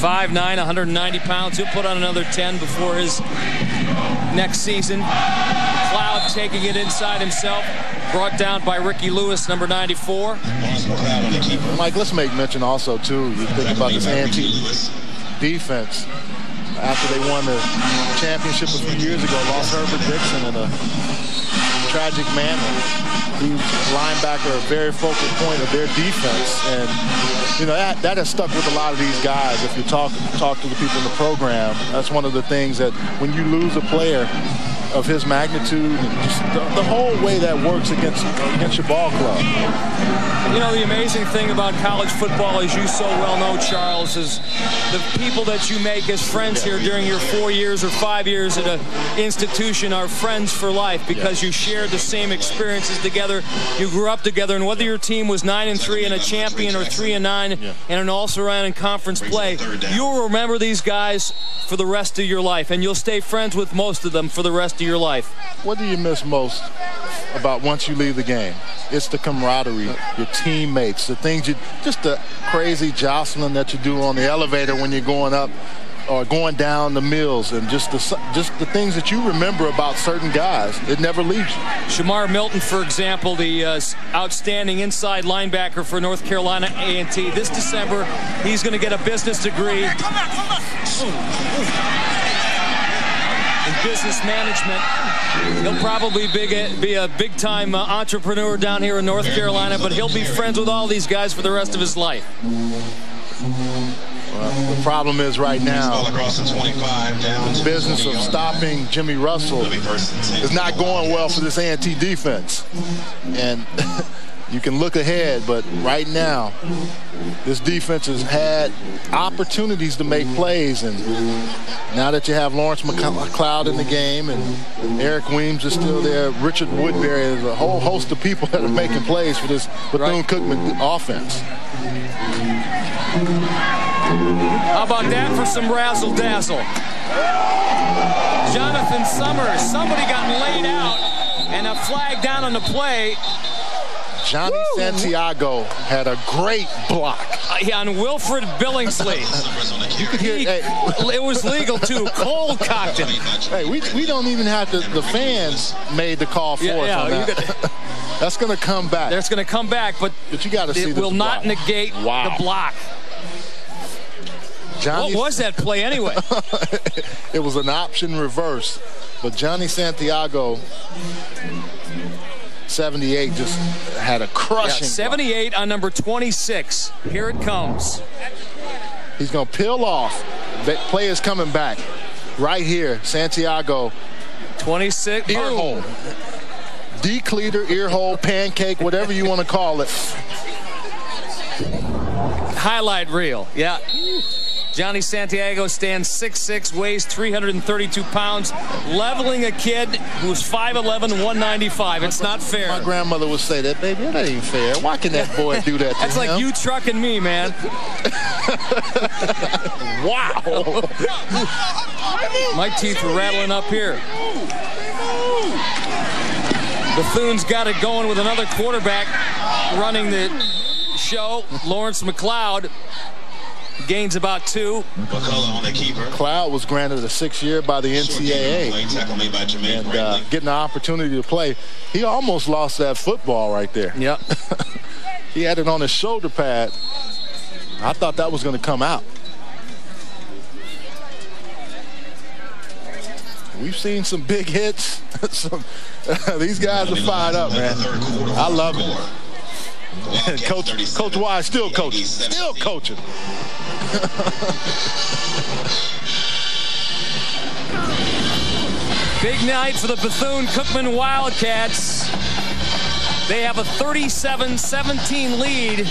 5'9", 190 pounds. He'll put on another 10 before his next season. Taking it inside himself. Brought down by Ricky Lewis, number 94. Mike, let's make mention also, too, you think about this A&T defense. After they won the championship a few years ago, lost Herbert Dixon in a tragic manner. Was linebacker, a very focal point of their defense. And, you know, that, that has stuck with a lot of these guys. If you talk, talk to the people in the program, that's one of the things that when you lose a player, of his magnitude and just the, the, whole way that works against against your ball club. You know, the amazing thing about college football, as you so well know, Charles, is the people that you make as friends here during your four years or five years at an institution are friends for life because you shared the same experiences together. You grew up together, and whether your team was nine and three and a champion or three and nine and an all-surrounding conference play, you'll remember these guys for the rest of your life, and you'll stay friends with most of them for the rest of your life. What do you miss most about once you leave the game? It's the camaraderie, your teammates, the things you, just the crazy jostling that you do on the elevator when you're going up or going down the mills and just the just the things that you remember about certain guys. It never leaves you. Shamar Milton, for example, the uh, outstanding inside linebacker for North Carolina A&T. This December, he's going to get a business degree. In business management. He'll probably be a big-time uh, entrepreneur down here in North Carolina, but he'll be friends with all these guys for the rest of his life. Well, the problem is right now, the business of stopping Jimmy Russell is not going well for this A&T defense. And you can look ahead, but right now, this defense has had opportunities to make plays, and now that you have Lawrence McLeod in the game and Eric Weems is still there, Richard Woodbury, there's a whole host of people that are making plays for this Bethune-Cookman offense. How about that for some razzle-dazzle? Jonathan Summers, somebody got laid out, and a flag down on the play. Johnny Woo. Santiago had a great block. Uh, on Wilfred Billingsley. you could hear, he, hey. it was legal too. Cold cocked him. Hey, we, we don't even have to, the fans made the call for yeah, us yeah, That's going to come back. That's going to come back, but, but you got to see it will not negate wow. the block. Johnny, what was that play anyway? it was an option reverse, but Johnny Santiago, 78, just had a crushing. Yeah, 78 block. on number 26. Here it comes. He's going to peel off. The play is coming back. Right here, Santiago. 26. Ear hole. Decleater, ear hole, pancake, whatever you want to call it. Highlight reel. Yeah. Johnny Santiago stands 6'6", weighs 332 pounds, leveling a kid who's 5'11", 195. It's not fair. My grandmother would say that, baby, that ain't fair. Why can that boy do that That's like you trucking me, man. wow. My teeth were rattling up here. Bethune has got it going with another quarterback running the show, Lawrence McLeod gains about two. McCullough on the keeper. Cloud was granted a six-year by the NCAA. And uh, getting the opportunity to play, he almost lost that football right there. Yep. he had it on his shoulder pad. I thought that was going to come out. We've seen some big hits. some, these guys are fired up, man. I love it. Coach, Coach Wise still coaching. Still coaching. Big night for the Bethune-Cookman Wildcats. They have a 37-17 lead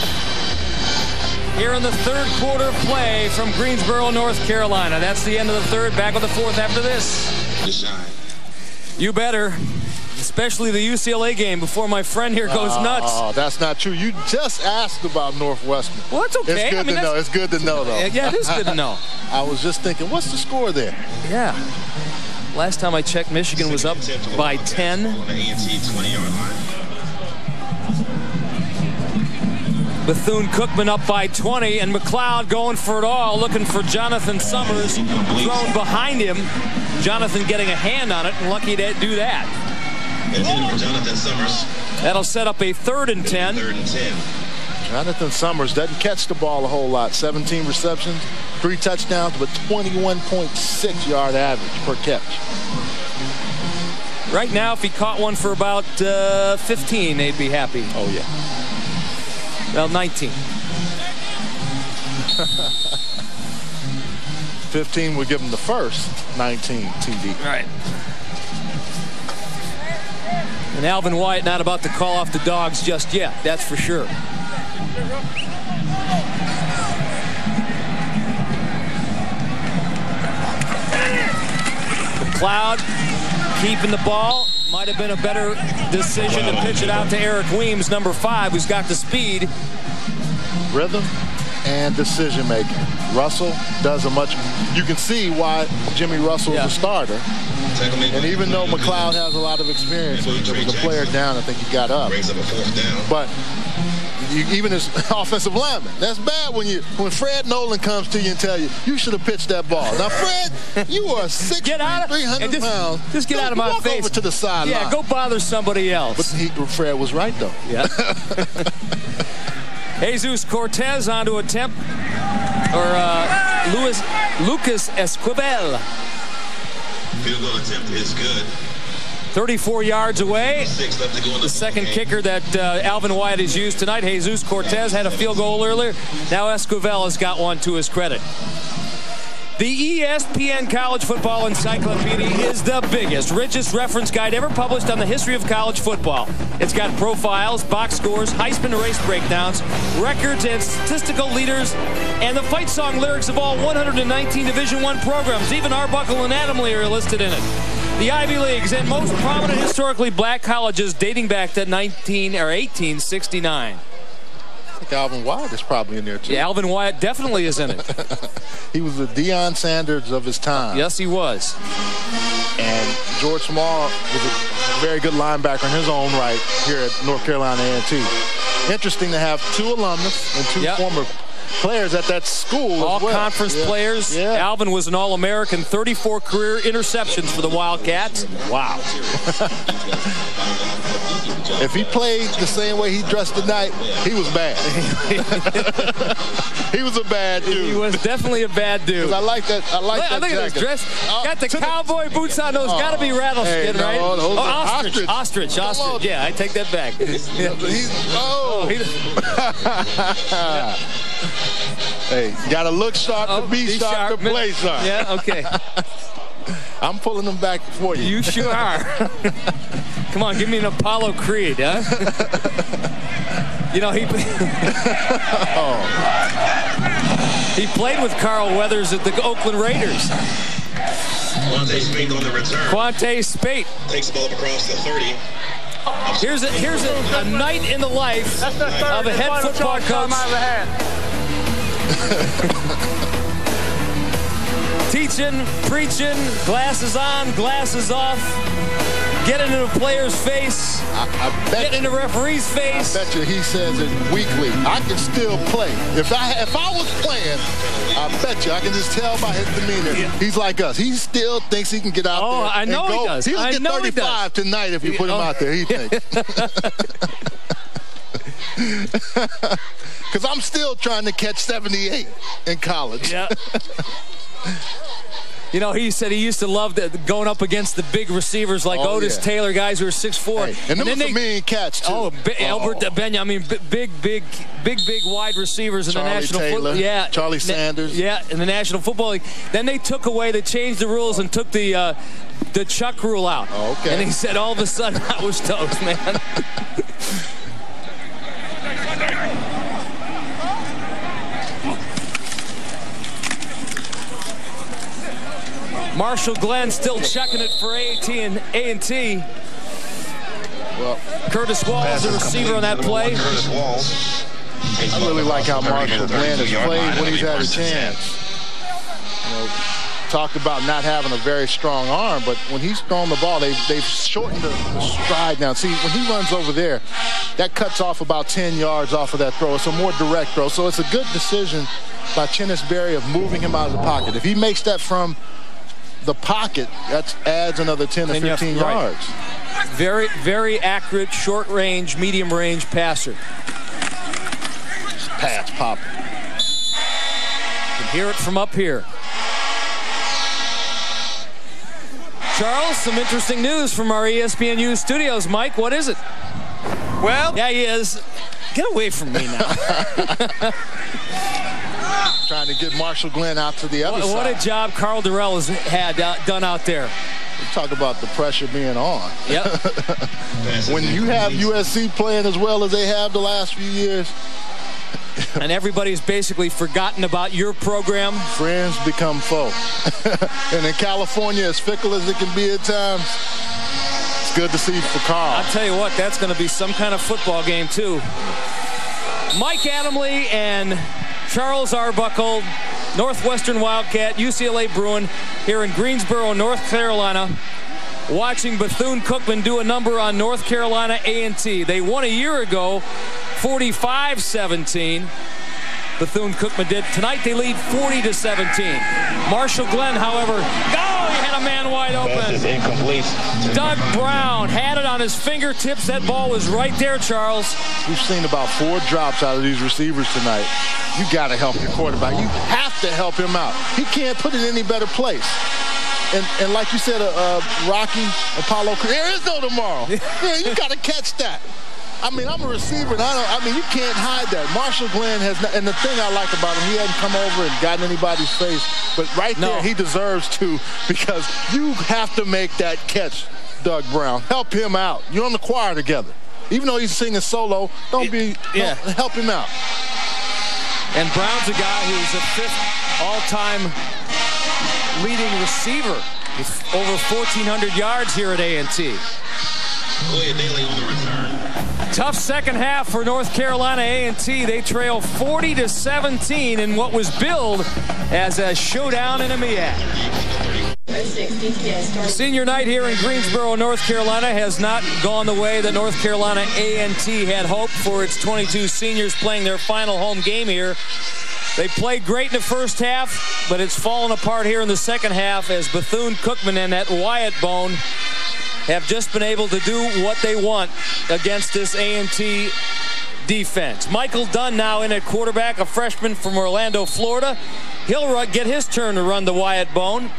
here in the third quarter of play from Greensboro, North Carolina. That's the end of the third. Back with the fourth after this. You better especially the UCLA game before my friend here goes oh, nuts. Oh, that's not true. You just asked about Northwestern. Well, that's okay. It's good I mean, to know. It's good to know, though. Yeah, it is good to know. I was just thinking, what's the score there? Yeah. Last time I checked, Michigan was up by 10. Bethune-Cookman up by 20, and McLeod going for it all, looking for Jonathan Summers, thrown behind him. Jonathan getting a hand on it, and lucky to do that. Jonathan Summers. That'll set up a third and 10. Third and 10. Jonathan Summers doesn't catch the ball a whole lot. 17 receptions, three touchdowns, but 21.6 yard average per catch. Right now, if he caught one for about uh, 15, they'd be happy. Oh, yeah. Well, 19. 15 would give him the first 19 TD. Right. And Alvin Wyatt not about to call off the dogs just yet, that's for sure. McLeod keeping the ball. Might have been a better decision to pitch it out to Eric Weems, number five, who's got the speed. Rhythm and decision making. Russell does a much. You can see why Jimmy Russell is Yeah. a starter. And even though McLeod has a lot of experience, there was a player down. I think he got up. Brings up a fourth down. But you, even as offensive lineman, that's bad when you when Fred Nolan comes to you and tell you you should have pitched that ball. Now, Fred, you are six Get out of 300 just, pounds. Just get Go- out of my walk face. over to the sideline. Yeah, go bother somebody else. But he, Fred was right though. Yeah. Jesus Cortez on to attempt, or uh, Luis, Lucas Esquivel, Field goal attempt is good. 34 yards away. Six left to go in the, The second game. kicker that uh, Alvin Wyatt has used tonight. Jesus Cortez had a field goal earlier. Now Esquivel has got one to his credit. The ESPN College Football Encyclopedia is the biggest, richest reference guide ever published on the history of college football. It's got profiles, box scores, Heisman race breakdowns, records and statistical leaders, and the fight song lyrics of all 119 Division One programs. Even Arbuckle and Adamle are listed in it. The Ivy Leagues and most prominent historically black colleges dating back to 19 or 1869. I think Alvin Wyatt is probably in there too. Yeah, Alvin Wyatt definitely is in it. He was the Deion Sanders of his time. yes, he was. And George Small was a very good linebacker in his own right here at North Carolina A&T. Interesting to have two alumnus and two Yep. former players at that school All well. conference Yeah. players. Yeah. Alvin was an All American, 34 career interceptions for the Wildcats. Wow. if he played the same way he dressed tonight, he was bad. he was a bad dude. He was definitely a bad dude. I like that. I like Look, that look at jacket. this dress. Uh, Got the cowboy boots on. Those got to be Oh. rattleskin, Hey, no, right? oh, ostrich, ostrich. ostrich, ostrich. Yeah, I take that back. Yeah. He's, oh, he- hey, got to look sharp Oh, to be be sharp, sharp. to play sharp. Yeah, okay. I'm pulling them back for you. You sure are. Come on, give me an Apollo Creed, huh? you know, he he played with Carl Weathers at the Oakland Raiders. Quante Spate on the return. Quante Spate. Takes the ball across the 30. Here's a here's a, a night in the life the of a head football coach. I ever had. Teaching, preaching, glasses on, glasses off. Get into the player's face. I, I bet Get in the referee's face. I bet you he says it weekly. I can still play. If I if I was playing, I bet you I can just tell by his demeanor. He's like us. He still thinks he can get out Oh, there. I know he does. He'll I get know he 35 tonight if you put him Oh. out there. He thinks. Because I'm still trying to catch 78 in college. Yeah. You know, he said he used to love the, going up against the big receivers like Oh, Otis yeah. Taylor, guys who are 6'4". Hey, and them then they- mean cats too. Oh, Be- Albert Benjamin, big, big, big, big, big wide receivers in Charlie the National Football. Yeah, Charlie Sanders. Yeah, in the National Football League. Then they took away, they changed the rules and took the uh, the Chuck rule out. Oh, okay. And he said all of a sudden I was toast, man. Marshall Glenn still checking it for AT and A&T. Well, Curtis Walls, the receiver on that play. Curtis Walls. I really like how Marshall Glenn has played when he's had a chance. You know, talked about not having a very strong arm, but when he's thrown the ball, they've, they've shortened the, the stride now. See, when he runs over there, that cuts off about 10 yards off of that throw. It's a more direct throw. So it's a good decision by Chennis Berry of moving him out of the pocket. If he makes that from the pocket, that adds another 10 to And you have- 15 right. yards. Very, very accurate, short range, medium range passer. Pass pop. Can hear it from up here. Charles, some interesting news from our ESPNU studios. Mike, what is it? Well, Yeah, he is. Get away from me now. Trying to get Marshall Glenn out to the other what, what a job Karl Dorrell has had done out there. Talk about the pressure being on. Yep. When you have USC playing as well as they have the last few years, and everybody's basically forgotten about your program. friends become foe. and in California, as fickle as it can be at times, it's good to see for Karl. I'll tell you what, that's going to be some kind of football game, too. Mike Adamle and Charles Arbuckle, Northwestern Wildcat, UCLA Bruin, here in Greensboro, North Carolina, watching Bethune-Cookman do a number on North Carolina A&T. They won a year ago, 45-17. Bethune-Cookman did. Tonight they lead 40 to 17. Marshall Glenn, however, oh, he had a man wide open. Pass is open. incomplete. Doug Brown had it on his fingertips. That ball was right there, Charles. We've seen about four drops out of these receivers tonight. You got to help your quarterback. You have to help him out. He can't put it in any better place. And, and like you said, uh, uh, Rocky, Apollo, there is no tomorrow. Man, you got to catch that. I mean, I'm a receiver, and I don't. I mean, you can't hide that. Marshall Glenn has, not, and the thing I like about him, he hasn't come over and gotten anybody's face, but right No. there, he deserves to because you have to make that catch, Doug Brown. Help him out. You're on the choir together. Even though he's singing solo, don't be. Yeah. don't- help him out. And Brown's a guy who's a fifth all-time leading receiver with over 1,400 yards here at A&T. Goya Daly on the return. Tough second half for North Carolina A&T. They trail 40 to 17 in what was billed as a showdown in a MEAC. Senior night here in Greensboro, North Carolina has not gone the way that North Carolina A&T had hoped for its 22 seniors playing their final home game here. They played great in the first half, but it's fallen apart here in the second half as Bethune-Cookman and that Wyatt bone have just been able to do what they want against this A&T defense. Michael Dunn now in at quarterback, a freshman from Orlando, Florida. He'll get his turn to run the Wyatt Bone.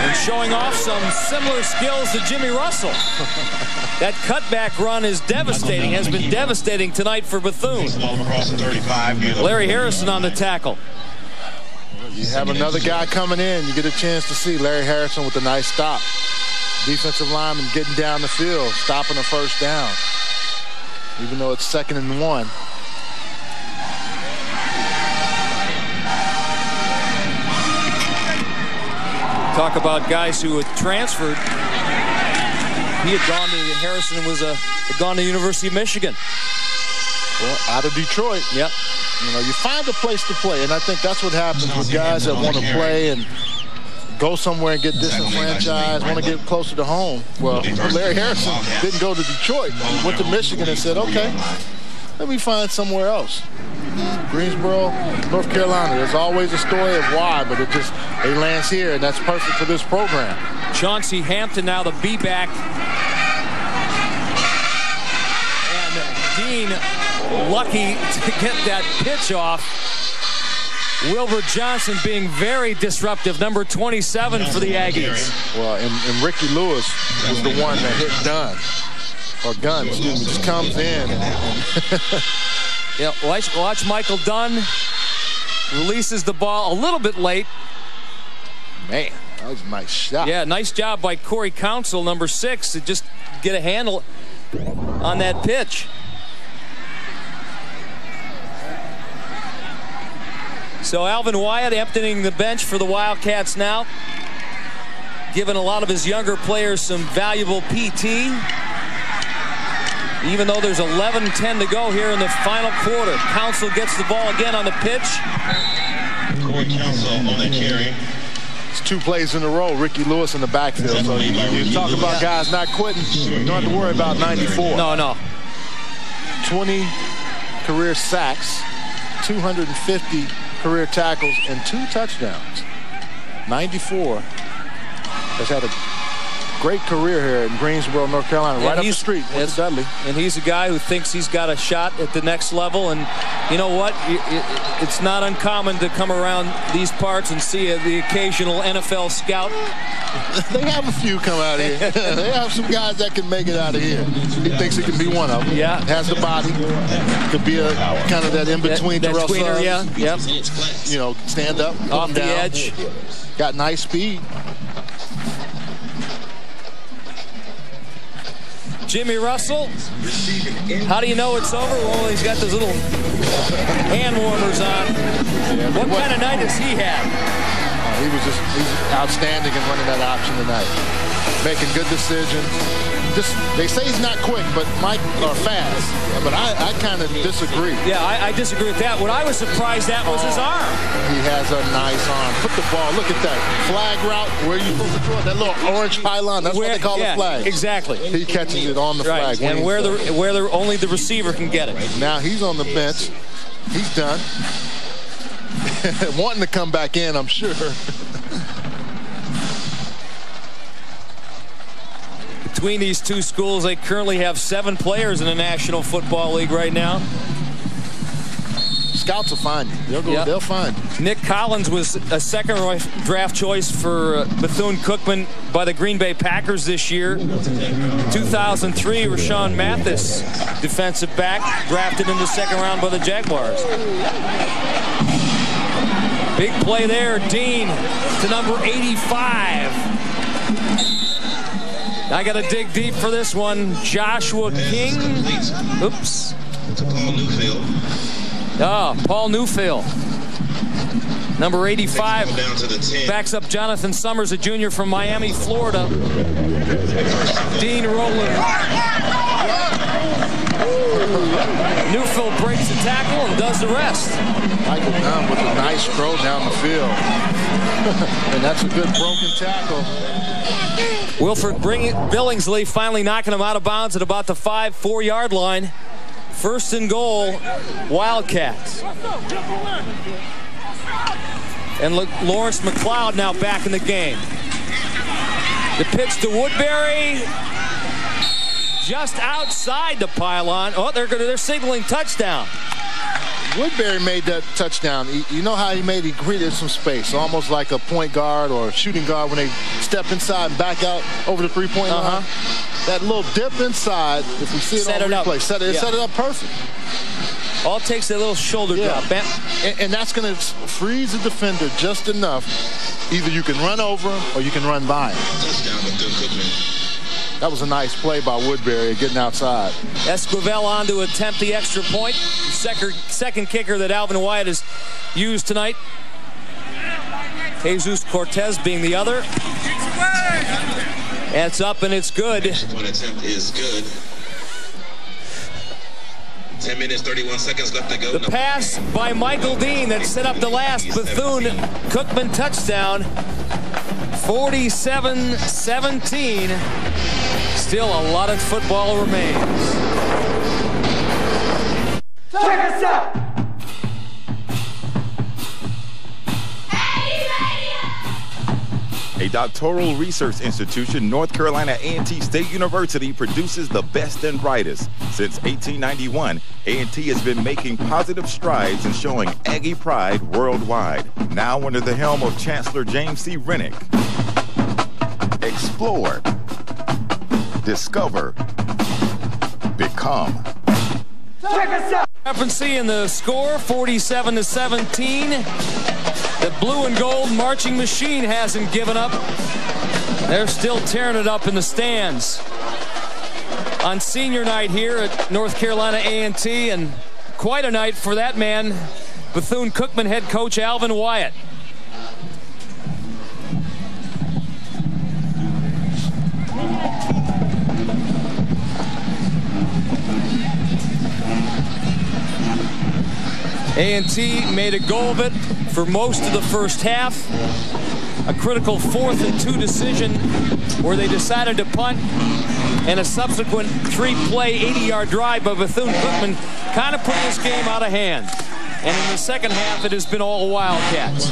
And showing off some similar skills to Jimmy Russell. that cutback run is devastating, has been devastating tonight for Bethune. Larry Harrison on the tackle. You have another guy coming in. You get a chance to see Larry Harrison with a nice stop. Defensive lineman getting down the field, stopping a first down. Even though it's second and one. Talk about guys who had transferred. He had gone to Harrison was a had gone to University of Michigan. Well, out of Detroit. Yep. You know, you find a place to play, and I think that's what happens with guys that want to play and go somewhere and get disenfranchised, want to get closer to home. Well, Larry Harrison didn't go to Detroit. He went to Michigan and said, okay, let me find somewhere else. Greensboro, North Carolina. There's always a story of why, but it just, it lands here, and that's perfect for this program. Chauncey Hampton now the B-back. And Dean lucky to get that pitch off. Wilbur Johnson being very disruptive, number 27 for the Aggies. Well, and, and Ricky Lewis was the one that hit Dunn, or Gunn, excuse me, just comes in. yeah, watch, watch Michael Dunn releases the ball a little bit late. Man, that was a nice shot. Yeah, nice job by Corey Council, number six, to just get a handle on that pitch. So Alvin Wyatt emptying the bench for the Wildcats now. Giving a lot of his younger players some valuable PT. Even though there's 11-10 to go here in the final quarter. Council gets the ball again on the pitch. Corey Council on that carry. It's two plays in a row. Ricky Lewis in the backfield. So you, you talk about guys not quitting. You don't have to worry about 94. No, no. 20 career sacks, 250 career tackles, and two touchdowns. 94 has had a great career here in Greensboro, North Carolina, right up the street with Dudley. And he's a guy who thinks he's got a shot at the next level. And you know what? It's not uncommon to come around these parts and see the occasional NFL scout. they have a few come out here. they have some guys that can make it out of here. He thinks he can be one of them. Yeah. Has the body. Could be a kind of that in-between that, that tweener, yeah. Yep. You know, stand up, off the down. edge. Got nice speed. Jimmy Russell. How do you know it's over? Well, he's got those little hand warmers on. Yeah, what kind of night has he had? Uh, he was just he's outstanding in running that option tonight. Making good decisions. Just they say he's not quick, but Mike are fast. But I, I kind of disagree. Yeah, I, I, disagree with that. What I was surprised at was oh, his arm. He has a nice arm. Put the ball. Look at that flag route. Where you supposed to throw it? That little orange pylon. That's where, what they call yeah, the flag. Exactly. He catches it on the right. flag. And where the where the only the receiver can get it. Now he's on the bench. He's done. Wanting to come back in, I'm sure. Between these two schools, they currently have seven players in the National Football League right now. Scouts will find you. They'll, go, yep. they'll find you. Nick Collins was a second draft choice for uh, Bethune-Cookman by the Green Bay Packers this year. 2003, Rashean Mathis, defensive back, drafted in the second round by the Jaguars. Big play there, Dean to number 85. I got to dig deep for this one. Joshua King. Oops. Paul Newfield. Oh, Paul Newfield. Number 85 backs up Jonathan Summers, a junior from Miami, Florida. Dean Rowland. Newfield breaks the tackle and does the rest. Michael Dunn with a nice throw down the field. and that's a good broken tackle. Wilfred bringing Billingsley finally knocking him out of bounds at about the five, four yard line. First and goal, Wildcats. And look, Lawrence McLeod now back in the game. The pitch to Woodbury. Just outside the pylon. Oh, they're they're signaling touchdown. Woodbury made that touchdown. You know how he made he created some space, almost like a point guard or shooting guard when they step inside and back out over the three-point uh -huh. line. That little dip inside, if we see it set on it replay, up. set it, yeah. set it up perfect. All it takes a little shoulder yeah. drop. Bam. And, and that's going to freeze the defender just enough. Either you can run over him or you can run by him. Touchdown, Cookman. That was a nice play by Woodbury getting outside. Esquivel on to attempt the extra point. The second, second kicker that Alvin Wyatt has used tonight. Jesus Cortez being the other. It's up and it's good. One attempt is good. 10 minutes, 31 seconds left to go. The pass by Michael Dean that set up the last Bethune-Cookman touchdown. 47-17. Still a lot of football remains. Check us out! A doctoral research institution, North Carolina A&T State University produces the best and brightest. Since 1891, A&T has been making positive strides in showing Aggie pride worldwide. Now under the helm of Chancellor James C. Renick. Explore. Discover. Become. Check us out! Referencing in the score, 47 to 17. The blue and gold marching machine hasn't given up. They're still tearing it up in the stands. On senior night here at North Carolina A&T, and quite a night for that man, Bethune-Cookman head coach Alvin Wyatt. A&T made a go of it for most of the first half. A critical fourth and two decision where they decided to punt and a subsequent three-play 80-yard drive by Bethune-Cookman kind of put this game out of hand. And in the second half, it has been all Wildcats.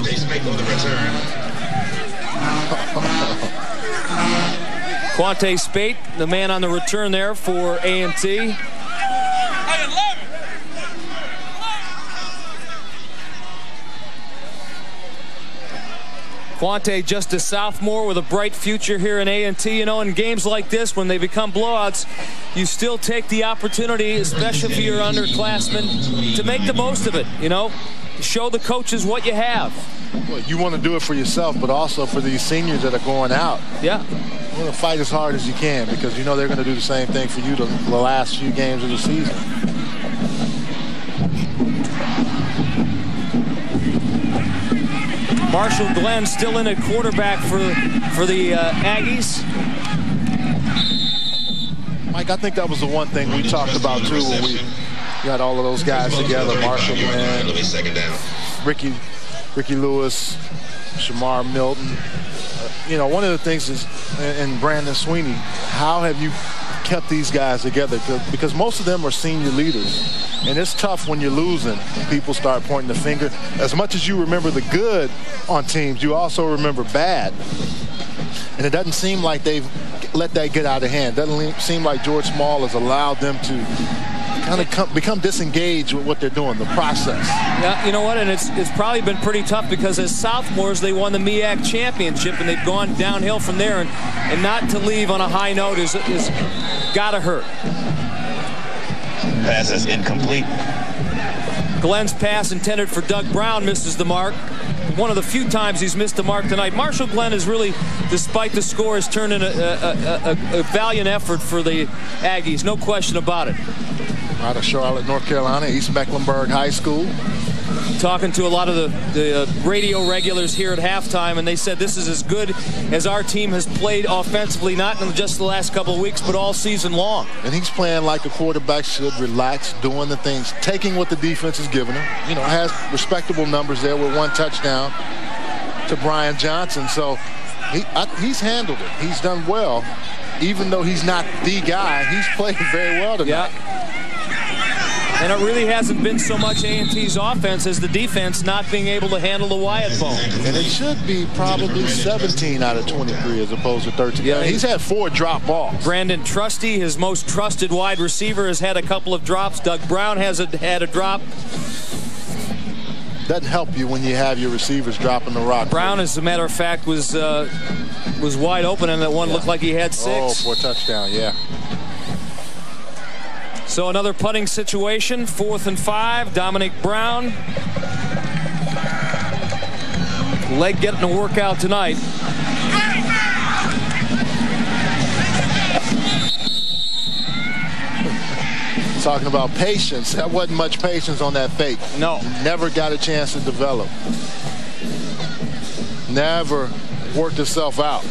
Quante Spate, the man on the return there for A&T. Quante just a sophomore with a bright future here in A&T. You know, in games like this, when they become blowouts, you still take the opportunity, especially if you're underclassmen, to make the most of it, you know? Show the coaches what you have. Well, you want to do it for yourself, but also for these seniors that are going out. Yeah. You want to fight as hard as you can because you know they're going to do the same thing for you the, the last few games of the season. Marshall Glenn still in at quarterback for, for the uh, Aggies. Mike, I think that was the one thing we talked about too when we got all of those guys together. Marshall Glenn, Ricky, Ricky Lewis, Shamar Milton. Uh, you know, one of the things is, and Brandon Sweeney, how have you kept these guys together? Because most of them are senior leaders. And it's tough when you're losing. People start pointing the finger. As much as you remember the good on teams, you also remember bad. And it doesn't seem like they've let that get out of hand. It doesn't seem like George Small has allowed them to kind of come, become disengaged with what they're doing, the process. Yeah, you know what? And it's it's probably been pretty tough because as sophomores they won the MEAC championship and they've gone downhill from there. And, and not to leave on a high note is, is got to hurt. Pass is incomplete. Glenn's pass intended for Doug Brown misses the mark. One of the few times he's missed the mark tonight. Marshall Glenn has really, despite the score, has turned in a, a, a, a valiant effort for the Aggies. No question about it. Out of Charlotte, North Carolina, East Mecklenburg High School talking to a lot of the, the uh, radio regulars here at halftime, and they said this is as good as our team has played offensively, not in just the last couple of weeks, but all season long. And he's playing like a quarterback should, relax, doing the things, taking what the defense is giving him. You know, has respectable numbers there with one touchdown to Brian Johnson. So he, I, he's handled it. He's done well. Even though he's not the guy, he's played very well tonight. Yeah. And it really hasn't been so much A&T's offense as the defense not being able to handle the Wyatt bone. And it should be probably 17 out of 23 as opposed to 13. Yeah, he's had four drop balls. Brandon Trusty, his most trusted wide receiver, has had a couple of drops. Doug Brown has a, had a drop. Doesn't help you when you have your receivers dropping the rock. Brown, as a matter of fact, was uh, was wide open, and that one yeah. looked like he had six. Oh, for a touchdown, yeah. So another putting situation, fourth and five. Dominic Brown. Leg getting a workout tonight. Talking about patience. That wasn't much patience on that fake. No. Never got a chance to develop. Never worked itself out.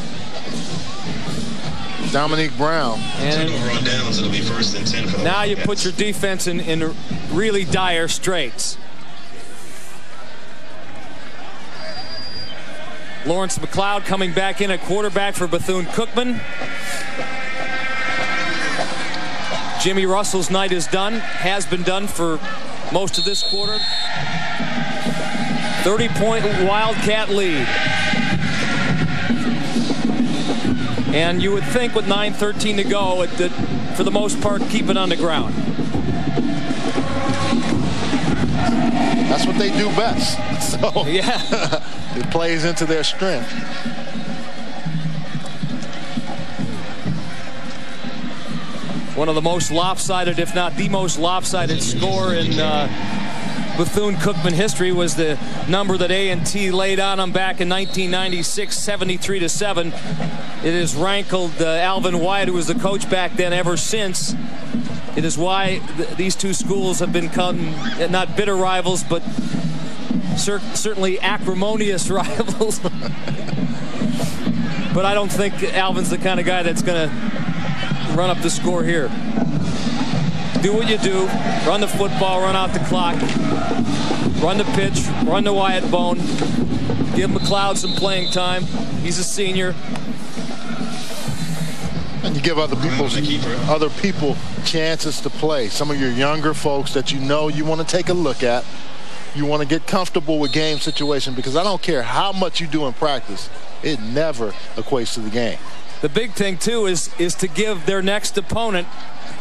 Dominique Brown. And downs, it'll be first and 10 now you put your defense in, in really dire straits. Lawrence McLeod coming back in at quarterback for Bethune-Cookman. Jimmy Russell's night is done, has been done for most of this quarter. 30-point Wildcat lead. And you would think with 9.13 to go, it, that for the most part, keep it on the ground. That's what they do best. So yeah, it plays into their strength. One of the most lopsided, if not the most lopsided score in uh, Bethune-Cookman history was the number that A&T laid on them back in 1996, 73 to 7. It has rankled uh, Alvin Wyatt, who was the coach back then, ever since. It is why th these two schools have become not bitter rivals, but cer certainly acrimonious rivals. but I don't think Alvin's the kind of guy that's going to run up the score here do what you do. Run the football, run out the clock. Run the pitch, run the Wyatt Bone. Give McLeod some playing time. He's a senior. And you give other people other people chances to play. Some of your younger folks that you know you want to take a look at. You want to get comfortable with game situation because I don't care how much you do in practice, it never equates to the game. The big thing too is is to give their next opponent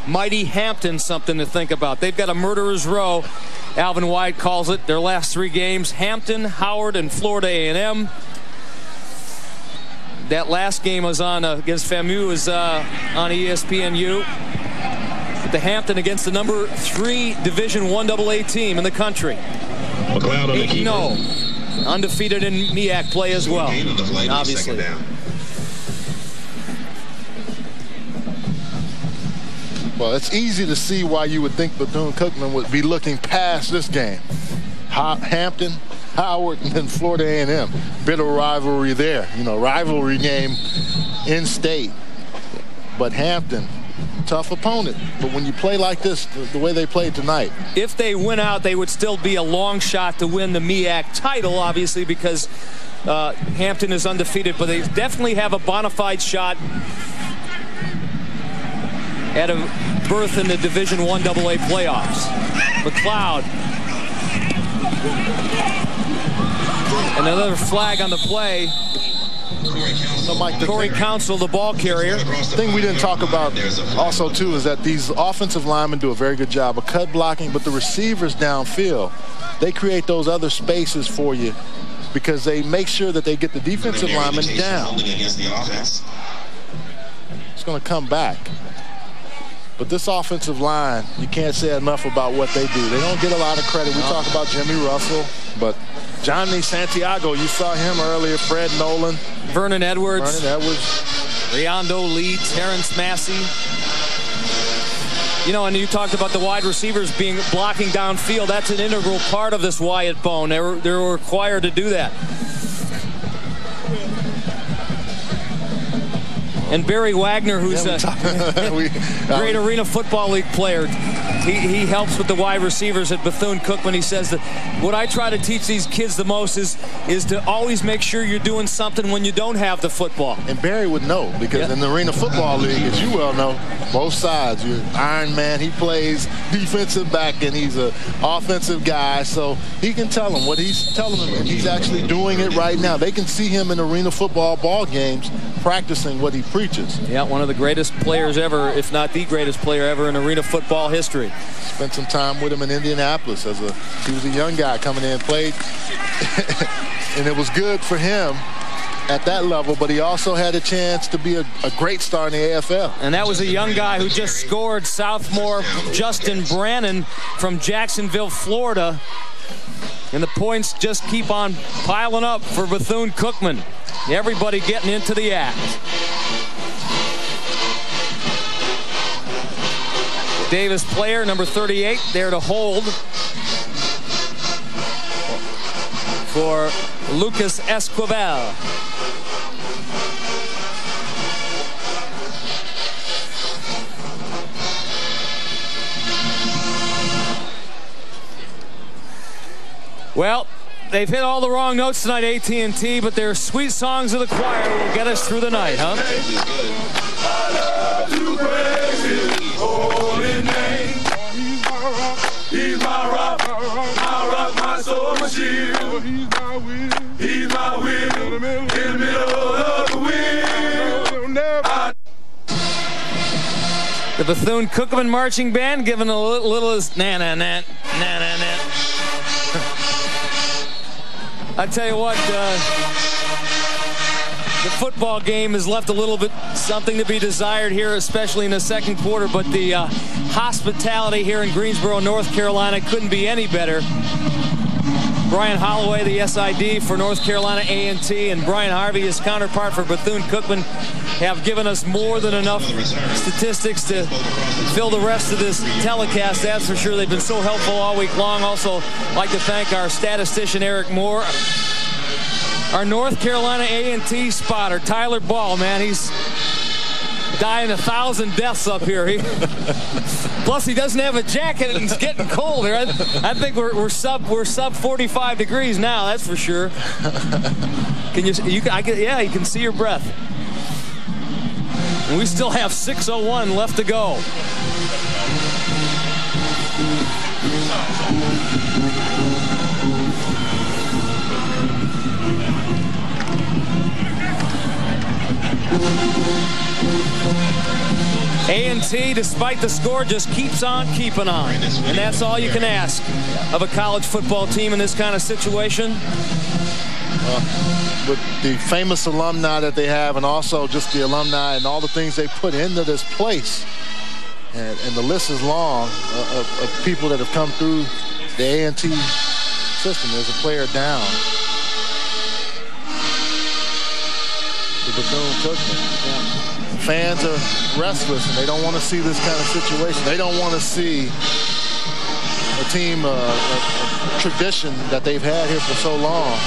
Mighty Hampton something to think about. They've got a murderer's row. Alvin Wyatt calls it their last three games. Hampton, Howard, and Florida A&M. That last game was on uh, against FAMU was uh, on ESPNU. But the Hampton against the number three Division One AA team in the country. McLeod on the keeper. No, undefeated in MEAC play as well. Obviously. Well, it's easy to see why you would think Bethune-Cookman would be looking past this game. Hampton, Howard, and then Florida A&M. Bitter rivalry there. You know, rivalry game in state. But Hampton, tough opponent. But when you play like this, the, the, way they played tonight. If they win out, they would still be a long shot to win the MEAC title, obviously, because uh, Hampton is undefeated. But they definitely have a bona fide shot at a berth in the Division One AA playoffs. McLeod. And another flag on the play. So Mike, the Corey thing, Council, the ball carrier. The thing we didn't talk about also, too, is that these offensive linemen do a very good job of cut blocking, but the receivers downfield, they create those other spaces for you because they make sure that they get the defensive lineman down. It's going to come back. But this offensive line, you can't say enough about what they do. They don't get a lot of credit. We no. talk about Jimmy Russell, but Johnny Santiago, you saw him earlier, Fred Nolan. Vernon Edwards. Vernon Edwards. Riando Lee, Terrence Massey. You know, and you talked about the wide receivers being blocking downfield. That's an integral part of this Wyatt bone. They're, they're required to do that. And Barry Wagner, who's a great Arena Football League player. He, he helps with the wide receivers at Bethune-Cookman. He says that what I try to teach these kids the most is is to always make sure you're doing something when you don't have the football. And Barry would know because in the Arena Football League, as you well know, both sides. You're Iron Man. He plays defensive back and he's an offensive guy, so he can tell them what he's telling them, and he's actually doing it right now. They can see him in arena football ball games practicing what he preaches. Yeah, one of the greatest players ever, if not the greatest player ever in arena football history. Spent some time with him in Indianapolis as a he was a young guy coming in, played, and it was good for him at that level, but he also had a chance to be a, a, great star in the AFL. And that was a young guy who just scored sophomore Justin Brannon from Jacksonville, Florida. And the points just keep on piling up for Bethune-Cookman. Everybody getting into the act. Davis player, number 38, there to hold for Lucas Esquivel. Well, they've hit all the wrong notes tonight, AT&T, but their sweet songs of the choir will get us through the night, huh? The Bethune-Cookman Marching Band giving a little, little na na na na na na. I tell you what, uh, the football game has left a little bit something to be desired here, especially in the second quarter. But the uh, hospitality here in Greensboro, North Carolina, couldn't be any better. Brian Holloway, the SID for North Carolina A&T, and Brian Harvey, his counterpart for Bethune-Cookman, have given us more than enough statistics to fill the rest of this telecast. That's for sure. They've been so helpful all week long. Also, like to thank our statistician Eric Moore, our North Carolina A&T spotter Tyler Ball. Man, he's dying a thousand deaths up here. He, plus, he doesn't have a jacket and it's getting colder. I, I think we're, we're, sub we're sub 45 degrees now. That's for sure. Can you? You I can, yeah, you can see your breath. And we still have 6:01 left to go. A&T, despite the score, just keeps on keeping on. And that's all you can ask of a college football team in this kind of situation. With the famous alumni that they have and also just the alumni and all the things they put into this place. And, and the list is long of, of, people that have come through the A&T system. There's a player down. The Bethune-Cookman. Yeah fans are restless and they don't want to see this kind of situation. They don't want to see a team, uh, a, a, tradition that they've had here for so long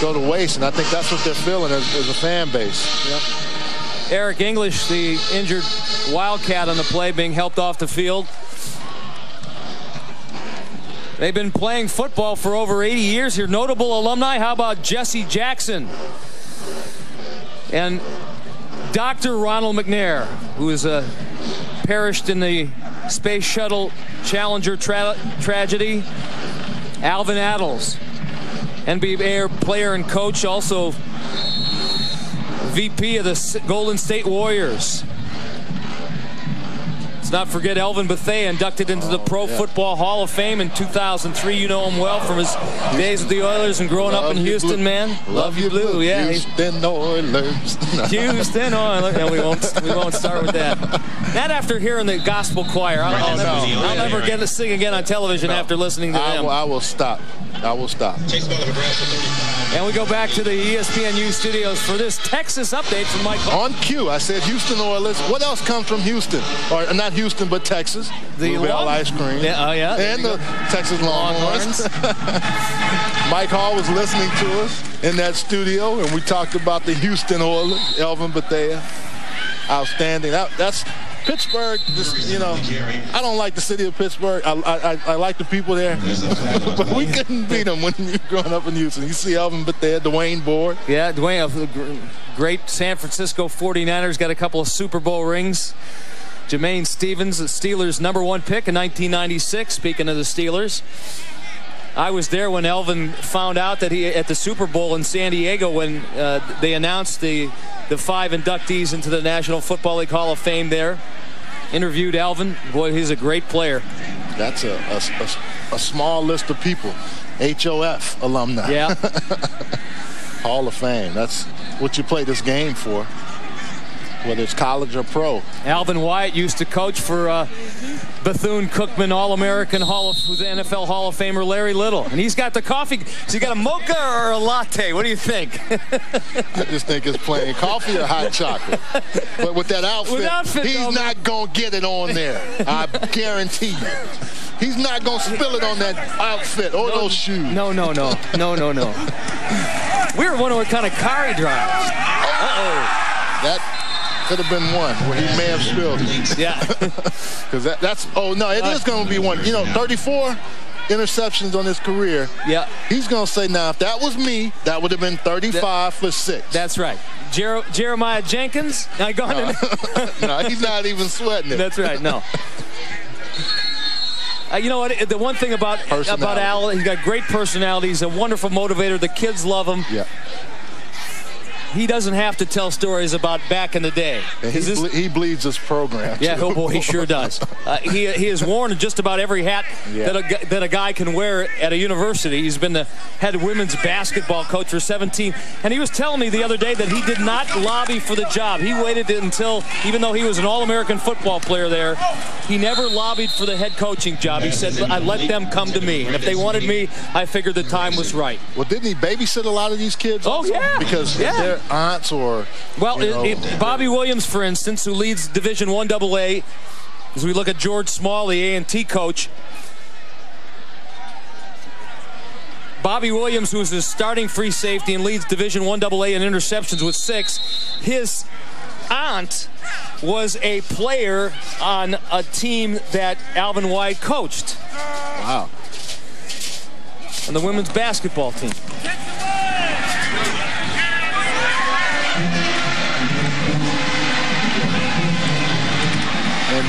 go to waste. And I think that's what they're feeling as, as a fan base. Yep. Eric English, the injured Wildcat on the play, being helped off the field. They've been playing football for over 80 years here. Notable alumni, how about Jesse Jackson? And Dr. Ronald McNair, who is uh, perished in the Space Shuttle Challenger tra tragedy. Alvin Attles, NBA player and coach, also VP of the Golden State Warriors not forget Elvin Bethea inducted into the Pro yeah. Football Hall of Fame in 2003. You know him well from his days with the Oilers and growing Love up in Houston, blue. man. Love, Love you blue. blue. Yeah. Houston Oilers. Houston Oilers. And we won't we won't start with that. Not after hearing the gospel choir. I'll, I'll, never, I'll never get to sing again on television no. after listening to I them. Will, I will stop. I will stop. And we go back to the ESPNU studios for this Texas update from Mike. On cue, I said Houston Oilers. What else comes from Houston? Or not Houston, but Texas. The Bell ice cream. Yeah, oh yeah. And the go. Texas Longhorns. Mike Hall was listening to us in that studio, and we talked about the Houston Oilers. Elvin Bethea, outstanding. That, that's Pittsburgh, this, you know, I don't like the city of Pittsburgh. I, I, I like the people there, but we couldn't beat them when you growing up in Houston. You see Elvin but there, Dwaine Board. Yeah, Dwaine, great San Francisco 49ers, got a couple of Super Bowl rings. Jermain Stevens, the Steelers' number one pick in 1996. Speaking of the Steelers, I was there when Elvin found out that he at the Super Bowl in San Diego when uh, they announced the the five inductees into the National Football League Hall of Fame. There, interviewed Elvin. Boy, he's a great player. That's a a, a, a small list of people. HOF alumni. Yeah. Hall of Fame. That's what you play this game for whether it's college or pro. Alvin Wyatt used to coach for uh, Bethune Cookman All-American Hall of NFL Hall of Famer Larry Little, and he's got the coffee. So you got a mocha or a latte? What do you think? I just think it's plain coffee or hot chocolate. But with that outfit, with outfit he's though, not gonna get it on there. I guarantee you. He's not gonna spill it on that outfit or no, those shoes. No, no, no, no, no, no. We were wondering what kind of car he drives. Uh-oh. That could have been one where he may have spilled. Yeah. Because that, that's, oh, no, it uh, is going to be one. You know, 34 interceptions on his career. Yeah. He's going to say, now, if that was me, that would have been 35 that, for six. That's right. Jer Jeremiah Jenkins? I go no. no, he's not even sweating it. That's right, no. Uh, you know what? The one thing about about Al, he's got great personality. He's a wonderful motivator. The kids love him. Yeah he doesn't have to tell stories about back in the day. He, this, he, bleeds his program. Yeah, oh boy, he sure does. Uh, he, he has worn just about every hat yeah. that, a, that a guy can wear at a university. He's been the head women's basketball coach for 17. And he was telling me the other day that he did not lobby for the job. He waited until, even though he was an All-American football player there, he never lobbied for the head coaching job. He said, I let them come to me. And if they wanted me, I figured the time was right. Well, didn't he babysit a lot of these kids? Oh, also? yeah. Because yeah aunts or well, it, it, Bobby Williams, for instance, who leads Division One AA, as we look at George Small, the A and T coach. Bobby Williams, who is his starting free safety and leads Division One AA in interceptions with six, his aunt was a player on a team that Alvin Wyatt coached. Wow. And the women's basketball team.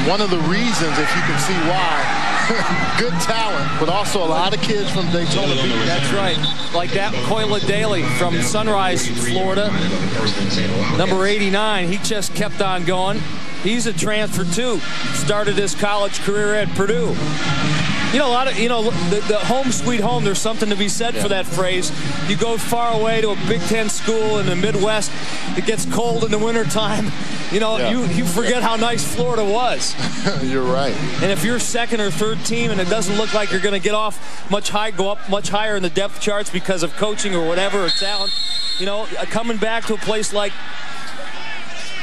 One of the reasons, if you can see why, good talent, but also a lot of kids from Daytona Beach. That's right. Like that Coila Daly from Sunrise, Florida. Number 89, he just kept on going. He's a transfer too. Started his college career at Purdue. You know, a lot of, you know, the, the home sweet home, there's something to be said yeah. for that phrase. You go far away to a Big Ten school in the Midwest, it gets cold in the wintertime. You know, yeah. you, you forget how nice Florida was. you're right. And if you're second or third team and it doesn't look like you're going to get off much high, go up much higher in the depth charts because of coaching or whatever or talent, you know, coming back to a place like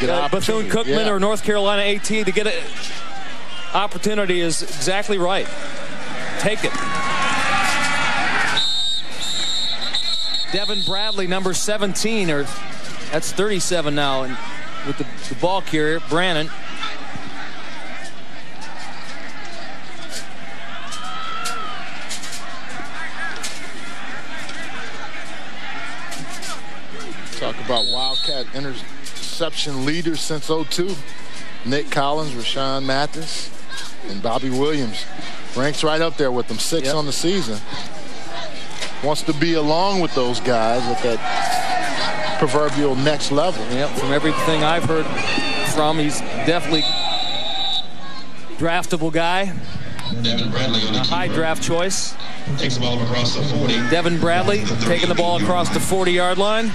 uh, Bethune Cookman yeah. or North Carolina A&T to get an opportunity is exactly right take it. Devin Bradley, number 17, or that's 37 now, and with the, the ball carrier, Brannon. Talk about Wildcat interception leaders since 02. Nick Collins, Rashean Mathis, and Bobby Williams. Ranks right up there with them, six yep. on the season. Wants to be along with those guys at that proverbial next level. Yep, from everything I've heard from, he's definitely draftable guy. Devin Bradley on a high draft choice. Takes the ball across the 40. Devin Bradley taking the ball across the 40-yard line.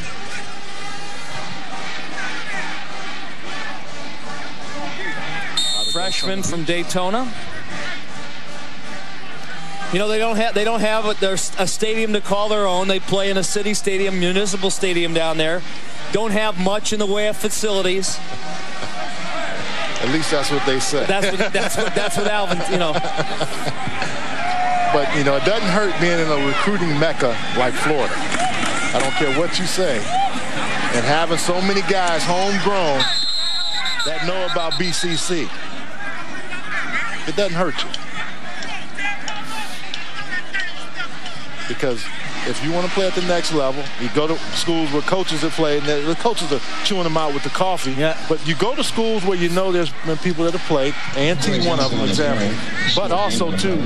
Freshman from Daytona. You know they don't have they don't have a, a stadium to call their own. They play in a city stadium, municipal stadium down there. Don't have much in the way of facilities. At least that's what they say. That's what that's what that's what Alvin, you know. But you know, it doesn't hurt being in a recruiting mecca like Florida. I don't care what you say. And having so many guys homegrown, that know about BCC. It doesn't hurt you. Because if you want to play at the next level, you go to schools where coaches have played, and the coaches are chewing them out with the coffee. Yeah. But you go to schools where you know there's been people that have played, A&T one of them, example, but also, too,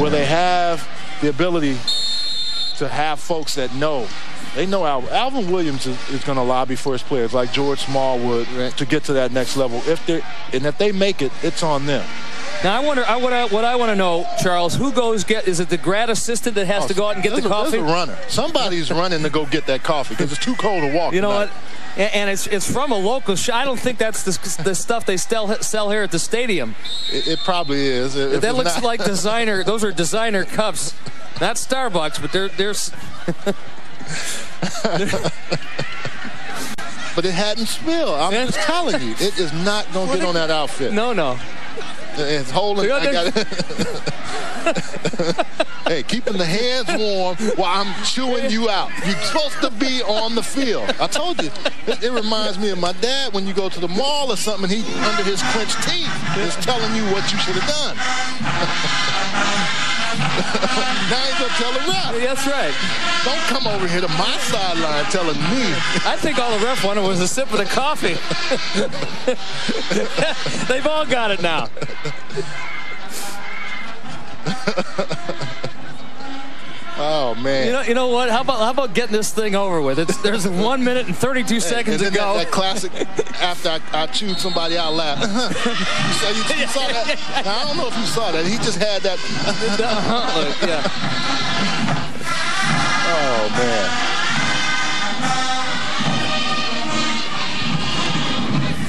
where they have the ability to have folks that know. They know Alvin, Alvin Williams is, is going to lobby for his players like George Smallwood to get to that next level. If they and if they make it, it's on them. Now I wonder, I, what I, what I want to know, Charles, who goes get? Is it the grad assistant that has Oh, to go out and get the a, coffee? There's a runner. Somebody's running to go get that coffee because it's too cold to walk. You know tonight. what? And, and it's it's from a local shop. I don't think that's the, the stuff they sell sell here at the stadium. It, it probably is. If that looks not- like designer. Those are designer cups, not Starbucks, but they're they're. S- but it hadn't spilled. I'm just telling you, it is not going to get on that outfit. No, no. It's holding. I got hey, keeping the hands warm while I'm chewing you out. You're supposed to be on the field. I told you. It, it reminds me of my dad when you go to the mall or something. He under his clenched teeth is telling you what you should have done. now he's gonna tell the ref. That's right. Don't come over here to my sideline telling me. I think all the ref wanted was a sip of the coffee. They've all got it now. Oh man. You know, you know what? How about how about getting this thing over with? It's there's one minute and 32 seconds and to go. That, that classic after I, I chewed somebody out laugh. you, saw, you, you saw that? Now, I don't know if you saw that. He just had that. Uh-huh. Look, yeah. Oh man.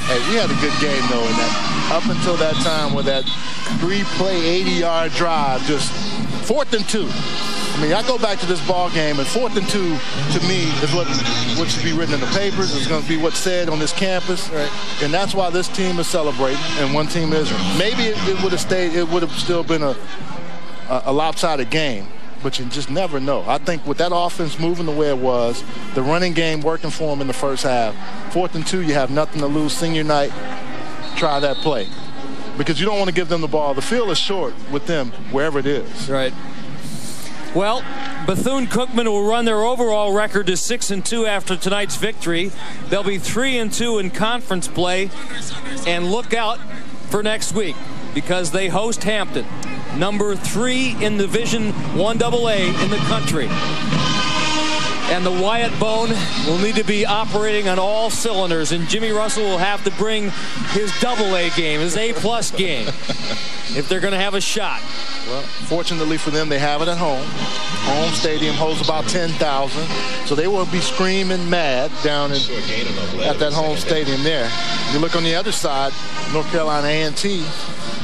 Hey, we had a good game though in that. Up until that time with that three-play, 80-yard drive, just fourth and two. I mean, I go back to this ball game, and fourth and two to me is what what should be written in the papers. It's going to be what's said on this campus, Right. and that's why this team is celebrating, and one team isn't. Maybe it, it would have stayed. It would have still been a, a a lopsided game, but you just never know. I think with that offense moving the way it was, the running game working for them in the first half, fourth and two, you have nothing to lose. Senior night, try that play because you don't want to give them the ball. The field is short with them wherever it is. Right. Well, Bethune Cookman will run their overall record to six and two after tonight's victory. They'll be three and two in conference play, and look out for next week because they host Hampton, number three in Division One AA in the country. And the Wyatt Bone will need to be operating on all cylinders, and Jimmy Russell will have to bring his double A game, his A plus game, if they're going to have a shot. Well, fortunately for them, they have it at home. Home stadium holds about 10,000, so they will be screaming mad down in, at that home stadium there. You look on the other side, North Carolina A&T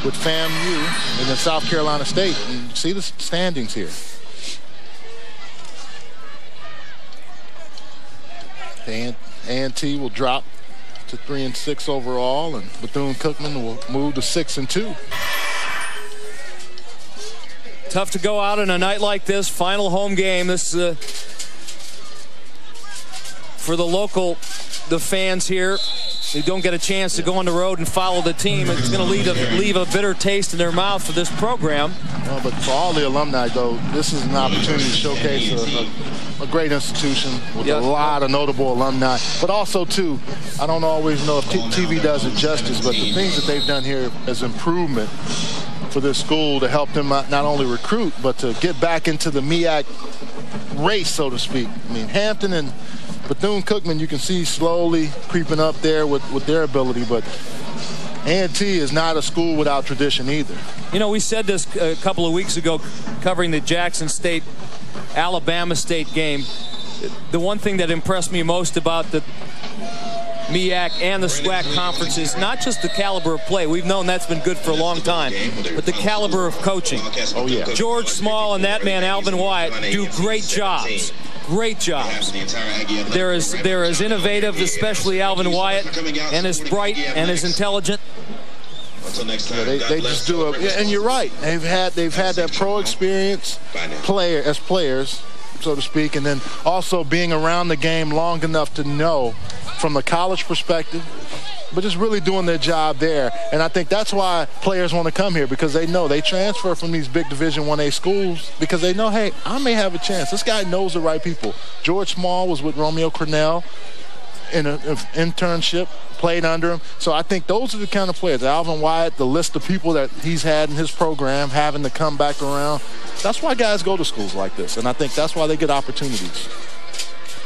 with FAMU and then South Carolina State. You see the standings here. And T will drop to three and six overall, and Bethune Cookman will move to six and two. Tough to go out on a night like this, final home game. This uh, for the local, the fans here. They don't get a chance to go on the road and follow the team. It's going to leave a, leave a bitter taste in their mouth for this program. Well, but for all the alumni, though, this is an opportunity to showcase a, a, a great institution with Yeah. a lot of notable alumni. But also, too, I don't always know if t- TV does it justice, but the things that they've done here as improvement for this school to help them not not only recruit, but to get back into the MEAC race, so to speak. I mean, Hampton and Bethune-Cookman, you can see slowly creeping up there with, with their ability, but A&T is not a school without tradition either. You know, we said this a couple of weeks ago covering the Jackson State Alabama State game. The one thing that impressed me most about the MEAC and the SWAC conference is not just the caliber of play. We've known that's been good for a long time, but the caliber of coaching. Oh, yeah. George Small and that man Alvin Wyatt do great jobs. Great jobs. They're as they're as innovative, especially Alvin Wyatt, and as bright and as intelligent. Until next time, Yeah, they, they just do it. Yeah, and you're right. They've had they've had that pro experience player as players, so to speak, and then also being around the game long enough to know from the college perspective but just really doing their job there. And I think that's why players want to come here because they know they transfer from these big Division 1A schools because they know, hey, I may have a chance. This guy knows the right people. George Small was with Romeo Crennel in an internship, played under him. So I think those are the kind of players. Alvin Wyatt, the list of people that he's had in his program, having to come back around. That's why guys go to schools like this, and I think that's why they get opportunities.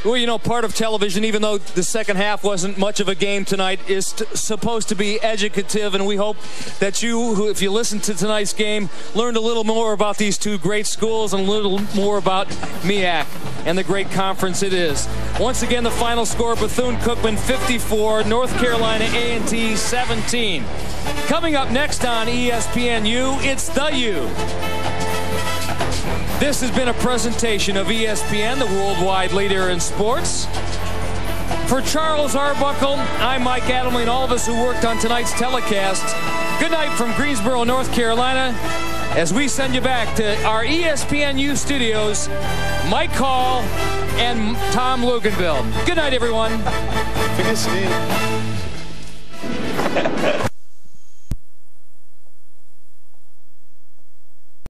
Well, you know, part of television, even though the second half wasn't much of a game tonight, is supposed to be educative, and we hope that you, who, if you listen to tonight's game, learned a little more about these two great schools and a little more about MEAC and the great conference it is. Once again, the final score: Bethune-Cookman 54, North Carolina A&T 17. Coming up next on ESPNU, it's the U. This has been a presentation of ESPN, the worldwide leader in sports. For Charles Arbuckle, I'm Mike Adamle, and all of us who worked on tonight's telecast. Good night from Greensboro, North Carolina, as we send you back to our ESPNU studios, Mike Hall and Tom Luginbill. Good night, everyone.